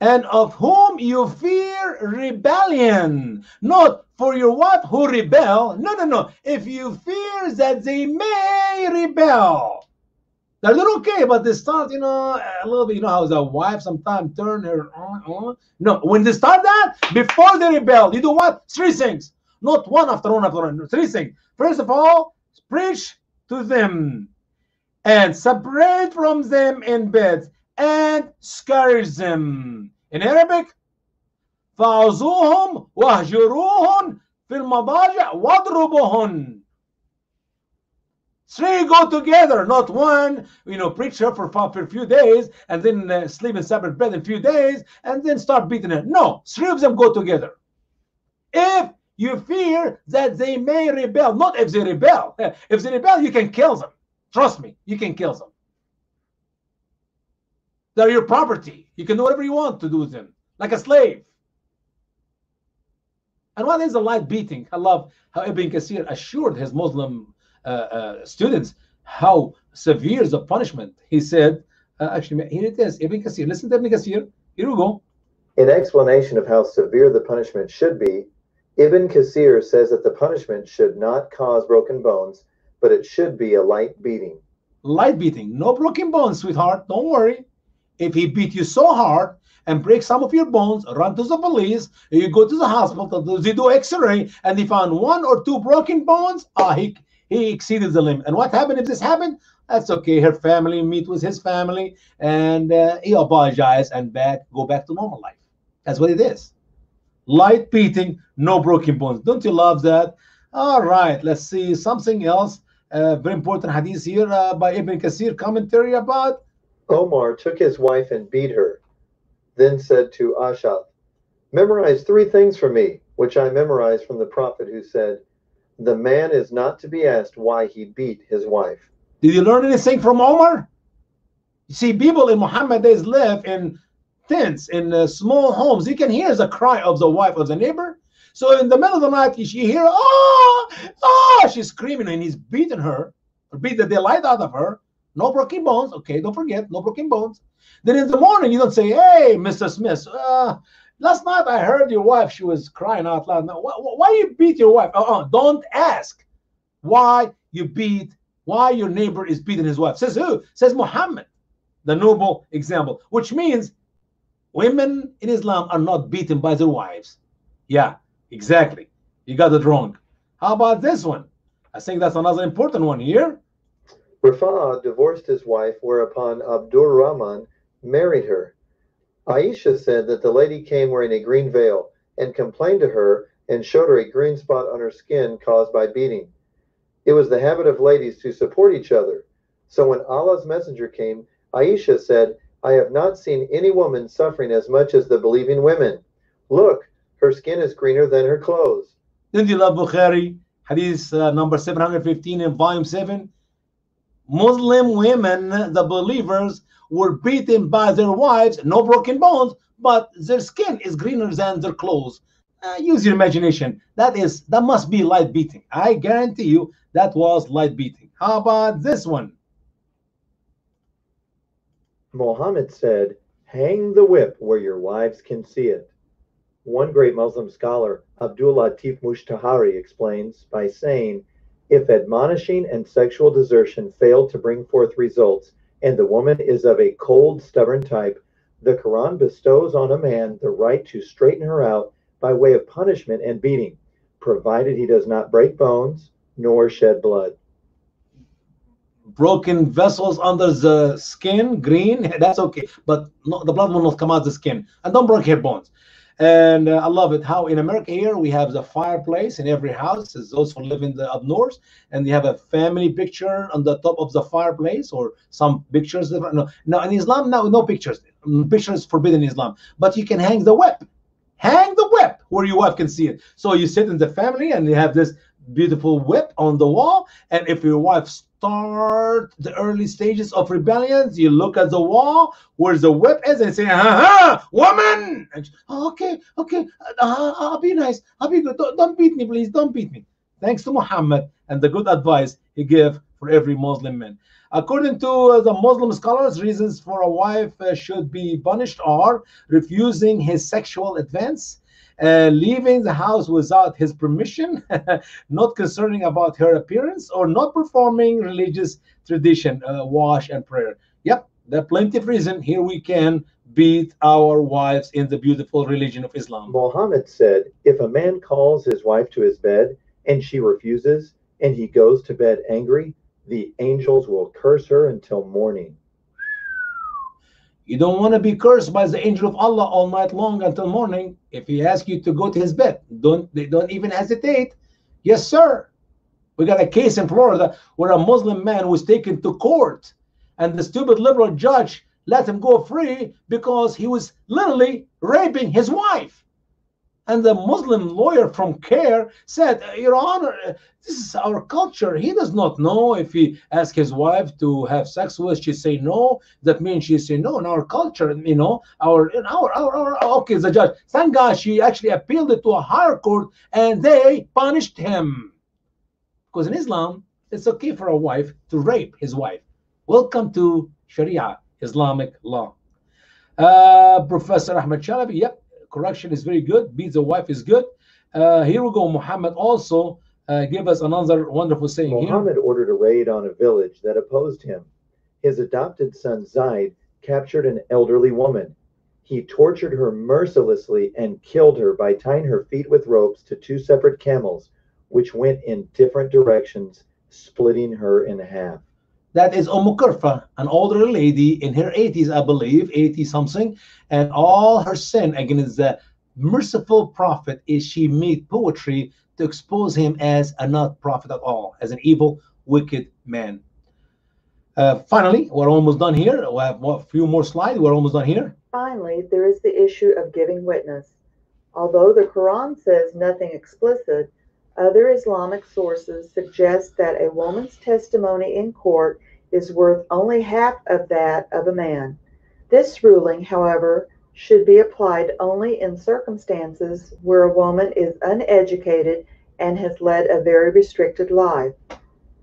And of whom you fear rebellion, not for your wife who rebel. No, no, no. If you fear that they may rebel, They're a little okay, but they start, you know, a little bit. You know how the wife sometimes turn her on, on. No, when they start that, before they rebel, you do what? Three things. Not one after one after one. Three things. First of all, preach to them and separate from them in bed and scourge them. In Arabic, فَعُزُوهُمْ وَهْجُرُوهُمْ فِي الْمَضَاجِعِ وَاضْرُبُهُنْ Three go together, not one, you know, preach her for, for a few days and then uh, sleep in separate bed in a few days and then start beating it. No, three of them go together. If you fear that they may rebel, not if they rebel. If they rebel, you can kill them. Trust me, you can kill them. They're your property. You can do whatever you want to do with them, like a slave. And what is a light beating? I love how Ibn Kathir assured his Muslim students how severe is the punishment. He said, uh, actually, here it is. Ibn Kathir. Listen to Ibn Kathir. Here we go. In explanation of how severe the punishment should be, Ibn Kathir says that the punishment should not cause broken bones, but it should be a light beating. Light beating. No broken bones, sweetheart. Don't worry. If he beat you so hard and break some of your bones, run to the police, you go to the hospital, they do x-ray, and they found one or two broken bones, ah, he, he exceeded the limit. And what happened if this happened? That's okay. Her family meet with his family, and uh, he apologize and back go back to normal life. That's what it is. Light beating, no broken bones. Don't you love that? All right, let's see something else. Uh, very important hadith here uh, by Ibn Kathir commentary about Omar took his wife and beat her, then said to Ash'ath, Memorize three things for me, which I memorized from the Prophet who said, The man is not to be asked why he beat his wife. Did you learn anything from Omar? You see, people in Muhammad days live in tents, in uh, small homes. You can hear the cry of the wife of the neighbor. So in the middle of the night, you hear, oh, oh, she's screaming and he's beating her, beat the delight out of her. No broken bones. Okay, don't forget, no broken bones. Then in the morning, you don't say, hey, Mr. Smith, uh, last night I heard your wife, she was crying out loud. Now, why, why you beat your wife? Uh-uh, don't ask why you beat, why your neighbor is beating his wife. Says who? Says Muhammad, the noble example, which means women in Islam are not beaten by their wives. Yeah, exactly. You got it wrong. How about this one? I think that's another important one here. Rifa'a divorced his wife, whereupon Abdur Rahman married her. Aisha said that the lady came wearing a green veil and complained to her and showed her a green spot on her skin caused by beating. It was the habit of ladies to support each other. So when Allah's messenger came, Aisha said, I have not seen any woman suffering as much as the believing women. Look, her skin is greener than her clothes. You love Bukhari? Hadith uh, number 715 in volume 7. Muslim women, the believers, were beaten by their wives, no broken bones, but their skin is greener than their clothes. Uh, use your imagination. That is, that must be light beating. I guarantee you that was light beating. How about this one? Mohammed said, Hang the whip where your wives can see it. One great Muslim scholar, Abdul Latif Mushtahari, explains by saying, If admonishing and sexual desertion fail to bring forth results, and the woman is of a cold, stubborn type, the Quran bestows on a man the right to straighten her out by way of punishment and beating, provided he does not break bones nor shed blood broken vessels under the skin, green, that's okay. But no, the blood will not come out the skin. And don't break your bones. And uh, I love it how in America here we have the fireplace in every house. It's those who live in the up north, and they have a family picture on the top of the fireplace or some pictures. No, no in Islam, no, no pictures. Pictures forbidden in Islam, but you can hang the whip. Hang the whip where your wife can see it. So you sit in the family and you have this beautiful whip on the wall. And if your wife start the early stages of rebellions, you look at the wall where the whip is and say, ha, woman. And she, oh, okay, okay, uh, I'll be nice. I'll be good. Don't, don't beat me, please. Don't beat me. Thanks to Muhammad and the good advice he gave for every Muslim man. According to uh, the Muslim scholars, reasons for a wife uh, should be punished are refusing his sexual advance, uh, leaving the house without his permission, not concerning about her appearance, or not performing religious tradition, uh, wash and prayer. Yep, there are plenty of reason. Here we can beat our wives in the beautiful religion of Islam. Muhammad said, If a man calls his wife to his bed and she refuses, and he goes to bed angry, the angels will curse her until morning. You don't want to be cursed by the angel of Allah all night long until morning. If he asks you to go to his bed, don't they don't even hesitate. Yes, sir. We got a case in Florida where a Muslim man was taken to court, and the stupid liberal judge let him go free because he was literally raping his wife. And the Muslim lawyer from CAIR said, Your Honor, this is our culture. He does not know if he asks his wife to have sex with, she say no. That means she say no. In our culture, you know, our in our, our, our okay, the judge. Thank God she actually appealed it to a higher court and they punished him. Because in Islam, it's okay for a wife to rape his wife. Welcome to Sharia, Islamic law. Uh, Professor Ahmed Shalaby, yep, correction is very good. Beat the wife is good. Uh, here we go. Muhammad also uh, us another wonderful saying Muhammad here. ordered a raid on a village that opposed him. His adopted son Zaid captured an elderly woman. He tortured her mercilessly and killed her by tying her feet with ropes to two separate camels, which went in different directions, splitting her in half. That is Umm Qirfa, an older lady in her 80s, I believe, 80 something, and all her sin against the merciful prophet is she made poetry to expose him as a not prophet at all, as an evil, wicked man. Uh, finally, we're almost done here. We have a few more slides. We're almost done here. Finally, there is the issue of giving witness. Although the Quran says nothing explicit, other Islamic sources suggest that a woman's testimony in court is worth only half of that of a man. This ruling, however, should be applied only in circumstances where a woman is uneducated and has led a very restricted life.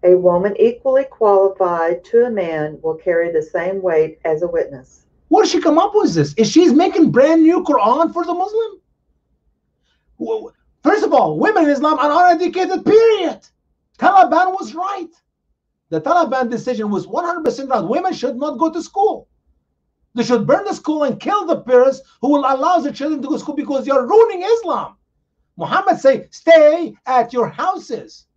A woman equally qualified to a man will carry the same weight as a witness. Where she come up with this? Is she's making brand new Quran for the Muslim? First of all, women in Islam are uneducated, period. Taliban was right. The Taliban decision was 100% right. Women should not go to school. They should burn the school and kill the parents who will allow their children to go to school because you're ruining Islam. Muhammad say, stay at your houses.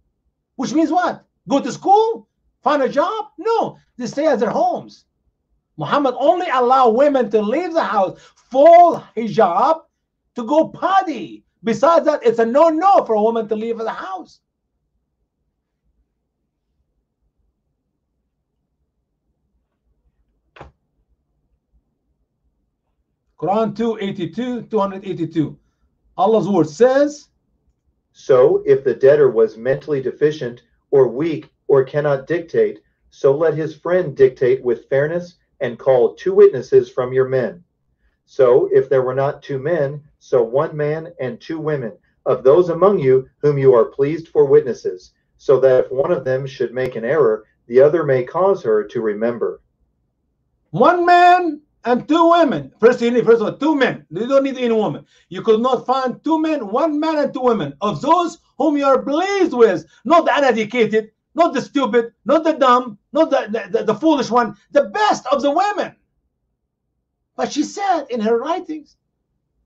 Which means what? Go to school? Find a job? No, they stay at their homes. Muhammad only allow women to leave the house full hijab to go party. Besides that, it's a no-no for a woman to leave the house. Quran 282, 282. Allah's word says, So, if the debtor was mentally deficient or weak or cannot dictate, so let his friend dictate with fairness and call two witnesses from your men. So, if there were not two men, so one man and two women, of those among you whom you are pleased for witnesses, so that if one of them should make an error, the other may cause her to remember. one man and two women. First, you first of all two men. You don't need any woman. You could not find two men, one man and two women of those whom you are pleased with, not the uneducated, not the stupid, not the dumb, not the, the, the, the foolish one, the best of the women. But she said in her writings,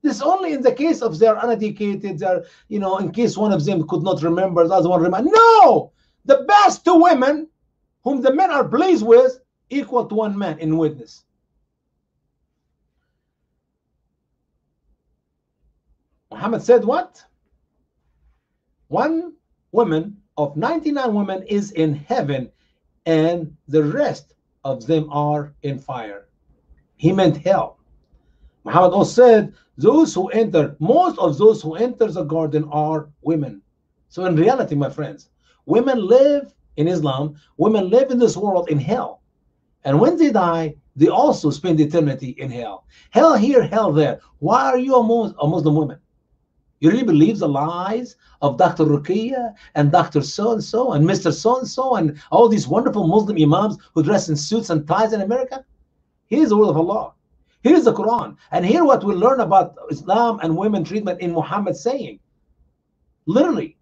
this only in the case of they're uneducated, they're, you know, in case one of them could not remember, the other one remember. No! The best two women whom the men are pleased with equal to one man in witness. Muhammad said what? One woman of 99 women is in heaven and the rest of them are in fire. He meant hell. Muhammad also said, those who enter, most of those who enter the garden are women. So in reality, my friends, women live in Islam, women live in this world in hell. And when they die, they also spend eternity in hell. Hell here, hell there. Why are you a, Mus- a Muslim woman? You really believe the lies of Dr. Ruqayya and Dr. So and so and Mr. So and so and all these wonderful Muslim imams who dress in suits and ties in America? Here's the word of Allah. Here's the Quran. And here what we learn about Islam and women treatment in Muhammad saying. Literally,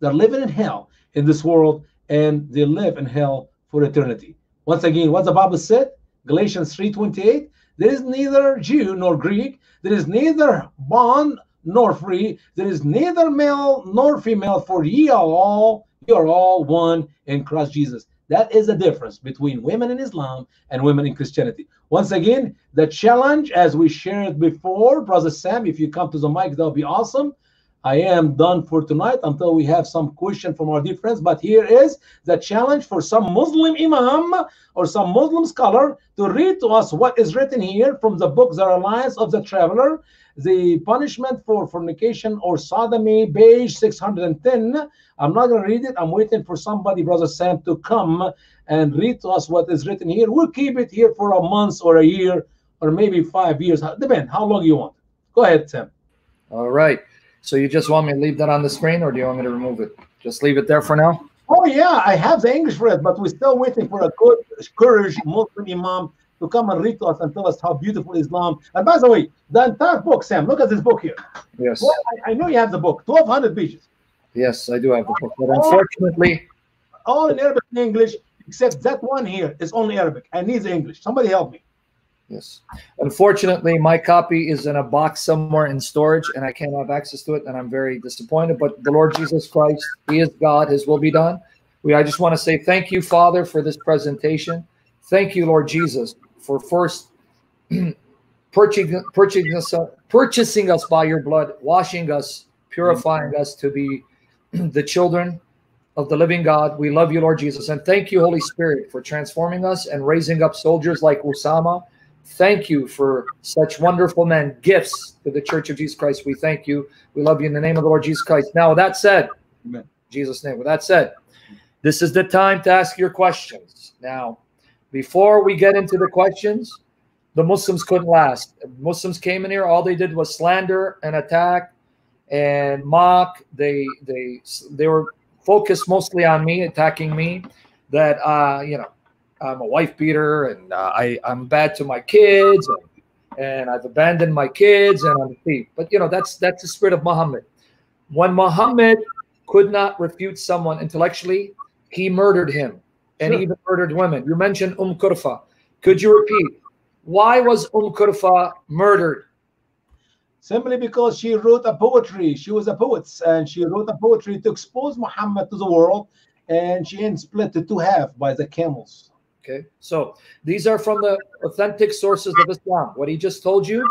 they're living in hell in this world and they live in hell for eternity. Once again, what the Bible said, Galatians 3:28, there is neither Jew nor Greek, there is neither bond nor free, there is neither male nor female, for ye are all, you are all one in Christ Jesus. That is the difference between women in Islam and women in Christianity. Once again, the challenge, as we shared before, Brother Sam, if you come to the mic, that'll be awesome. I am done for tonight until we have some question from our dear friends. But here is the challenge for some Muslim imam or some Muslim scholar to read to us what is written here from the book The Reliance of the Traveler, the punishment for fornication or sodomy, page 610. I'm not going to read it. I'm waiting for somebody, Brother Sam, to come and read to us what is written here. We'll keep it here for a month or a year or maybe five years. Depend how long you want. Go ahead, Sam. All right. So you just want me to leave that on the screen, or do you want me to remove it? Just leave it there for now. Oh yeah, I have the English for it, but we're still waiting for a good, courage Muslim imam to come and read to us and tell us how beautiful Islam. And by the way, the entire book, Sam, look at this book here. Yes. Well, I, I know you have the book, twelve hundred pages, Yes, I do have the book, but oh. unfortunately, all in Arabic and English, except that one here is only Arabic. I need the English. Somebody help me. yes, unfortunately, my copy is in a box somewhere in storage, and I can't have access to it, and I'm very disappointed. But the Lord Jesus Christ, He is God. His will be done. We, I just want to say thank you, Father, for this presentation. Thank you, Lord Jesus, for first purchasing, purchasing us, purchasing us by your blood, washing us, purifying us to be the children of the living God. We love you, Lord Jesus. And thank you, Holy Spirit, for transforming us and raising up soldiers like Usama. Thank you for such wonderful men, gifts to the Church of Jesus Christ. We thank you. We love you in the name of the Lord Jesus Christ. Now, with that said, Amen. Jesus' name, with that said, this is the time to ask your questions. Now, before we get into the questions, the Muslims couldn't last. Muslims came in here, all they did was slander and attack and mock. They they they were focused mostly on me, attacking me. That uh, you know, I'm a wife beater and uh, I I'm bad to my kids and, and I've abandoned my kids and I'm a thief. But you know, that's that's the spirit of Muhammad. When Muhammad could not refute someone intellectually, he murdered him and Sure. even murdered women. You mentioned Umm Qirfa. Could you repeat? Why was Umm Qirfa murdered? Simply because she wrote a poetry. She was a poet and she wrote a poetry to expose Muhammad to the world, and she ain't split to two half by the camels. Okay, so these are from the authentic sources of Islam. What he just told you,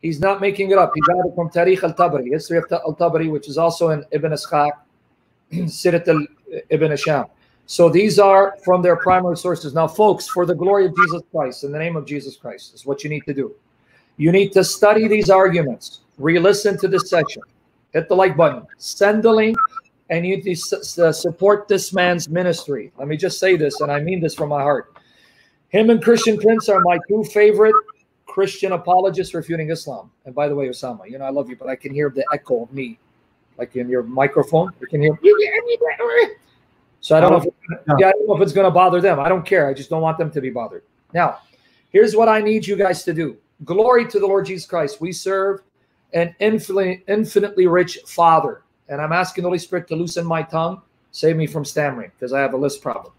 he's not making it up. He got it from Tarikh al Tabari, history of al Tabari, which is also in Ibn Ishaq, Sirat al Ibn Hisham. So these are from their primary sources. Now, folks, for the glory of Jesus Christ, in the name of Jesus Christ, is what you need to do. You need to study these arguments, re listen to this session, hit the like button, send the link, and you need to s- uh, support this man's ministry. Let me just say this, and I mean this from my heart. Him and Christian Prince are my two favorite Christian apologists refuting Islam. And by the way, Osama, you know I love you, but I can hear the echo of me, like in your microphone. You can hear. So I don't know. If, yeah, I don't know if it's going to bother them. I don't care. I just don't want them to be bothered. Now, here's what I need you guys to do. Glory to the Lord Jesus Christ. We serve an infinitely, infinitely rich Father, and I'm asking the Holy Spirit to loosen my tongue, save me from stammering, because I have a list problem.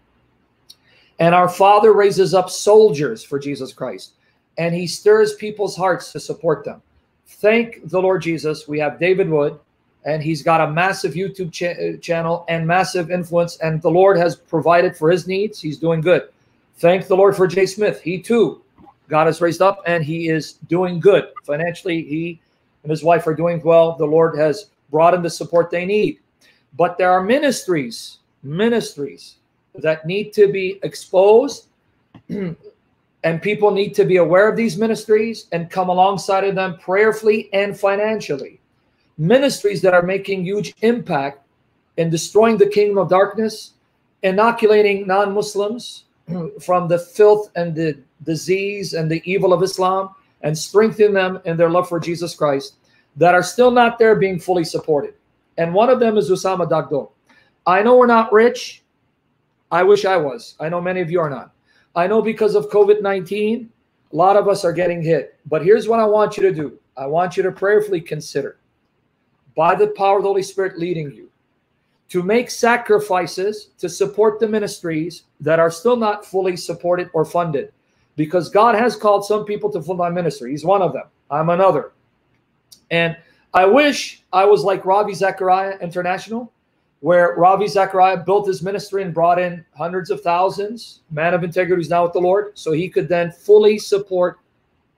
And our Father raises up soldiers for Jesus Christ, and He stirs people's hearts to support them. Thank the Lord Jesus. We have David Wood, and he's got a massive YouTube cha- uh, channel and massive influence, and the Lord has provided for his needs. He's doing good. Thank the Lord for Jay Smith. He too, God has raised up, and he is doing good financially. He and his wife are doing well. The Lord has brought in the support they need. But there are ministries, ministries that need to be exposed and people need to be aware of these ministries and come alongside of them prayerfully and financially. Ministries that are making huge impact in destroying the kingdom of darkness, inoculating non-Muslims from the filth and the disease and the evil of Islam, and strengthening them in their love for Jesus Christ, that are still not there being fully supported. And one of them is Usama Dakdok. I know we're not rich. I wish I was. I know many of you are not. I know because of COVID 19, A lot of us are getting hit. But here's what I want you to do I want you to prayerfully consider, by the power of the Holy Spirit leading you, to make sacrifices to support the ministries that are still not fully supported or funded. Because God has called some people to full time ministry. He's one of them. I'm another. And I wish I was like Ravi Zacharias International, where Ravi Zacharias built his ministry and brought in hundreds of thousands, man of integrity who's now with the Lord, so he could then fully support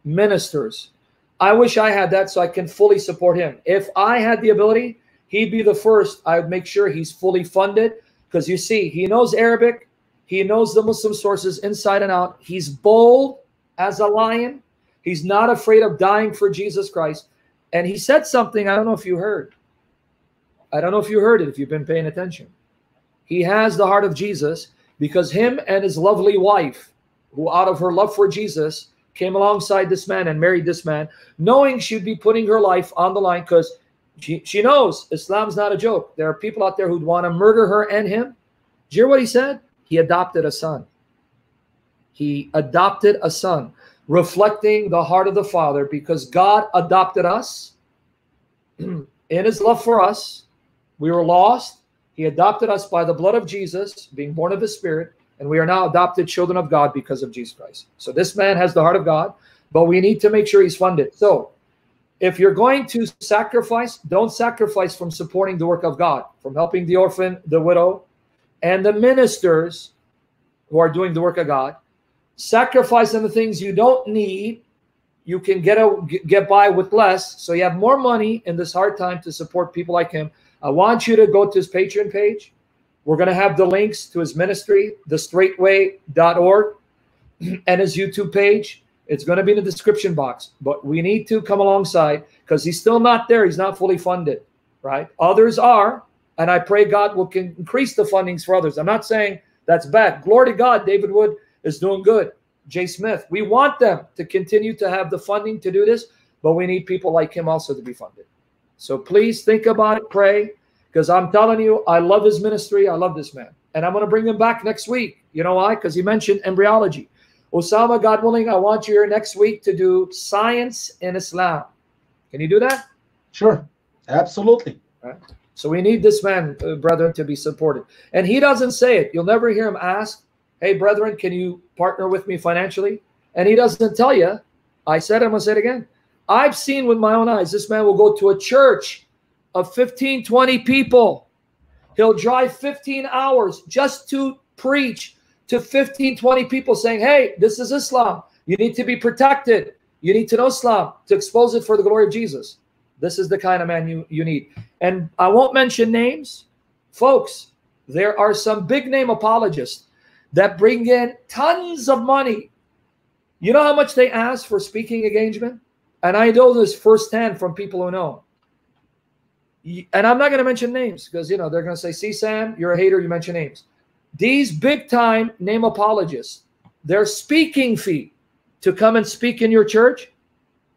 ministers. I wish I had that so I can fully support him. If I had the ability, he'd be the first. I would make sure he's fully funded because you see, he knows Arabic, he knows the Muslim sources inside and out. He's bold as a lion. He's not afraid of dying for Jesus Christ. And he said something, I don't know if you heard. I don't know if you heard it, if you've been paying attention. He has the heart of Jesus because him and his lovely wife, who out of her love for Jesus came alongside this man and married this man, knowing she'd be putting her life on the line because she, she knows Islam's not a joke. There are people out there who'd want to murder her and him. Do you hear what he said? He adopted a son. He adopted a son reflecting the heart of the Father because God adopted us in his love for us. We were lost. He adopted us by the blood of Jesus, being born of his spirit, and we are now adopted children of God because of Jesus Christ. So this man has the heart of God, but we need to make sure he's funded. So if you're going to sacrifice, don't sacrifice from supporting the work of God, from helping the orphan, the widow, and the ministers who are doing the work of God. Sacrifice on the things you don't need. You can get a get by with less. So you have more money in this hard time to support people like him. I want you to go to his patreon page we're going to have the links to his ministry thestraightway.org and his youtube page. It's going to be in the description box but we need to come alongside because he's still not there. He's not fully funded right? Others are and i pray god will increase the fundings for others. I'm not saying that's bad. Glory to god david wood is doing good. Jay Smith, we want them to continue to have the funding to do this, but we need people like him also to be funded. So please think about it, pray, because I'm telling you, I love his ministry. I love this man. And I'm going to bring him back next week. You know why? Because he mentioned embryology. Osama, God willing, I want you here next week to do science in Islam. Can you do that? Sure. Absolutely. Right. So we need this man, uh, brethren, to be supported. And he doesn't say it. You'll never hear him ask, hey, brethren, can you partner with me financially? And he doesn't tell you. I said, I'm going to say it again. I've seen with my own eyes, this man will go to a church of 15, 20 people. He'll drive 15 hours just to preach to 15, 20 people saying, hey, this is Islam. You need to be protected. You need to know Islam to expose it for the glory of Jesus. This is the kind of man you, you need. And I won't mention names. Folks, there are some big name apologists that bring in tons of money. You know how much they ask for speaking engagement? And I know this firsthand from people who know. And I'm not going to mention names because, you know, they're going to say, see, Sam, you're a hater. You mention names. These big time name apologists, their speaking fee to come and speak in your church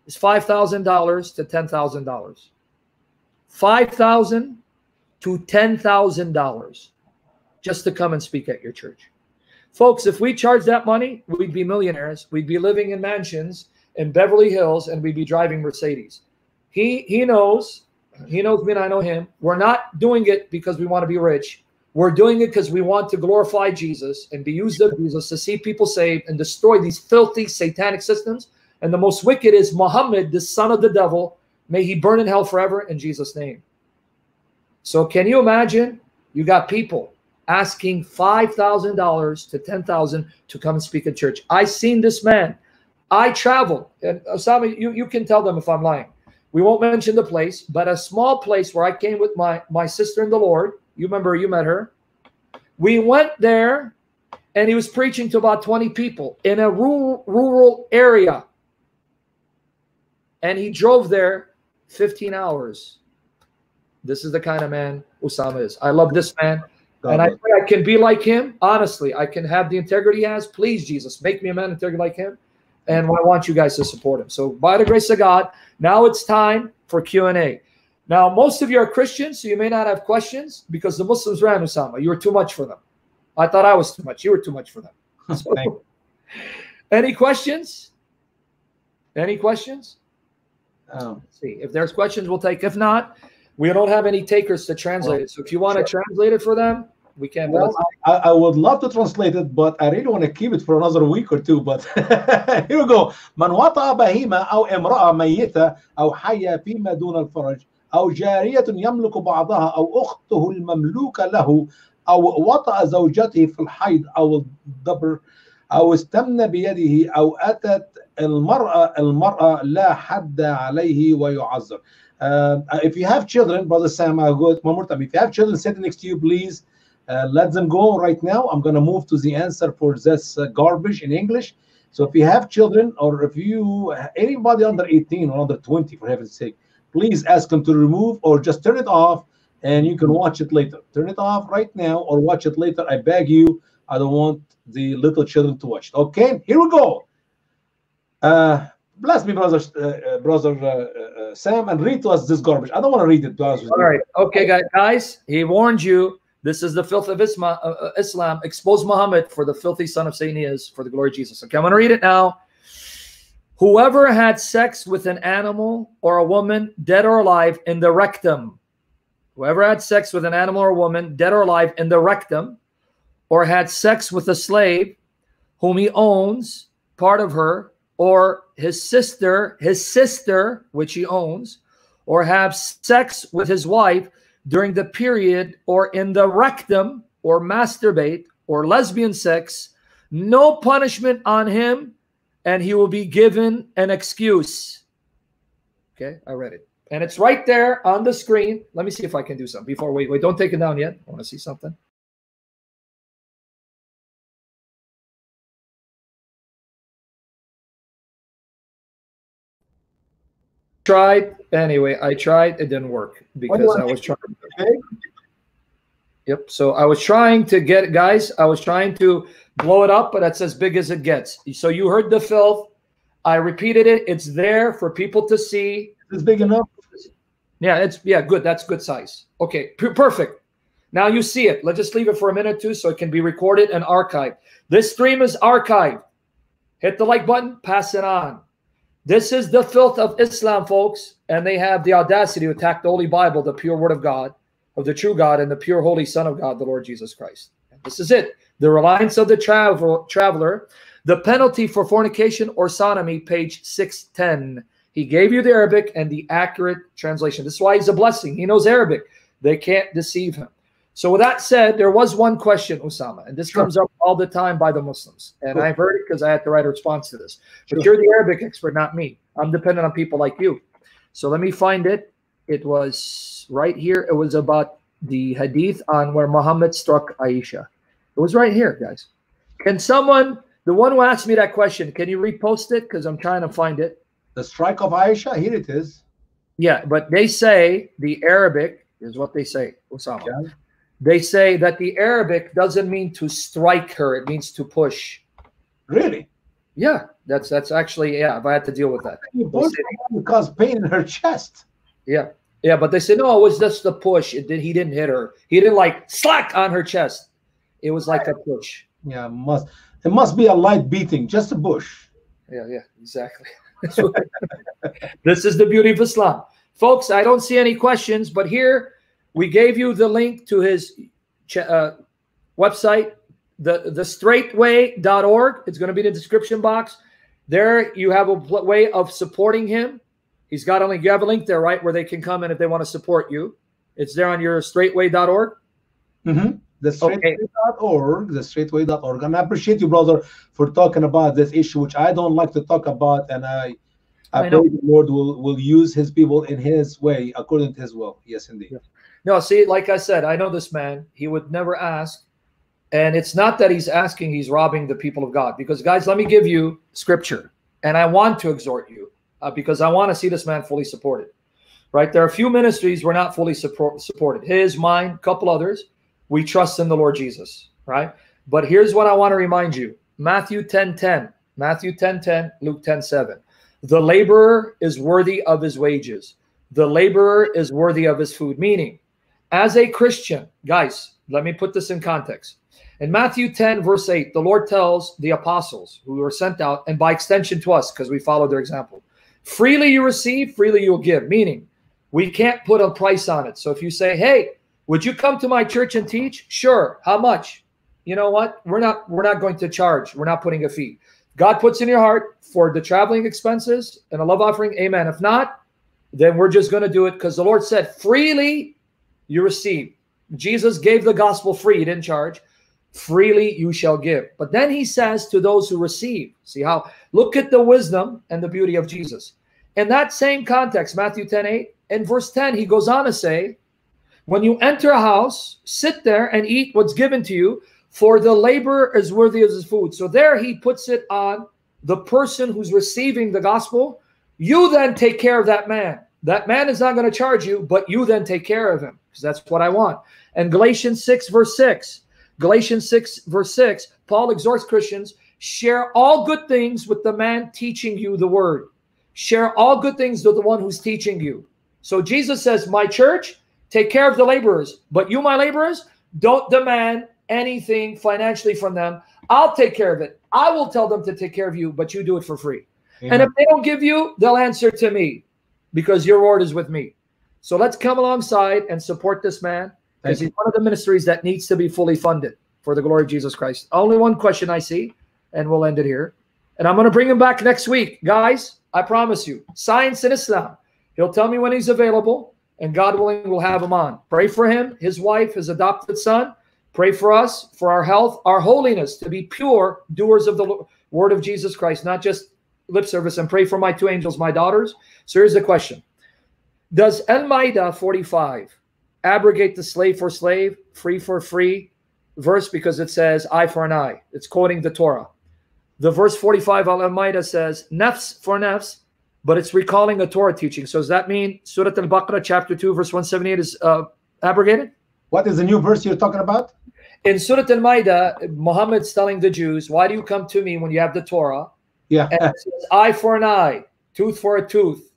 is $5,000 to $10,000. 5000 to $10,000 just to come and speak at your church. Folks, if we charge that money, we'd be millionaires. We'd be living in mansions in Beverly Hills and we'd be driving Mercedes. He he knows, he knows me and I know him. We're not doing it because we want to be rich. We're doing it because we want to glorify Jesus and be used of Jesus to see people saved and destroy these filthy satanic systems. And the most wicked is Muhammad, the son of the devil. May he burn in hell forever in Jesus' name. So can you imagine? You got people asking $5,000 to 10,000 to come and speak at church. I seen this man. I traveled. And Osama, you, you can tell them if I'm lying. We won't mention the place, but a small place where I came with my, my sister in the Lord. You remember you met her. We went there and he was preaching to about 20 people in a rural, rural area. And he drove there 15 hours. This is the kind of man Osama is. I love this man. God and I, I can be like him. Honestly, I can have the integrity he has. Please, Jesus, make me a man integrity like him. And I want you guys to support him. So by the grace of God, now it's time for Q&A. Now, most of you are Christians, so you may not have questions because the Muslims ran Osama. You were too much for them. I thought I was too much. You were too much for them. So, any questions? Any questions? Um, Let's see. If there's questions, we'll take. If not, we don't have any takers to translate it. So if you want to translate it for them, we can. but well, let's- I, I would love to translate it, but I really want to keep it for another week or two. But here we go. من وطأ بهيمة أو امرأة ميتة أو حية فيما دون الفرج أو جارية يملك بعضها أو أخته المملوكة له أو وطأ زوجته في الحيض أو الدبر أو استمن بيده أو أتت المرأة المرأة لا حد عليه ويعذر. Uh, if you have children, Brother Sam, I'll go one more time. If you have children sitting next to you, please uh, let them go right now. I'm going to move to the answer for this uh, garbage in English. So if you have children or if you anybody under 18 or under 20, for heaven's sake, please ask them to remove or just turn it off and you can watch it later. Turn it off right now or watch it later. I beg you. I don't want the little children to watch it. Okay, here we go. Uh, bless me, brother, uh, uh, brother uh, uh, Sam, and read to us this garbage. I don't want to read it. To All right. Okay, guys. Guys, he warned you. This is the filth of Isma, uh, uh, Islam. Expose Muhammad for the filthy son of Satan he is for the glory of Jesus. Okay, I'm going to read it now. Whoever had sex with an animal or a woman, dead or alive, in the rectum, whoever had sex with an animal or woman, dead or alive, in the rectum, or had sex with a slave whom he owns, part of her, or his sister, his sister, which he owns, or have sex with his wife during the period or in the rectum or masturbate or lesbian sex, no punishment on him, and he will be given an excuse. Okay, I read it. And it's right there on the screen. Let me see if I can do something before. Wait, wait, don't take it down yet. I want to see something. Tried anyway. I tried. It didn't work because I was trying. Okay. Yep. So I was trying to get guys. I was trying to blow it up, but that's as big as it gets. So you heard the filth. I repeated it. It's there for people to see. It's big enough? Yeah, it's yeah, good. That's good size. Okay, per- perfect. Now you see it. Let's just leave it for a minute too, so it can be recorded and archived. This stream is archived. Hit the like button. Pass it on. This is the filth of Islam, folks, and they have the audacity to attack the Holy Bible, the pure Word of God, of the true God, and the pure Holy Son of God, the Lord Jesus Christ. This is it. The reliance of the travel, traveler, the penalty for fornication or sodomy, page 610. He gave you the Arabic and the accurate translation. This is why he's a blessing. He knows Arabic. They can't deceive him. So, with that said, there was one question, Osama, and this Sure. comes up all the time by the Muslims. And Sure. I've heard it because I had to write a response to this. But Sure. you're the Arabic expert, not me. I'm dependent on people like you. So, let me find it. It was right here. It was about the hadith on where Muhammad struck Aisha. It was right here, guys. Can someone, the one who asked me that question, can you repost it? Because I'm trying to find it. The strike of Aisha. Here it is. Yeah, but they say the Arabic is what they say, Osama. Yeah. They say that the Arabic doesn't mean to strike her; it means to push. Really? Yeah, that's that's actually yeah. If I had to deal with that, You pushed because pain in her chest. yeah, yeah. But they say no, it was just the push. It did. He didn't hit her. He didn't like slack on her chest. It was like a push. Yeah, must it must be a light beating, just a bush. Yeah, yeah, exactly. this is the beauty of Islam. Folks, I don't see any questions, but here we gave you the link to his ch- uh, website, the, the straightway.org. It's going to be in the description box. There you have a way of supporting him. He's got a link. You have a link there, right, where they can come in if they want to support you. It's there on your straightway.org. Mm-hmm. The Okay. straightway.org, the straightway.org. And I appreciate you, brother, for talking about this issue, which I don't like to talk about. And I, I, I know. pray the Lord will, will use his people in his way, according to his will. Yes, indeed. No, see, like I said, I know this man. He would never ask. And it's not that he's asking, he's robbing the people of God. Because, guys, let me give you scripture. And I want to exhort you uh, because I want to see this man fully supported. Right? There are a few ministries we're not fully support, supported. His, mine, a couple others. We trust in the Lord Jesus. Right? But here's what I want to remind you Matthew 10 10, Matthew 10 10, Luke 10 7. The laborer is worthy of his wages, the laborer is worthy of his food. Meaning, as a Christian, guys, let me put this in context. In Matthew 10, verse 8, the Lord tells the apostles who were sent out, and by extension to us, because we followed their example, freely you receive, freely you'll give. Meaning, we can't put a price on it. So if you say, hey, would you come to my church and teach? Sure. How much? You know what? We're not we're not going to charge. We're not putting a fee. God puts in your heart for the traveling expenses and a love offering. Amen. If not, then we're just going to do it because the Lord said, freely you receive. Jesus gave the gospel free, he didn't charge. Freely you shall give. But then he says to those who receive, see how, look at the wisdom and the beauty of Jesus. In that same context, Matthew 10 8, in verse 10, he goes on to say, When you enter a house, sit there and eat what's given to you, for the laborer is worthy of his food. So there he puts it on the person who's receiving the gospel. You then take care of that man. That man is not going to charge you, but you then take care of him because that's what I want. And Galatians 6, verse 6, Galatians 6, verse 6, Paul exhorts Christians share all good things with the man teaching you the word. Share all good things with the one who's teaching you. So Jesus says, My church, take care of the laborers, but you, my laborers, don't demand anything financially from them. I'll take care of it. I will tell them to take care of you, but you do it for free. Amen. And if they don't give you, they'll answer to me because your word is with me. So let's come alongside and support this man because he's one of the ministries that needs to be fully funded for the glory of Jesus Christ. Only one question I see, and we'll end it here. And I'm going to bring him back next week. Guys, I promise you, Science in Islam. He'll tell me when he's available, and God willing, we'll have him on. Pray for him, his wife, his adopted son. Pray for us, for our health, our holiness, to be pure doers of the word of Jesus Christ, not just lip service. And pray for my two angels, my daughters. So here's the question Does El Maida 45 abrogate the slave for slave, free for free verse because it says eye for an eye? It's quoting the Torah. The verse 45 Al Maida says nafs for nafs, but it's recalling a Torah teaching. So does that mean Surah Al Baqarah, chapter 2, verse 178 is uh, abrogated? What is the new verse you're talking about? In Surah Al Maida, Muhammad's telling the Jews, Why do you come to me when you have the Torah? Yeah. And it says, eye for an eye, tooth for a tooth.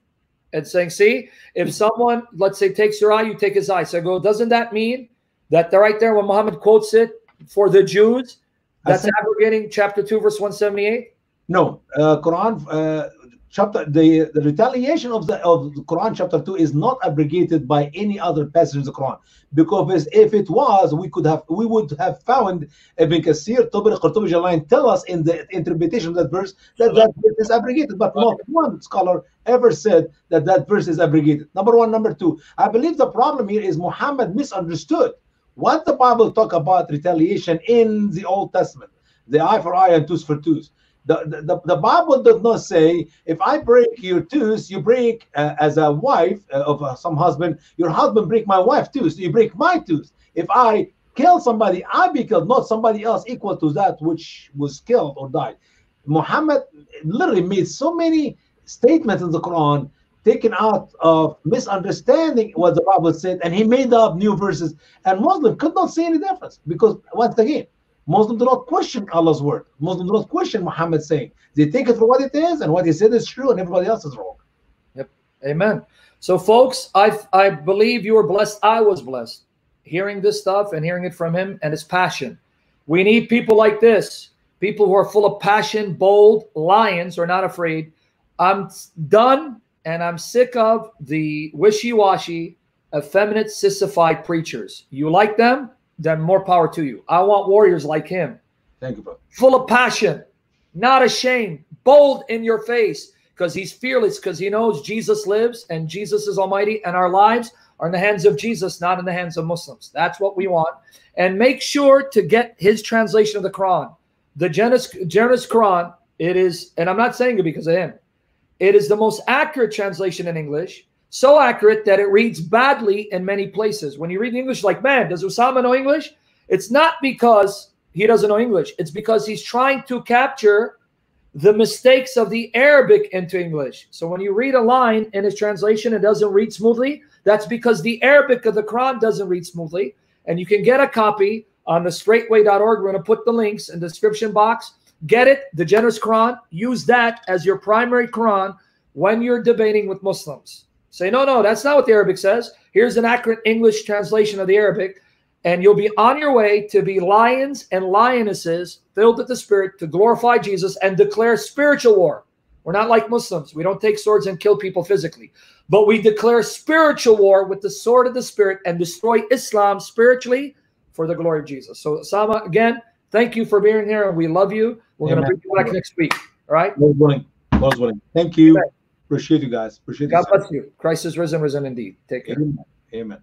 And saying, see, if someone, let's say, takes your eye, you take his eye. So I go, doesn't that mean that the right there when Muhammad quotes it for the Jews, that's abrogating chapter 2, verse 178? No. Uh, Quran uh, chapter the, the retaliation of the of the Quran chapter 2 is not abrogated by any other passage in the Quran. Because if it was, we could have we would have found Ibn Kathir, Tabari, Qurtubi Jalalain tell us in the interpretation of that verse that that verse is abrogated. But not one scholar ever said that that verse is abrogated. Number one. Number two, I believe the problem here is Muhammad misunderstood what the Bible talk about retaliation in the Old Testament, the eye for eye and tooth for tooth. The, the, the Bible does not say if I break your tooth, you break uh, as a wife uh, of uh, some husband, your husband break my wife tooth, so you break my tooth. If I kill somebody, I be killed, not somebody else equal to that which was killed or died. Muhammad literally made so many statements in the Quran taken out of misunderstanding what the Bible said, and he made up new verses. And Muslim could not see any difference because once again, Muslims do not question Allah's word. Muslims do not question Muhammad saying. They take it for what it is, and what he said is true, and everybody else is wrong. Yep. Amen. So, folks, I I believe you were blessed. I was blessed hearing this stuff and hearing it from him and his passion. We need people like this, people who are full of passion, bold, lions, are not afraid. I'm done and I'm sick of the wishy-washy, effeminate, sissified preachers. You like them? Then more power to you. I want warriors like him. Thank you, bro. Full of passion, not ashamed, bold in your face, because he's fearless, because he knows Jesus lives and Jesus is almighty, and our lives are in the hands of Jesus, not in the hands of Muslims. That's what we want. And make sure to get his translation of the Quran. The Generous, Generous Quran, it is, and I'm not saying it because of him, it is the most accurate translation in English so accurate that it reads badly in many places. When you read English, like, man, does Osama know English? It's not because he doesn't know English. It's because he's trying to capture the mistakes of the Arabic into English. So when you read a line in his translation, it doesn't read smoothly. That's because the Arabic of the Quran doesn't read smoothly. And you can get a copy on the straightway.org. We're going to put the links in the description box. Get it, the generous Quran. Use that as your primary Quran when you're debating with Muslims. Say, no, no, that's not what the Arabic says. Here's an accurate English translation of the Arabic. and you'll be on your way to be lions and lionesses filled with the Spirit to glorify Jesus and declare spiritual war. We're not like Muslims. We don't take swords and kill people physically, but we declare spiritual war with the sword of the Spirit and destroy Islam spiritually for the glory of Jesus. So, Sama, again, thank you for being here, and we love you. We're going to bring you back next week. All right. Willing. Willing. Thank you. Appreciate you guys. Appreciate God you. bless you. Christ is risen, risen indeed. Take care. Amen. Amen.